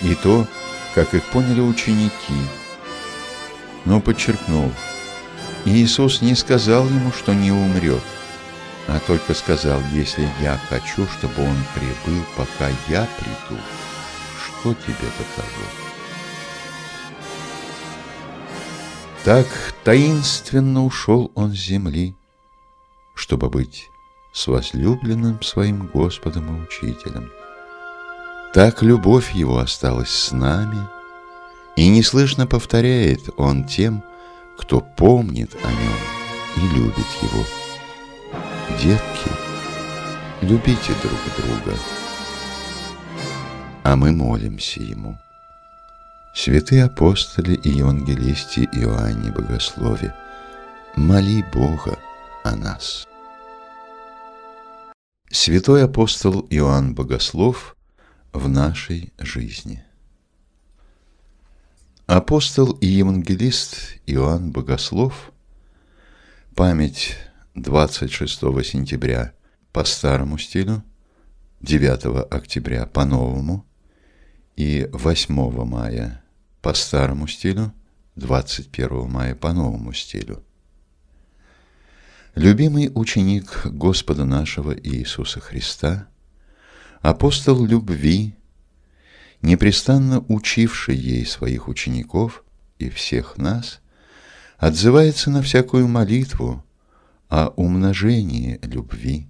и то, как их поняли ученики, но подчеркнул, Иисус не сказал ему, что не умрет, а только сказал, если я хочу, чтобы он прибыл, пока я приду, что тебе того? Так таинственно ушел он с земли, чтобы быть с возлюбленным своим Господом и Учителем. Так любовь его осталась с нами, и неслышно повторяет он тем, кто помнит о нем и любит его. Детки, любите друг друга, а мы молимся ему святые апостоли и евангелисте Иоанне Богослове, моли Бога о нас. Святой апостол Иоанн Богослов в нашей жизни. Апостол и евангелист Иоанн Богослов, память 26 сентября по старому стилю, 9 октября по новому и 8 мая по старому стилю, 21 мая по новому стилю. Любимый ученик Господа нашего Иисуса Христа, апостол любви, непрестанно учивший ей своих учеников и всех нас, отзывается на всякую молитву о умножении любви,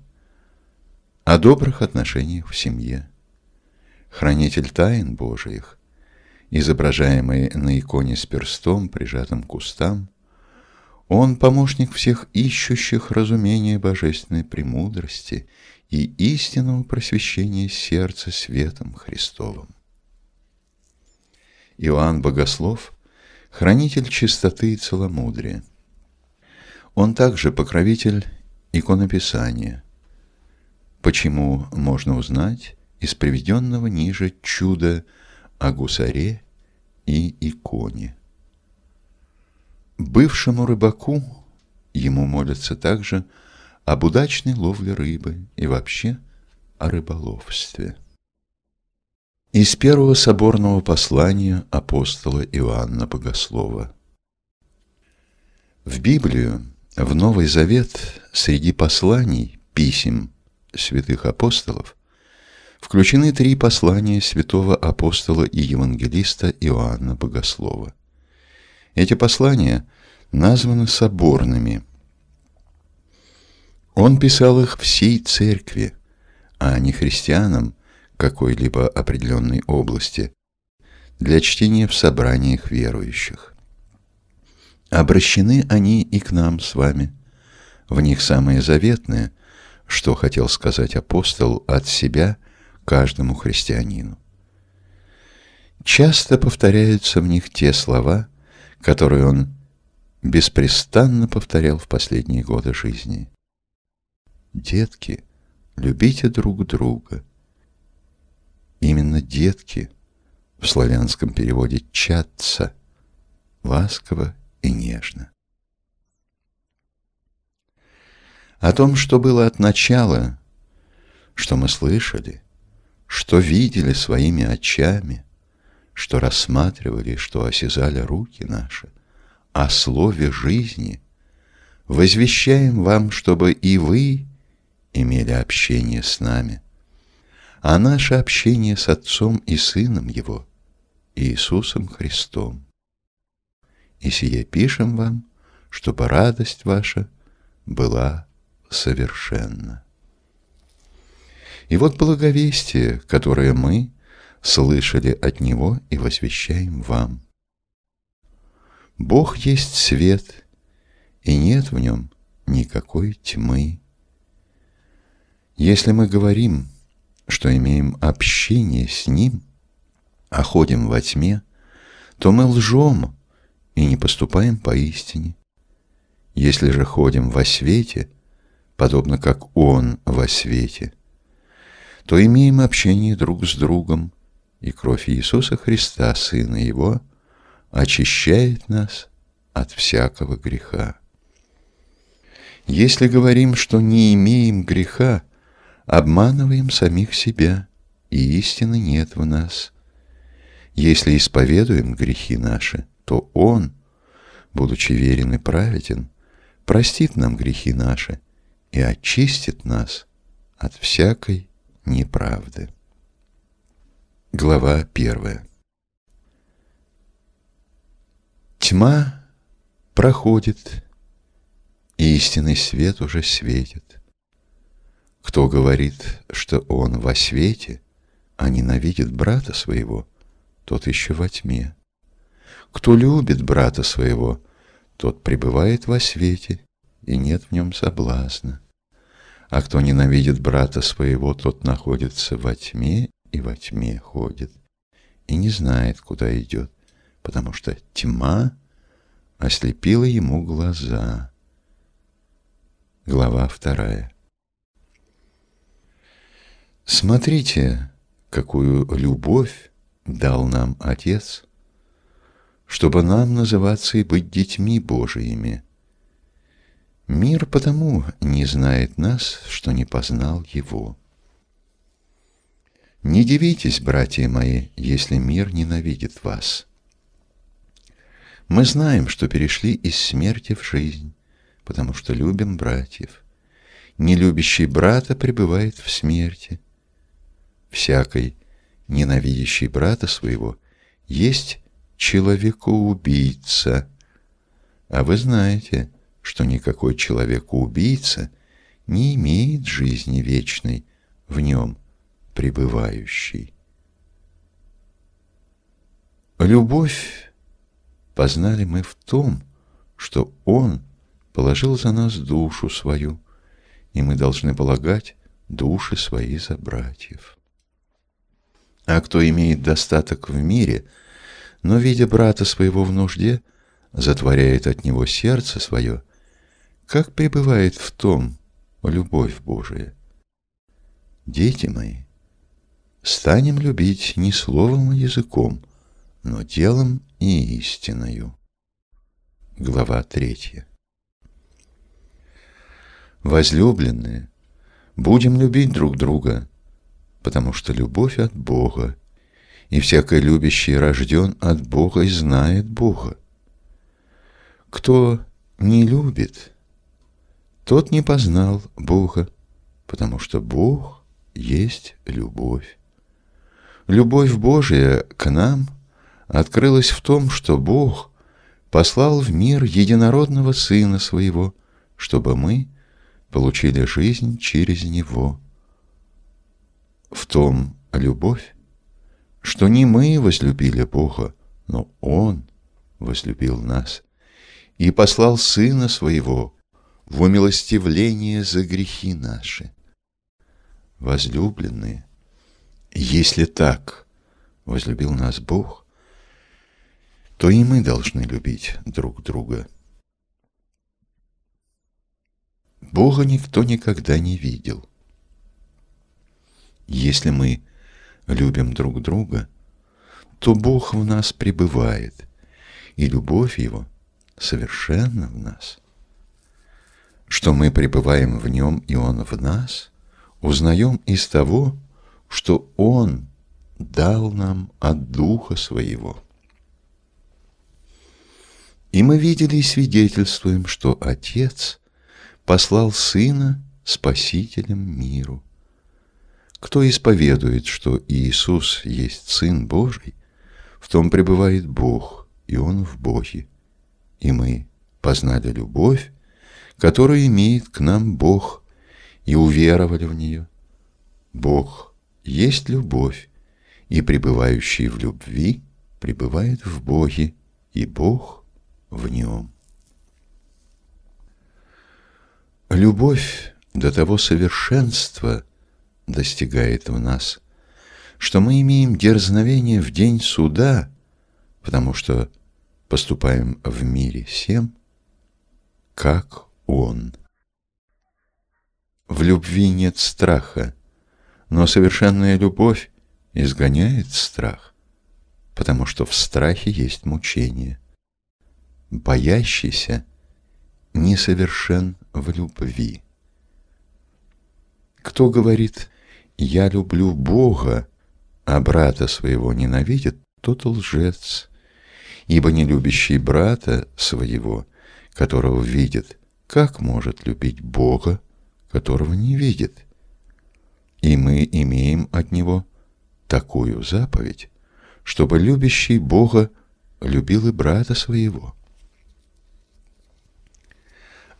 о добрых отношениях в семье, хранитель тайн Божиих – изображаемый на иконе с перстом, прижатым к кустам, он помощник всех ищущих разумения божественной премудрости и истинного просвещения сердца светом Христовым. Иоанн Богослов – хранитель чистоты и целомудрия. Он также покровитель иконописания, почему можно узнать из приведенного ниже чуда о гусаре и иконе. Бывшему рыбаку ему молятся также об удачной ловле рыбы и вообще о рыболовстве. Из первого соборного послания апостола Иоанна Богослова. В Библию, в Новый Завет, среди посланий, писем святых апостолов, включены три послания святого апостола и евангелиста Иоанна Богослова. Эти послания названы соборными. Он писал их всей церкви, а не христианам какой-либо определенной области, для чтения в собраниях верующих. Обращены они и к нам с вами. В них самое заветное, что хотел сказать апостол от себя – каждому христианину. Часто повторяются в них те слова, которые он беспрестанно повторял в последние годы жизни. «Детки, любите друг друга». Именно «детки» в славянском переводе «чатца» ласково и нежно. О том, что было от начала, что мы слышали, что видели своими очами, что рассматривали, что осязали руки наши, о слове жизни, возвещаем вам, чтобы и вы имели общение с нами, а наше общение с Отцом и Сыном Его, Иисусом Христом. И сие пишем вам, чтобы радость ваша была совершенна. И вот благовестие, которое мы слышали от Него и возвещаем вам. Бог есть свет, и нет в нем никакой тьмы. Если мы говорим, что имеем общение с Ним, а ходим во тьме, то мы лжем и не поступаем поистине. Если же ходим во свете, подобно как Он во свете, то имеем общение друг с другом, и кровь Иисуса Христа, Сына Его, очищает нас от всякого греха. Если говорим, что не имеем греха, обманываем самих себя, и истины нет в нас. Если исповедуем грехи наши, то Он, будучи верен и праведен, простит нам грехи наши и очистит нас от всякой неправды. Глава первая. Тьма проходит, и истинный свет уже светит. Кто говорит, что он во свете, а ненавидит брата своего, тот еще во тьме. Кто любит брата своего, тот пребывает во свете, и нет в нем соблазна. А кто ненавидит брата своего, тот находится во тьме и во тьме ходит, и не знает, куда идет, потому что тьма ослепила ему глаза. Глава вторая. Смотрите, какую любовь дал нам Отец, чтобы нам называться и быть детьми Божиими. Мир потому не знает нас, что не познал Его. Не дивитесь, братья мои, если мир ненавидит вас. Мы знаем, что перешли из смерти в жизнь, потому что любим братьев. Нелюбящий брата пребывает в смерти. Всякой, ненавидящий брата своего, есть человекоубийца. А вы знаете, что никакой человекоубийца не имеет жизни вечной в нем – пребывающий. Любовь познали мы в том, что Он положил за нас душу свою, и мы должны полагать души свои за братьев. А кто имеет достаток в мире, но, видя брата своего в нужде, затворяет от него сердце свое, как пребывает в том любовь Божия? Дети мои, станем любить не словом и языком, но делом и истиною. Глава третья. Возлюбленные, будем любить друг друга, потому что любовь от Бога, и всякий любящий рожден от Бога и знает Бога. Кто не любит, тот не познал Бога, потому что Бог есть любовь. Любовь Божия к нам открылась в том, что Бог послал в мир единородного Сына Своего, чтобы мы получили жизнь через Него. В том любовь, что не мы возлюбили Бога, но Он возлюбил нас и послал Сына Своего в умилостивление за грехи наши. Возлюбленные – если так возлюбил нас Бог, то и мы должны любить друг друга. Бога никто никогда не видел. Если мы любим друг друга, то Бог в нас пребывает, и любовь Его совершенно в нас. Что мы пребываем в Нем, и Он в нас, узнаем из того, что Он дал нам от Духа Своего. И мы видели и свидетельствуем, что Отец послал Сына Спасителем миру. Кто исповедует, что Иисус есть Сын Божий, в том пребывает Бог, и Он в Боге. И мы познали любовь, которую имеет к нам Бог, и уверовали в нее. Бог есть любовь, и пребывающий в любви пребывает в Боге, и Бог в нем. Любовь до того совершенства достигает в нас, что мы имеем дерзновение в день суда, потому что поступаем в мире всем, как Он. В любви нет страха, но совершенная любовь изгоняет страх, потому что в страхе есть мучение. Боящийся несовершен в любви. Кто говорит «я люблю Бога», а брата своего ненавидит, тот лжец, ибо не любящий брата своего, которого видит, как может любить Бога, которого не видит? И мы имеем от Него такую заповедь, чтобы любящий Бога любил и брата своего.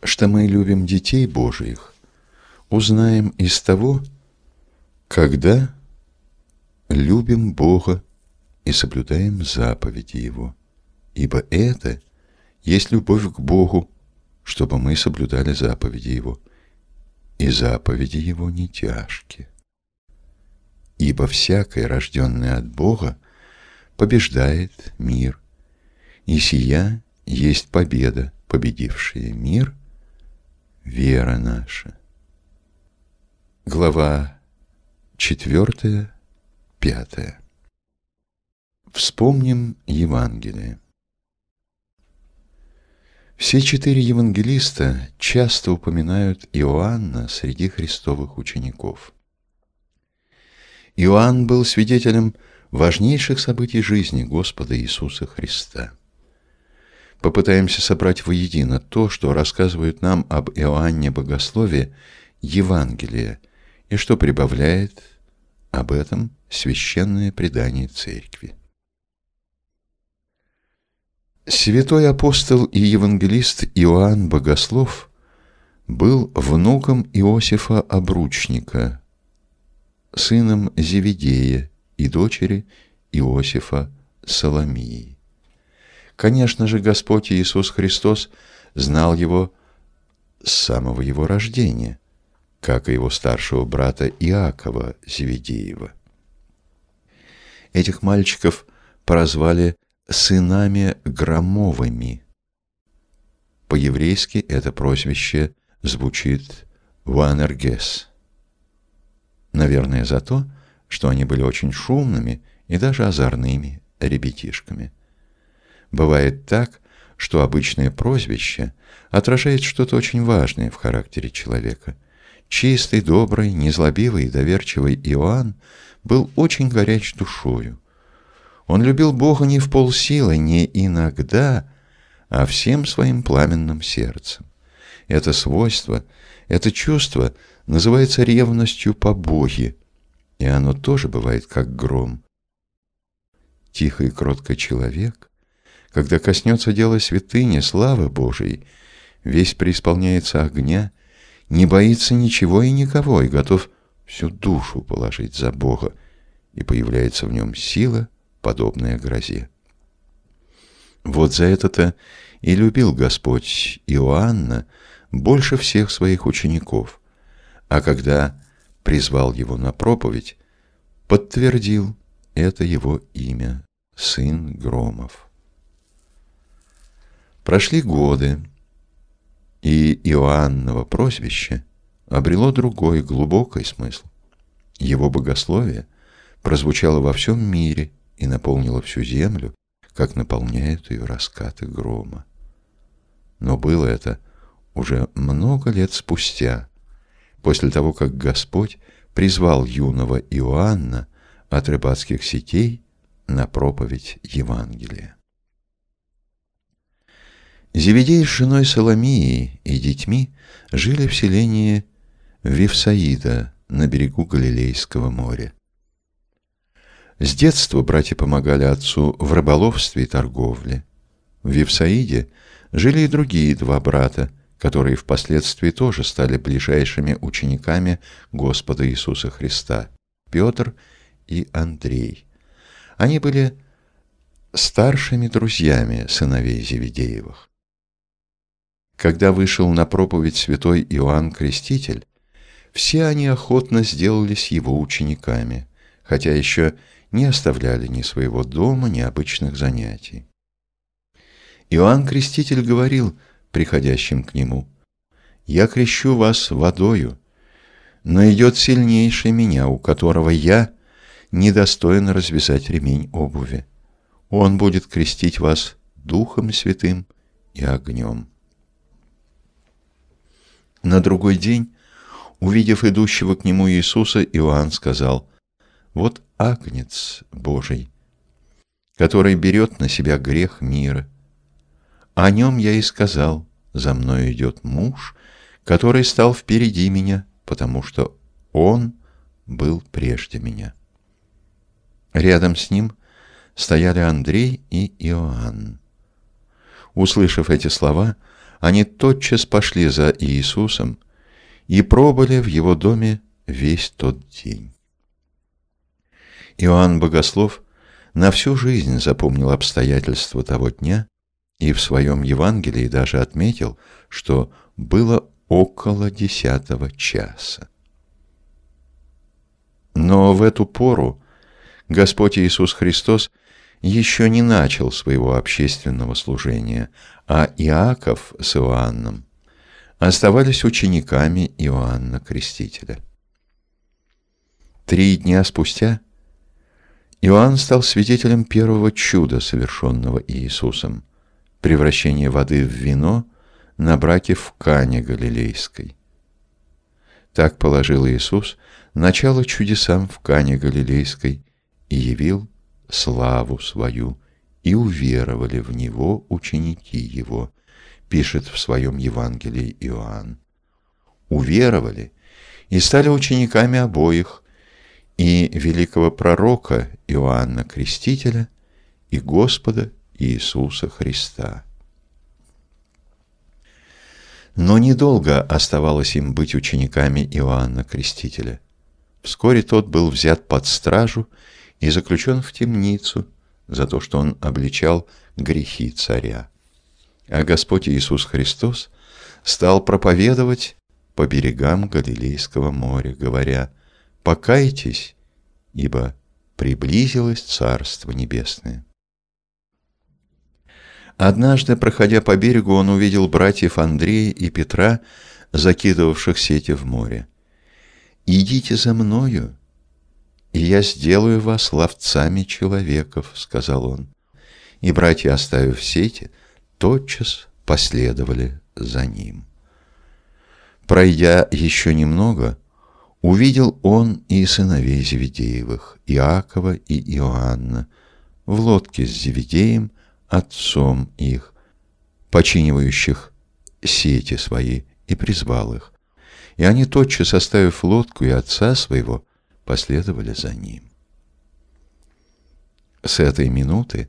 Что мы любим детей Божиих, узнаем из того, когда любим Бога и соблюдаем заповеди Его, ибо это есть любовь к Богу, чтобы мы соблюдали заповеди Его, и заповеди Его не тяжкие. Ибо всякое, рожденное от Бога, побеждает мир, и сия есть победа, победившая мир, вера наша. Глава четвертая, пятая. Вспомним Евангелие. Все четыре евангелиста часто упоминают Иоанна среди христовых учеников. Иоанн был свидетелем важнейших событий жизни Господа Иисуса Христа. Попытаемся собрать воедино то, что рассказывают нам об Иоанне Богослове Евангелие, и что прибавляет об этом священное предание Церкви. Святой апостол и евангелист Иоанн Богослов был внуком Иосифа Обручника, сыном Зеведея и дочери Иосифа Соломии. Конечно же, Господь Иисус Христос знал его с самого его рождения, как и его старшего брата Иакова Зеведеева. Этих мальчиков прозвали сынами Громовыми. По-еврейски это прозвище звучит «Ванергес». Наверное, за то, что они были очень шумными и даже озорными ребятишками. Бывает так, что обычное прозвище отражает что-то очень важное в характере человека. Чистый, добрый, незлобивый и доверчивый Иоанн был очень горяч душою. Он любил Бога не в полсилы, не иногда, а всем своим пламенным сердцем. Это свойство, это чувство называется ревностью по Боге, и оно тоже бывает как гром. Тихий и кроткий человек, когда коснется дела святыни, славы Божией, весь преисполняется огня, не боится ничего и никого, и готов всю душу положить за Бога, и появляется в нем сила, подобная грозе. Вот за это-то и любил Господь Иоанна больше всех своих учеников, а когда призвал его на проповедь, подтвердил это его имя, сын Громов. Прошли годы, и Иоанново прозвище обрело другой глубокий смысл. Его богословие прозвучало во всем мире и наполнило всю землю, как наполняют ее раскаты грома. Но было это уже много лет спустя, после того, как Господь призвал юного Иоанна от рыбацких сетей на проповедь Евангелия. Зеведей с женой Соломией и детьми жили в селении Вифсаида на берегу Галилейского моря. С детства братья помогали отцу в рыболовстве и торговле. В Вифсаиде жили и другие два брата, которые впоследствии тоже стали ближайшими учениками Господа Иисуса Христа – Петр и Андрей. Они были старшими друзьями сыновей Зеведеевых. Когда вышел на проповедь святой Иоанн Креститель, все они охотно сделались его учениками, хотя еще не оставляли ни своего дома, ни обычных занятий. Иоанн Креститель говорил приходящим к нему, «Я крещу вас водою, но идет сильнейший меня, у которого я недостоин развязать ремень обуви. Он будет крестить вас Духом Святым и огнем». На другой день, увидев идущего к нему Иисуса, Иоанн сказал, «Вот Агнец Божий, который берет на себя грех мира. О нем я и сказал, за мной идет муж, который стал впереди меня, потому что он был прежде меня». Рядом с ним стояли Андрей и Иоанн. Услышав эти слова, они тотчас пошли за Иисусом и пробыли в его доме весь тот день. Иоанн Богослов на всю жизнь запомнил обстоятельства того дня и в своем Евангелии даже отметил, что было около десятого часа. Но в эту пору Господь Иисус Христос еще не начал своего общественного служения, а Иаков с Иоанном оставались учениками Иоанна Крестителя. Три дня спустя Иоанн стал свидетелем первого чуда, совершенного Иисусом – превращение воды в вино на браке в Кане Галилейской. Так положил Иисус начало чудесам в Кане Галилейской и явил славу свою, и уверовали в Него ученики Его, пишет в своем Евангелии Иоанн. Уверовали и стали учениками обоих, и великого пророка Иоанна Крестителя, и Господа Иисуса Христа. Но недолго оставалось им быть учениками Иоанна Крестителя. Вскоре тот был взят под стражу и заключен в темницу за то, что он обличал грехи царя. А Господь Иисус Христос стал проповедовать по берегам Галилейского моря, говоря, «Покайтесь, ибо приблизилось Царство Небесное». Однажды, проходя по берегу, он увидел братьев Андрея и Петра, закидывавших сети в море. «Идите за мною, «И я сделаю вас ловцами человеков», — сказал он. И братья, оставив сети, тотчас последовали за ним. Пройдя еще немного, увидел он и сыновей Зеведеевых, Иакова и Иоанна, в лодке с Зеведеем, отцом их, починивающих сети свои, и призвал их. И они, тотчас оставив лодку и отца своего, последовали за ним. С этой минуты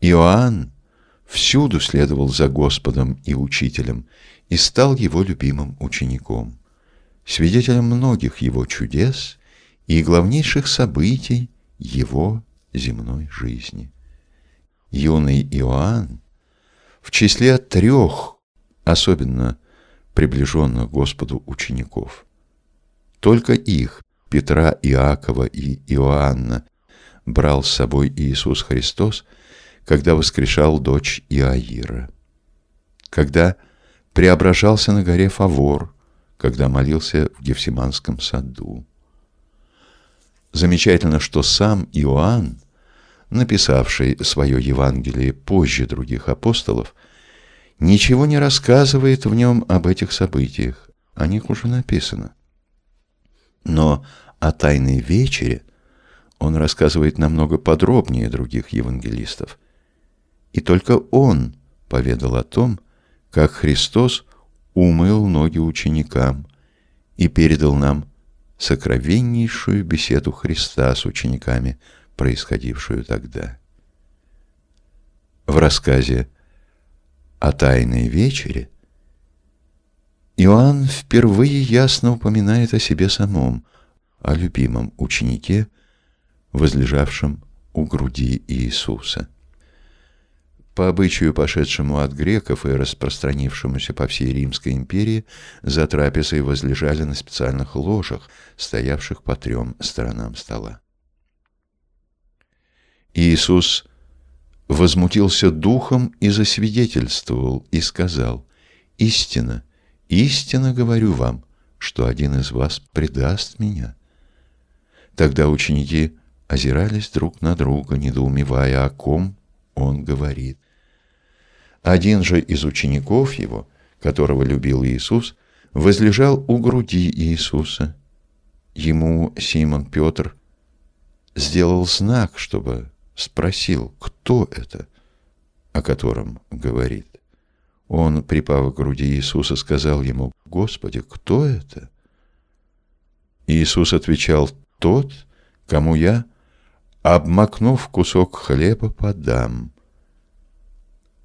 Иоанн всюду следовал за Господом и Учителем и стал его любимым учеником, свидетелем многих его чудес и главнейших событий его земной жизни. Юный Иоанн в числе трех особенно приближенных Господу учеников. Только их Петра, Иакова и Иоанна брал с собой Иисус Христос, когда воскрешал дочь Иаира, когда преображался на горе Фавор, когда молился в Гефсиманском саду. Замечательно, что сам Иоанн, написавший свое Евангелие позже других апостолов, ничего не рассказывает в нем об этих событиях, о них уже написано. Но о Тайной Вечере он рассказывает намного подробнее других евангелистов. И только он поведал о том, как Христос умыл ноги ученикам и передал нам сокровеннейшую беседу Христа с учениками, происходившую тогда. В рассказе о Тайной Вечере Иоанн впервые ясно упоминает о себе самом, о любимом ученике, возлежавшем у груди Иисуса. По обычаю, пошедшему от греков и распространившемуся по всей Римской империи, за трапезой возлежали на специальных ложах, стоявших по трем сторонам стола. Иисус возмутился духом и засвидетельствовал, и сказал, «Истина, истинно говорю вам, что один из вас предаст меня». Тогда ученики озирались друг на друга, недоумевая, о ком он говорит. Один же из учеников его, которого любил Иисус, возлежал у груди Иисуса. Ему Симон Петр сделал знак, чтобы спросил, кто это, о котором говорит. Он, припав к груди Иисуса, сказал ему, «Господи, кто это?» Иисус отвечал, «Тот, кому я, обмакнув кусок хлеба, подам».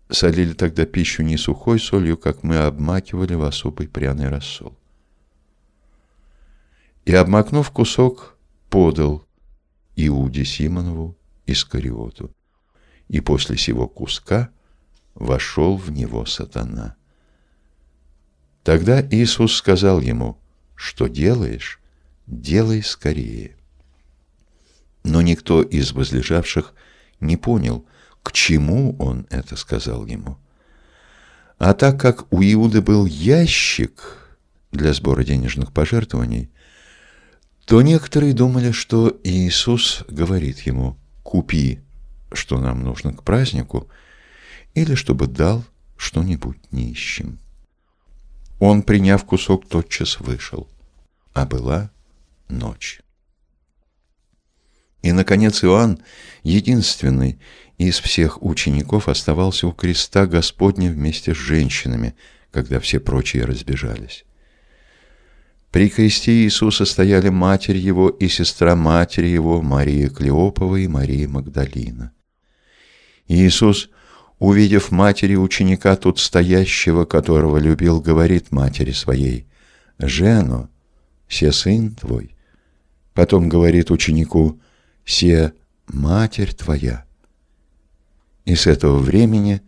Солили тогда пищу не сухой солью, как мы обмакивали в особый пряный рассол. И, обмакнув кусок, подал Иуде Симонову Искариоту. И после сего куска вошел в него сатана. Тогда Иисус сказал ему, что делаешь, делай скорее. Но никто из возлежавших не понял, к чему он это сказал ему. А так как у Иуды был ящик для сбора денежных пожертвований, то некоторые думали, что Иисус говорит ему «купи, что нам нужно к празднику», или чтобы дал что-нибудь нищим. Он, приняв кусок, тотчас вышел, а была ночь. И, наконец, Иоанн, единственный из всех учеников, оставался у креста Господня вместе с женщинами, когда все прочие разбежались. При кресте Иисуса стояли матерь его и сестра матери его, Мария Клеопова и Мария Магдалина. Иисус, увидев матери ученика тут стоящего, которого любил, говорит матери своей, «Жено, се сын твой». Потом говорит ученику, се матерь твоя. И с этого времени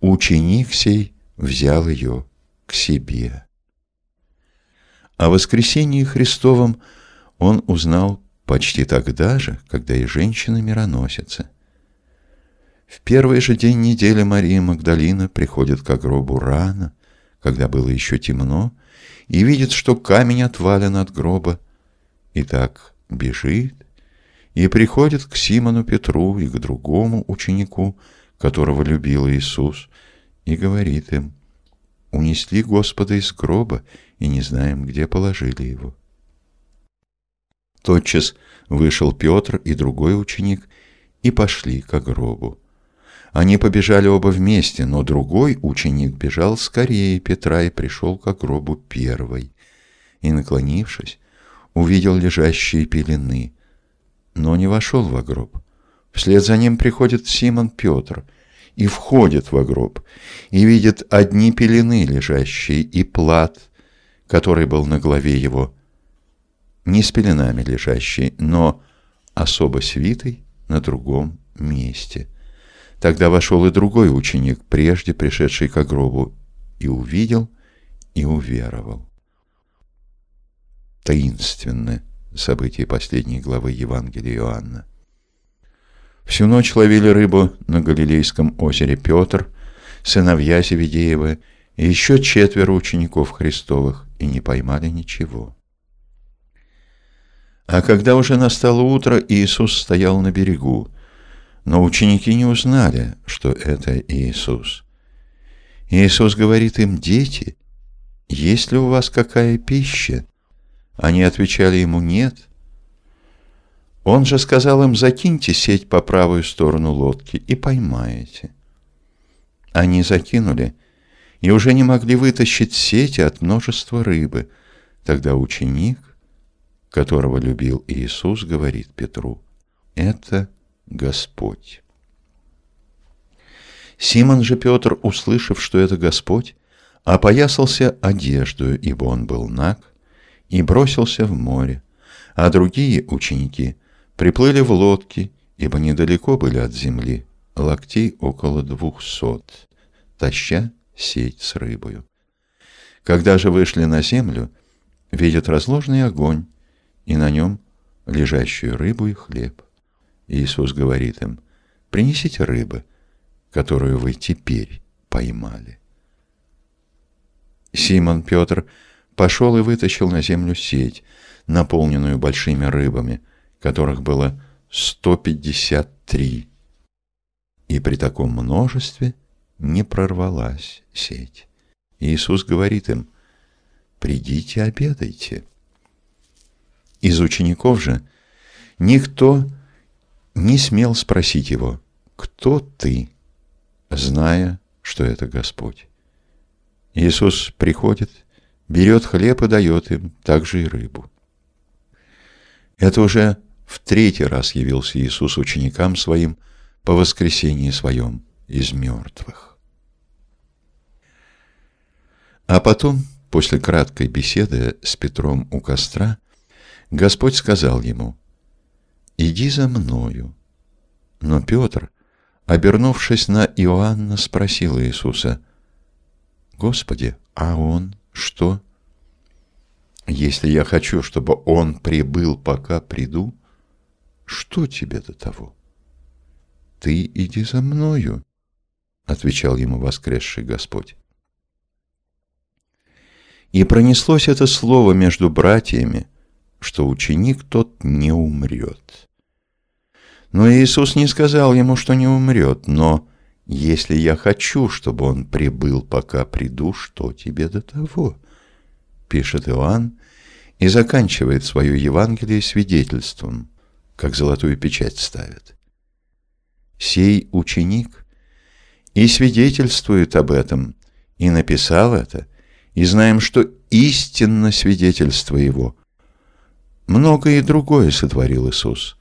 ученик сей взял ее к себе. О воскресении Христовом он узнал почти тогда же, когда и женщина-мироносица. В первый же день недели Мария Магдалина приходит к гробу рано, когда было еще темно, и видит, что камень отвален от гроба, и так бежит и приходит к Симону Петру и к другому ученику, которого любил Иисус, и говорит им, «Унесли Господа из гроба, и не знаем, где положили его». Тотчас вышел Петр и другой ученик и пошли к гробу. Они побежали оба вместе, но другой ученик бежал скорее Петра и пришел к гробу первой. И, наклонившись, увидел лежащие пелены, но не вошел в гроб. Вслед за ним приходит Симон Петр и входит в гроб, и видит одни пелены лежащие и плат, который был на голове его, не с пеленами лежащий, но особо свитый на другом месте. Тогда вошел и другой ученик, прежде пришедший к гробу, и увидел, и уверовал. Таинственное события последней главы Евангелия Иоанна. Всю ночь ловили рыбу на Галилейском озере Петр, сыновья Зеведеева и еще четверо учеников Христовых, и не поймали ничего. А когда уже настало утро, Иисус стоял на берегу, но ученики не узнали, что это Иисус. Иисус говорит им, «Дети, есть ли у вас какая пища?» Они отвечали ему «нет». Он же сказал им «закиньте сеть по правую сторону лодки и поймаете». Они закинули и уже не могли вытащить сети от множества рыбы. Тогда ученик, которого любил Иисус, говорит Петру «это Господь». Симон же Петр, услышав, что это Господь, опоясался одеждою, ибо он был наг, и бросился в море, а другие ученики приплыли в лодки, ибо недалеко были от земли, локтей около двухсот, таща сеть с рыбою. Когда же вышли на землю, видят разложенный огонь, и на нем лежащую рыбу и хлеб. Иисус говорит им, принесите рыбы, которую вы теперь поймали. Симон Петр пошел и вытащил на землю сеть, наполненную большими рыбами, которых было 153. И при таком множестве не прорвалась сеть. Иисус говорит им, «Придите, обедайте». Из учеников же никто не смел спросить его, «Кто ты?», зная, что это Господь. Иисус приходит, берет хлеб и дает им, также и рыбу. Это уже в третий раз явился Иисус ученикам своим по воскресении своем из мертвых. А потом, после краткой беседы с Петром у костра, Господь сказал ему, «Иди за мною». Но Петр, обернувшись на Иоанна, спросил Иисуса, «Господи, а он что?» «Если я хочу, чтобы он прибыл, пока приду, что тебе до того?» «Ты иди за мною», — отвечал ему воскресший Господь. И пронеслось это слово между братьями, что ученик тот не умрет. Но Иисус не сказал ему, что не умрет, но если я хочу, чтобы он прибыл, пока приду, что тебе до того? Пишет Иоанн и заканчивает свое Евангелие свидетельством, как золотую печать ставит. Сей ученик и свидетельствует об этом, и написал это, и знаем, что истинно свидетельство Его. Многое другое сотворил Иисус.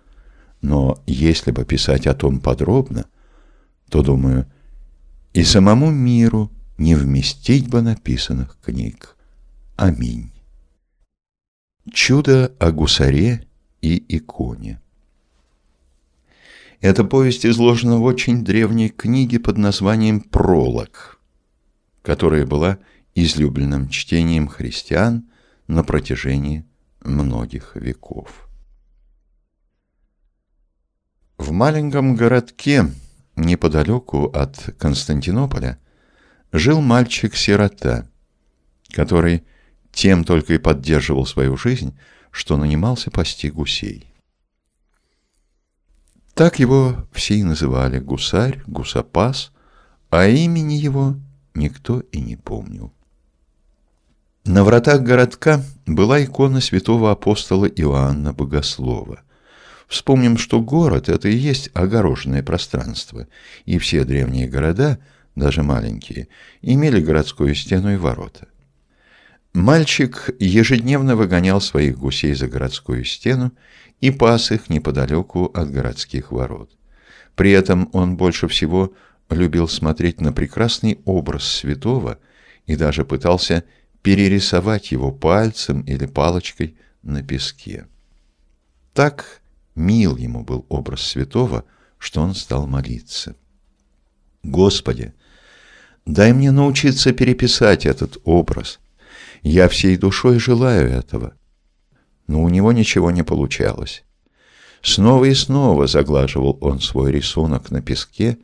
Но если бы писать о том подробно, то, думаю, и самому миру не вместить бы написанных книг. Аминь. Чудо о гусаре и иконе. Эта повесть изложена в очень древней книге под названием «Пролог», которая была излюбленным чтением христиан на протяжении многих веков. В маленьком городке неподалеку от Константинополя жил мальчик-сирота, который тем только и поддерживал свою жизнь, что нанимался пасти гусей. Так его все и называли гусарь, гусопас, а имени его никто и не помнил. На вратах городка была икона святого апостола Иоанна Богослова. Вспомним, что город – это и есть огороженное пространство, и все древние города, даже маленькие, имели городскую стену и ворота. Мальчик ежедневно выгонял своих гусей за городскую стену и пас их неподалеку от городских ворот. При этом он больше всего любил смотреть на прекрасный образ святого и даже пытался перерисовать его пальцем или палочкой на песке. Так мил ему был образ святого, что он стал молиться. «Господи, дай мне научиться переписать этот образ. Я всей душой желаю этого». Но у него ничего не получалось. Снова и снова заглаживал он свой рисунок на песке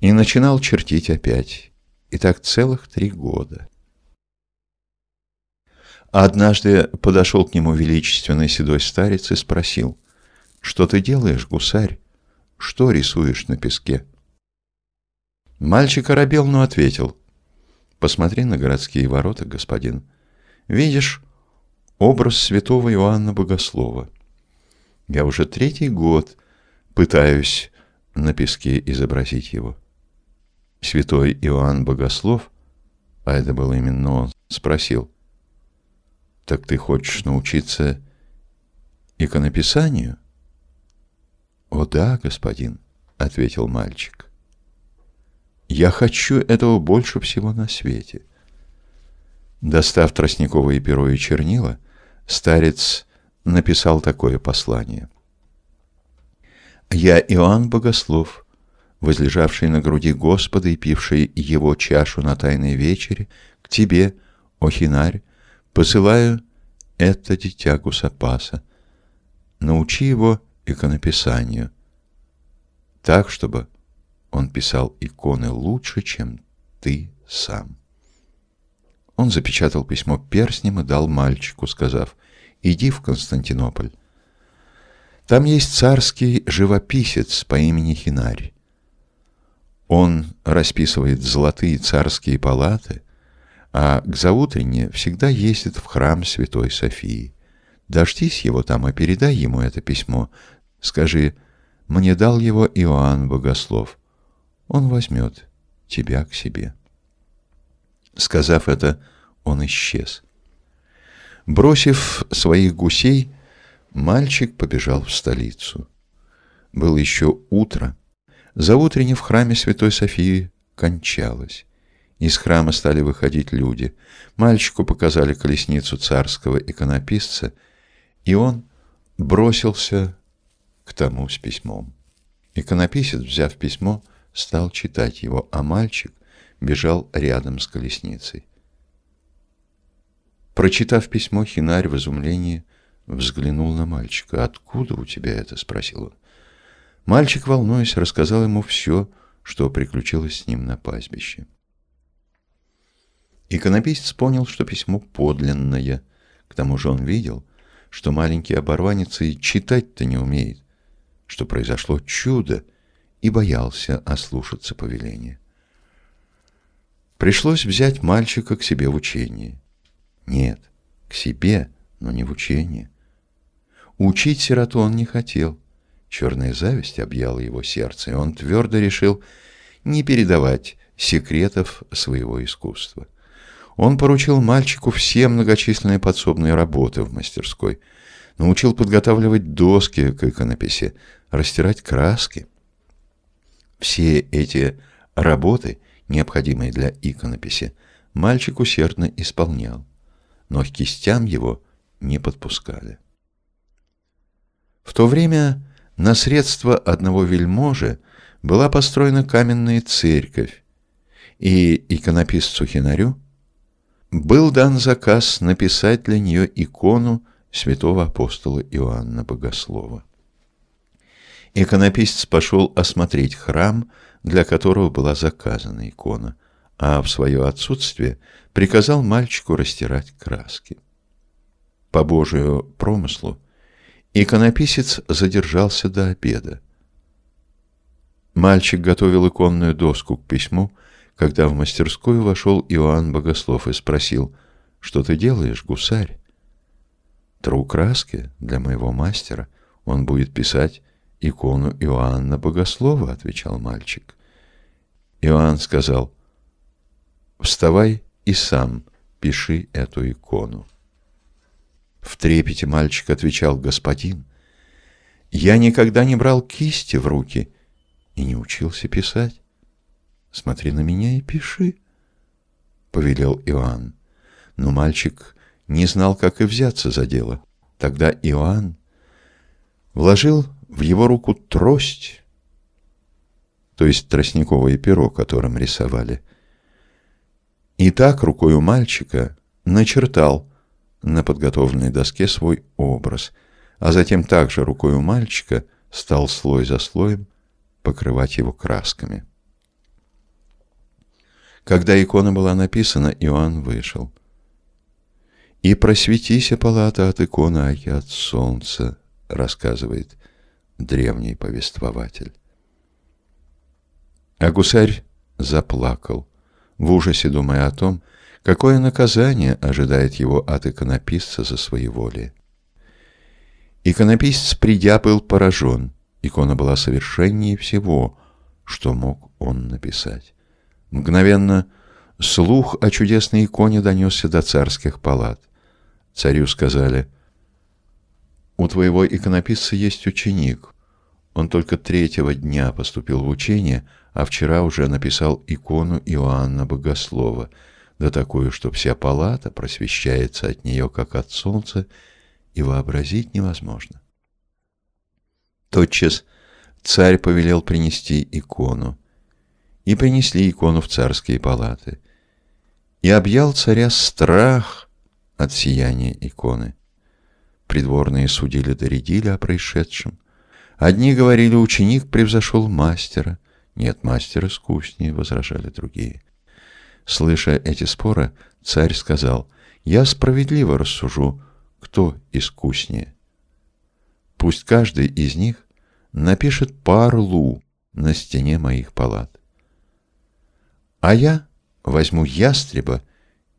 и начинал чертить опять. И так целых три года. Однажды подошел к нему величественный седой старец и спросил, «Что ты делаешь, гусарь? Что рисуешь на песке?» Мальчик оробел, но ответил, «Посмотри на городские ворота, господин. Видишь образ святого Иоанна Богослова. Я уже третий год пытаюсь на песке изобразить его». Святой Иоанн Богослов, а это был именно он, спросил, так ты хочешь научиться иконописанию? О да, господин, ответил мальчик. Я хочу этого больше всего на свете. Достав тростниковое перо и чернила, старец написал такое послание. «Я Иоанн Богослов, возлежавший на груди Господа и пивший его чашу на тайной вечере, к тебе, о Хинарь, посылаю это дитя Гусапаса. Научи его иконописанию, так, чтобы он писал иконы лучше, чем ты сам. Он запечатал письмо перстнем и дал мальчику, сказав, «Иди в Константинополь. Там есть царский живописец по имени Хинарь. Он расписывает золотые царские палаты, а к заутрене всегда ездит в храм Святой Софии. Дождись его там и передай ему это письмо. Скажи, мне дал его Иоанн Богослов. Он возьмет тебя к себе. Сказав это, он исчез. Бросив своих гусей, мальчик побежал в столицу. Было еще утро. Заутренне в храме Святой Софии кончалось. Из храма стали выходить люди. Мальчику показали колесницу царского иконописца, и он бросился к тому с письмом. Иконописец, взяв письмо, стал читать его, а мальчик бежал рядом с колесницей. Прочитав письмо, Хинарь в изумлении взглянул на мальчика. «Откуда у тебя это?» — спросил он. Мальчик, волнуясь, рассказал ему все, что приключилось с ним на пастбище. Иконописец понял, что письмо подлинное. К тому же он видел, что маленький оборванец и читать-то не умеет, что произошло чудо, и боялся ослушаться повеления. Пришлось взять мальчика к себе в учение. Нет, к себе, но не в учение. Учить сироту он не хотел. Черная зависть объяла его сердце, и он твердо решил не передавать секретов своего искусства. Он поручил мальчику все многочисленные подсобные работы в мастерской, научил подготавливать доски к иконописи, растирать краски. Все эти работы – необходимые для иконописи, мальчик усердно исполнял, но к кистям его не подпускали. В то время на средства одного вельможи была построена каменная церковь, и иконописцу Хинарю был дан заказ написать для нее икону святого апостола Иоанна Богослова. Иконописец пошел осмотреть храм, для которого была заказана икона, а в свое отсутствие приказал мальчику растирать краски. По Божию промыслу иконописец задержался до обеда. Мальчик готовил иконную доску к письму, когда в мастерскую вошел Иоанн Богослов и спросил, «Что ты делаешь, гусарь?» «Тру краски для моего мастера. Он будет писать икону Иоанна Богослова, отвечал мальчик. Иоанн сказал, вставай и сам пиши эту икону. В трепете мальчик отвечал, господин, я никогда не брал кисти в руки и не учился писать. Смотри на меня и пиши, повелел Иоанн. Но мальчик не знал, как и взяться за дело. Тогда Иоанн вложил в его руку трость, то есть тростниковое перо, которым рисовали. И так рукой у мальчика начертал на подготовленной доске свой образ, а затем также рукой у мальчика стал слой за слоем покрывать его красками. Когда икона была написана, Иоанн вышел. «И просветися палата от иконы, а от солнца», — рассказывает древний повествователь. А гусарь заплакал, в ужасе думая о том, какое наказание ожидает его от иконописца за своеволие. Иконописец, придя, был поражен. Икона была совершеннее всего, что мог он написать. Мгновенно слух о чудесной иконе донесся до царских палат. Царю сказали — у твоего иконописца есть ученик. Он только третьего дня поступил в учение, а вчера уже написал икону Иоанна Богослова, да такую, что вся палата просвещается от нее, как от солнца, и вообразить невозможно. Тотчас царь повелел принести икону. И принесли икону в царские палаты. И объял царя страх от сияния иконы. Придворные судили доредили о происшедшем. Одни говорили, ученик превзошел мастера. Нет, мастер искуснее, возражали другие. Слыша эти споры, царь сказал, «Я справедливо рассужу, кто искуснее. Пусть каждый из них напишет парлу на стене моих палат. А я возьму ястреба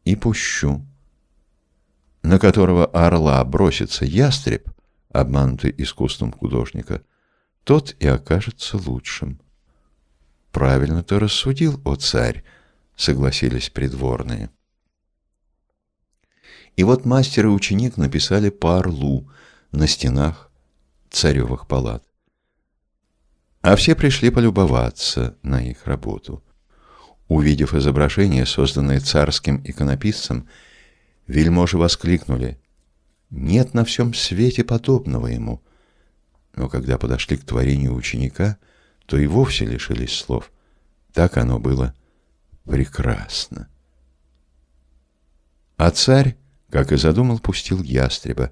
и пущу, на которого орла бросится ястреб, обманутый искусством художника, тот и окажется лучшим. Правильно ты рассудил, о царь, согласились придворные. И вот мастер и ученик написали парлу на стенах царевых палат. А все пришли полюбоваться на их работу. Увидев изображение, созданное царским иконописцем, вельможи воскликнули «Нет на всем свете подобного ему!» Но когда подошли к творению ученика, то и вовсе лишились слов. Так оно было прекрасно. А царь, как и задумал, пустил ястреба.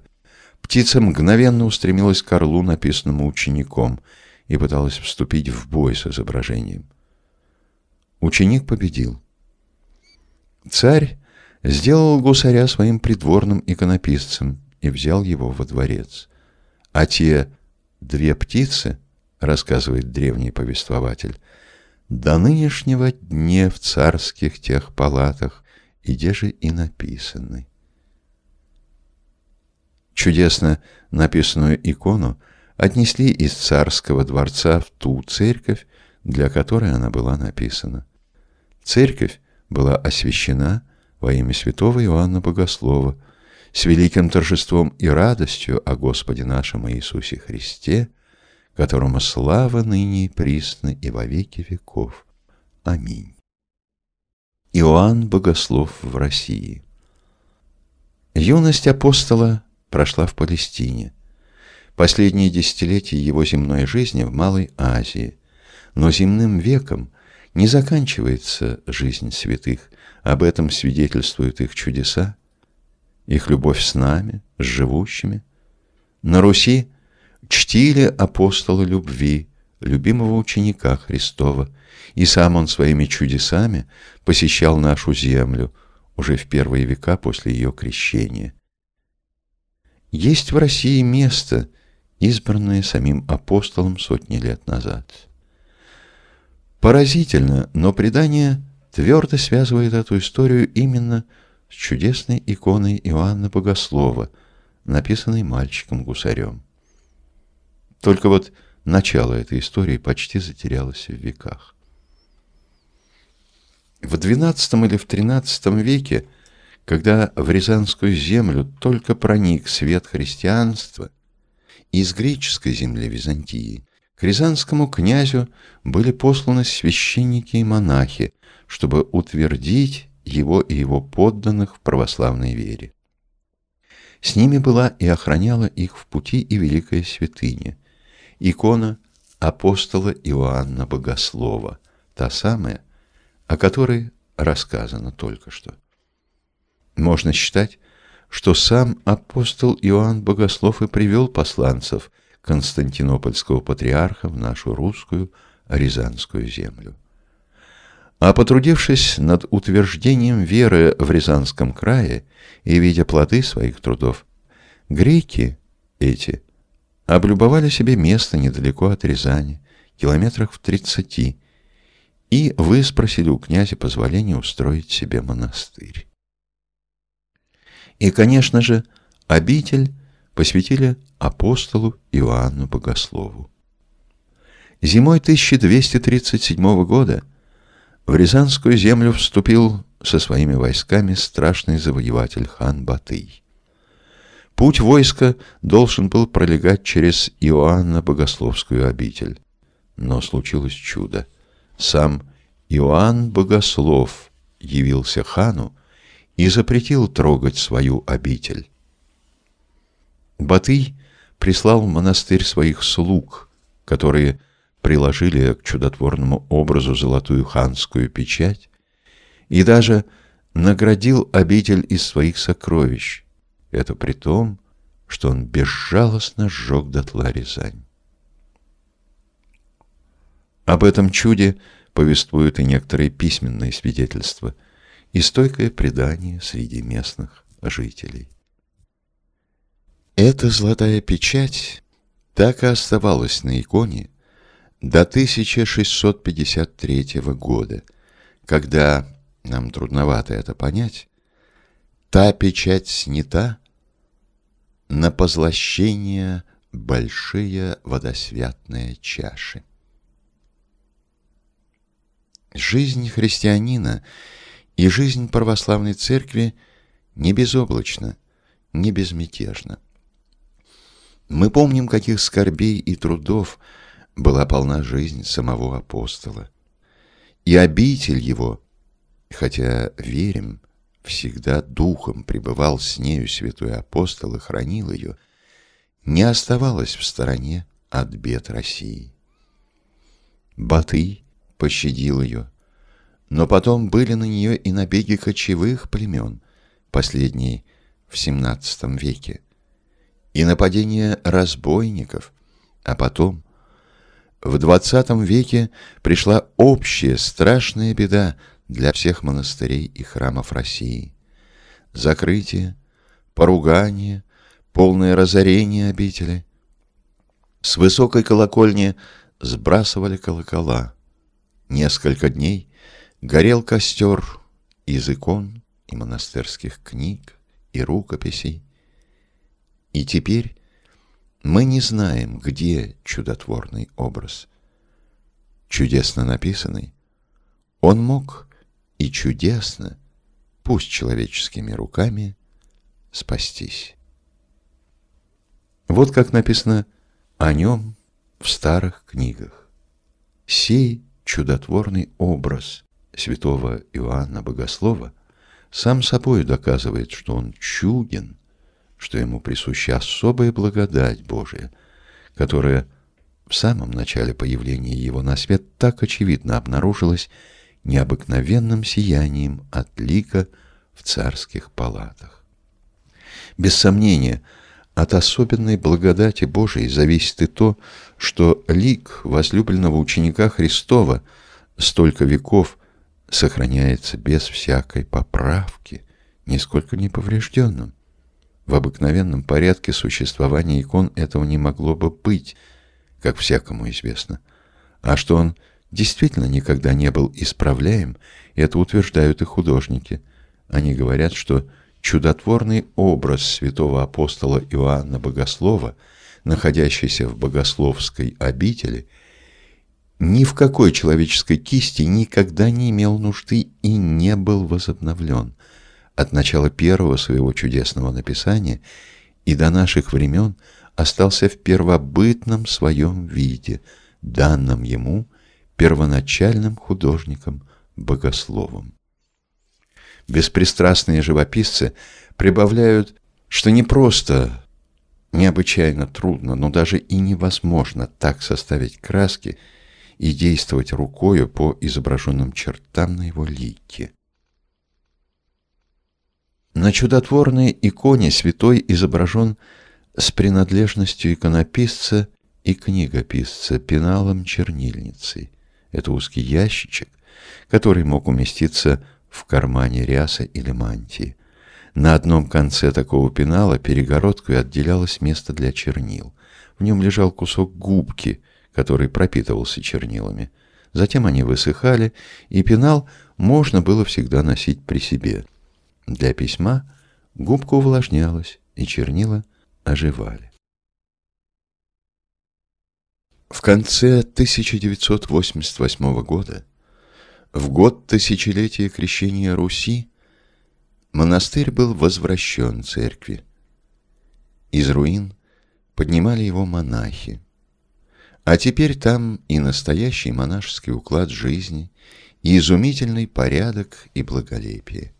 Птица мгновенно устремилась к орлу, написанному учеником, и пыталась вступить в бой с изображением. Ученик победил. Царь сделал гусаря своим придворным иконописцем и взял его во дворец. А те две птицы, рассказывает древний повествователь, до нынешнего дня в царских тех палатах, и где же и написаны. Чудесно написанную икону отнесли из царского дворца в ту церковь, для которой она была написана. Церковь была освящена во имя святого Иоанна Богослова с великим торжеством и радостью о Господе нашем Иисусе Христе, которому слава ныне и присно и во веки веков. Аминь. Иоанн Богослов в России Юность апостола прошла в Палестине. Последние десятилетия его земной жизни в Малой Азии. Но земным веком не заканчивается жизнь святых. Об этом свидетельствуют их чудеса, их любовь с нами, с живущими. На Руси чтили апостолы любви, любимого ученика Христова, и сам он своими чудесами посещал нашу землю уже в первые века после ее крещения. Есть в России место, избранное самим апостолом сотни лет назад. Поразительно, но предание твердо связывает эту историю именно с чудесной иконой Иоанна Богослова, написанной мальчиком-гусарем. Только вот начало этой истории почти затерялось в веках. В XII или в XIII веке когда в Рязанскую землю только проник свет христианства, из греческой земли Византии к рязанскому князю были посланы священники и монахи, чтобы утвердить его и его подданных в православной вере. С ними была и охраняла их в пути и великая святыня, икона апостола Иоанна Богослова, та самая, о которой рассказано только что. Можно считать, что сам апостол Иоанн Богослов и привел посланцев Константинопольского патриарха в нашу русскую Рязанскую землю. А потрудившись над утверждением веры в Рязанском крае и видя плоды своих трудов, греки эти облюбовали себе место недалеко от Рязани, километрах в тридцати, и выспросили у князя позволения устроить себе монастырь. И, конечно же, обитель посвятили апостолу Иоанну Богослову. Зимой 1237 года в Рязанскую землю вступил со своими войсками страшный завоеватель хан Батый. Путь войска должен был пролегать через Иоанна Богословскую обитель. Но случилось чудо. Сам Иоанн Богослов явился хану и запретил трогать свою обитель. Батый прислал в монастырь своих слуг, которые приложили к чудотворному образу золотую ханскую печать и даже наградил обитель из своих сокровищ. Это при том, что он безжалостно сжег дотла Рязань. Об этом чуде повествуют и некоторые письменные свидетельства и стойкое предание среди местных жителей. Эта золотая печать так и оставалась на иконе до 1653 года, когда, нам трудновато это понять, та печать снята на позлощение большие водосвятные чаши. Жизнь христианина и жизнь православной церкви не безоблачна, не безмятежна. Мы помним, каких скорбей и трудов была полна жизнь самого апостола. И обитель его, хотя верим, всегда духом пребывал с нею святой апостол и хранил ее, не оставалась в стороне от бед России. Батый пощадил ее, но потом были на нее и набеги кочевых племен, последние в XVII веке, и нападения разбойников, а потом в XX веке пришла общая страшная беда для всех монастырей и храмов России. Закрытие, поругание, полное разорение обители. С высокой колокольни сбрасывали колокола. Несколько дней горел костер из икон и монастырских книг и рукописей. И теперь мы не знаем, где чудотворный образ. Чудесно написанный, он мог и чудесно, пусть человеческими руками, спастись. Вот как написано о нем в старых книгах. Сей чудотворный образ святого Иоанна Богослова сам собой доказывает, что он чуден – что ему присуща особая благодать Божия, которая в самом начале появления его на свет так очевидно обнаружилась необыкновенным сиянием от лика в царских палатах. Без сомнения, от особенной благодати Божией зависит и то, что лик возлюбленного ученика Христова столько веков сохраняется без всякой поправки, нисколько не поврежденным. В обыкновенном порядке существования икон этого не могло бы быть, как всякому известно. А что он действительно никогда не был исправляем, это утверждают и художники. Они говорят, что чудотворный образ святого апостола Иоанна Богослова, находящийся в богословской обители, ни в какой человеческой кисти никогда не имел нужды и не был возобновлен – от начала первого своего чудесного написания и до наших времен остался в первобытном своем виде, данном ему первоначальным художником-богословом. Беспристрастные живописцы прибавляют, что не просто необычайно трудно, но даже и невозможно так составить краски и действовать рукою по изображенным чертам на его лике. На чудотворной иконе святой изображен с принадлежностью иконописца и книгописца пеналом чернильницей. Это узкий ящичек, который мог уместиться в кармане рясы или мантии. На одном конце такого пенала перегородкой отделялось место для чернил. В нем лежал кусок губки, который пропитывался чернилами. Затем они высыхали, и пенал можно было всегда носить при себе. Для письма губка увлажнялась, и чернила оживали. В конце 1988 года, в год тысячелетия крещения Руси, монастырь был возвращен церкви. Из руин поднимали его монахи. А теперь там и настоящий монашеский уклад жизни, и изумительный порядок и благолепие.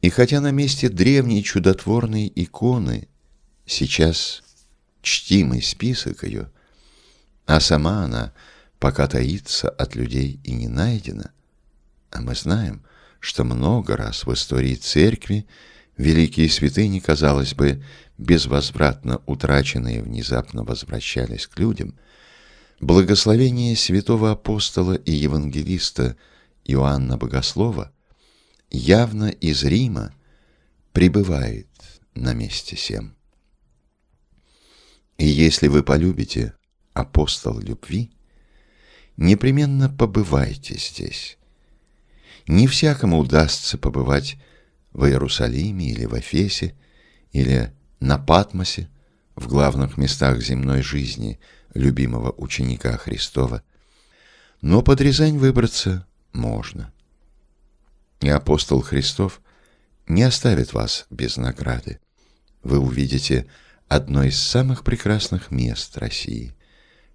И хотя на месте древней чудотворной иконы сейчас чтимый список ее, а сама она пока таится от людей и не найдена. А мы знаем, что много раз в истории церкви великие святыни, казалось бы, безвозвратно утраченные, внезапно возвращались к людям, благословение святого апостола и евангелиста Иоанна Богослова явно из Рима пребывает на месте сем. И если вы полюбите апостол любви, непременно побывайте здесь. Не всякому удастся побывать в Иерусалиме или в Эфесе, или на Патмосе, в главных местах земной жизни любимого ученика Христова, но под Рязань выбраться можно. И апостол Христов не оставит вас без награды. Вы увидите одно из самых прекрасных мест России,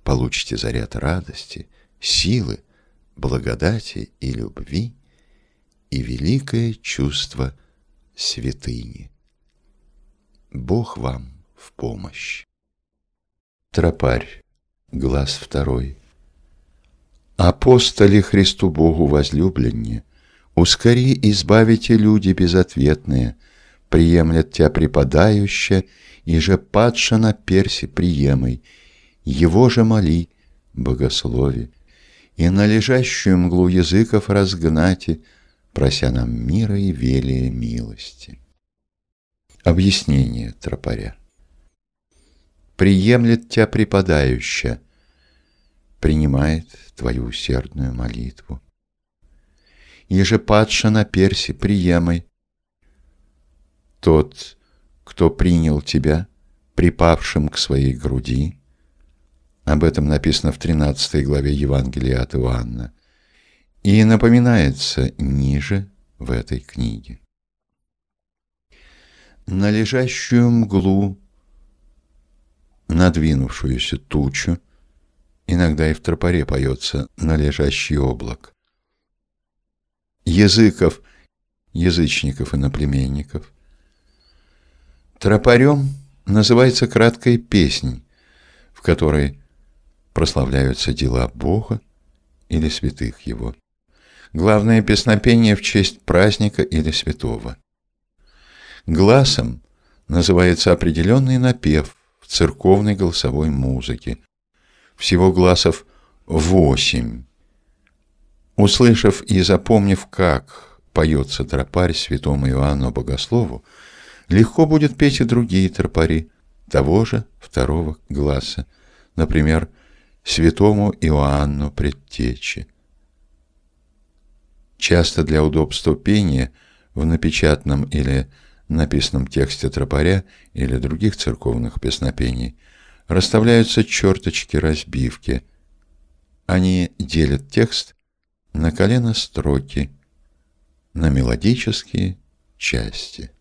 получите заряд радости, силы, благодати и любви и великое чувство святыни. Бог вам в помощь. Тропарь, глаз второй. Апостоли Христу Богу возлюбленнее, Ускори избавите люди безответные, Приемлет тебя преподающая, И же падша на перси приемой, Его же моли, богослови, И на лежащую мглу языков разгнати, Прося нам мира и велия милости. Объяснение тропаря. Приемлет тебя преподающая, принимает твою усердную молитву. Еже падша на перси, приемай. Тот, кто принял тебя, припавшим к своей груди, об этом написано в 13 главе Евангелия от Иоанна, и напоминается ниже в этой книге на лежащую мглу, надвинувшуюся тучу, иногда и в тропаре поется на лежащий облак. Языков, язычников и наплеменников. Тропарем называется краткая песнь, в которой прославляются дела Бога или святых Его. Главное песнопение в честь праздника или святого. Гласом называется определенный напев в церковной голосовой музыке. Всего гласов восемь. Услышав и запомнив, как поется тропарь святому Иоанну Богослову, легко будет петь и другие тропари того же второго гласа, например, святому Иоанну Предтече. Часто для удобства пения в напечатанном или написанном тексте тропаря или других церковных песнопений, расставляются черточки-разбивки. Они делят текст на колено строки, на мелодические части.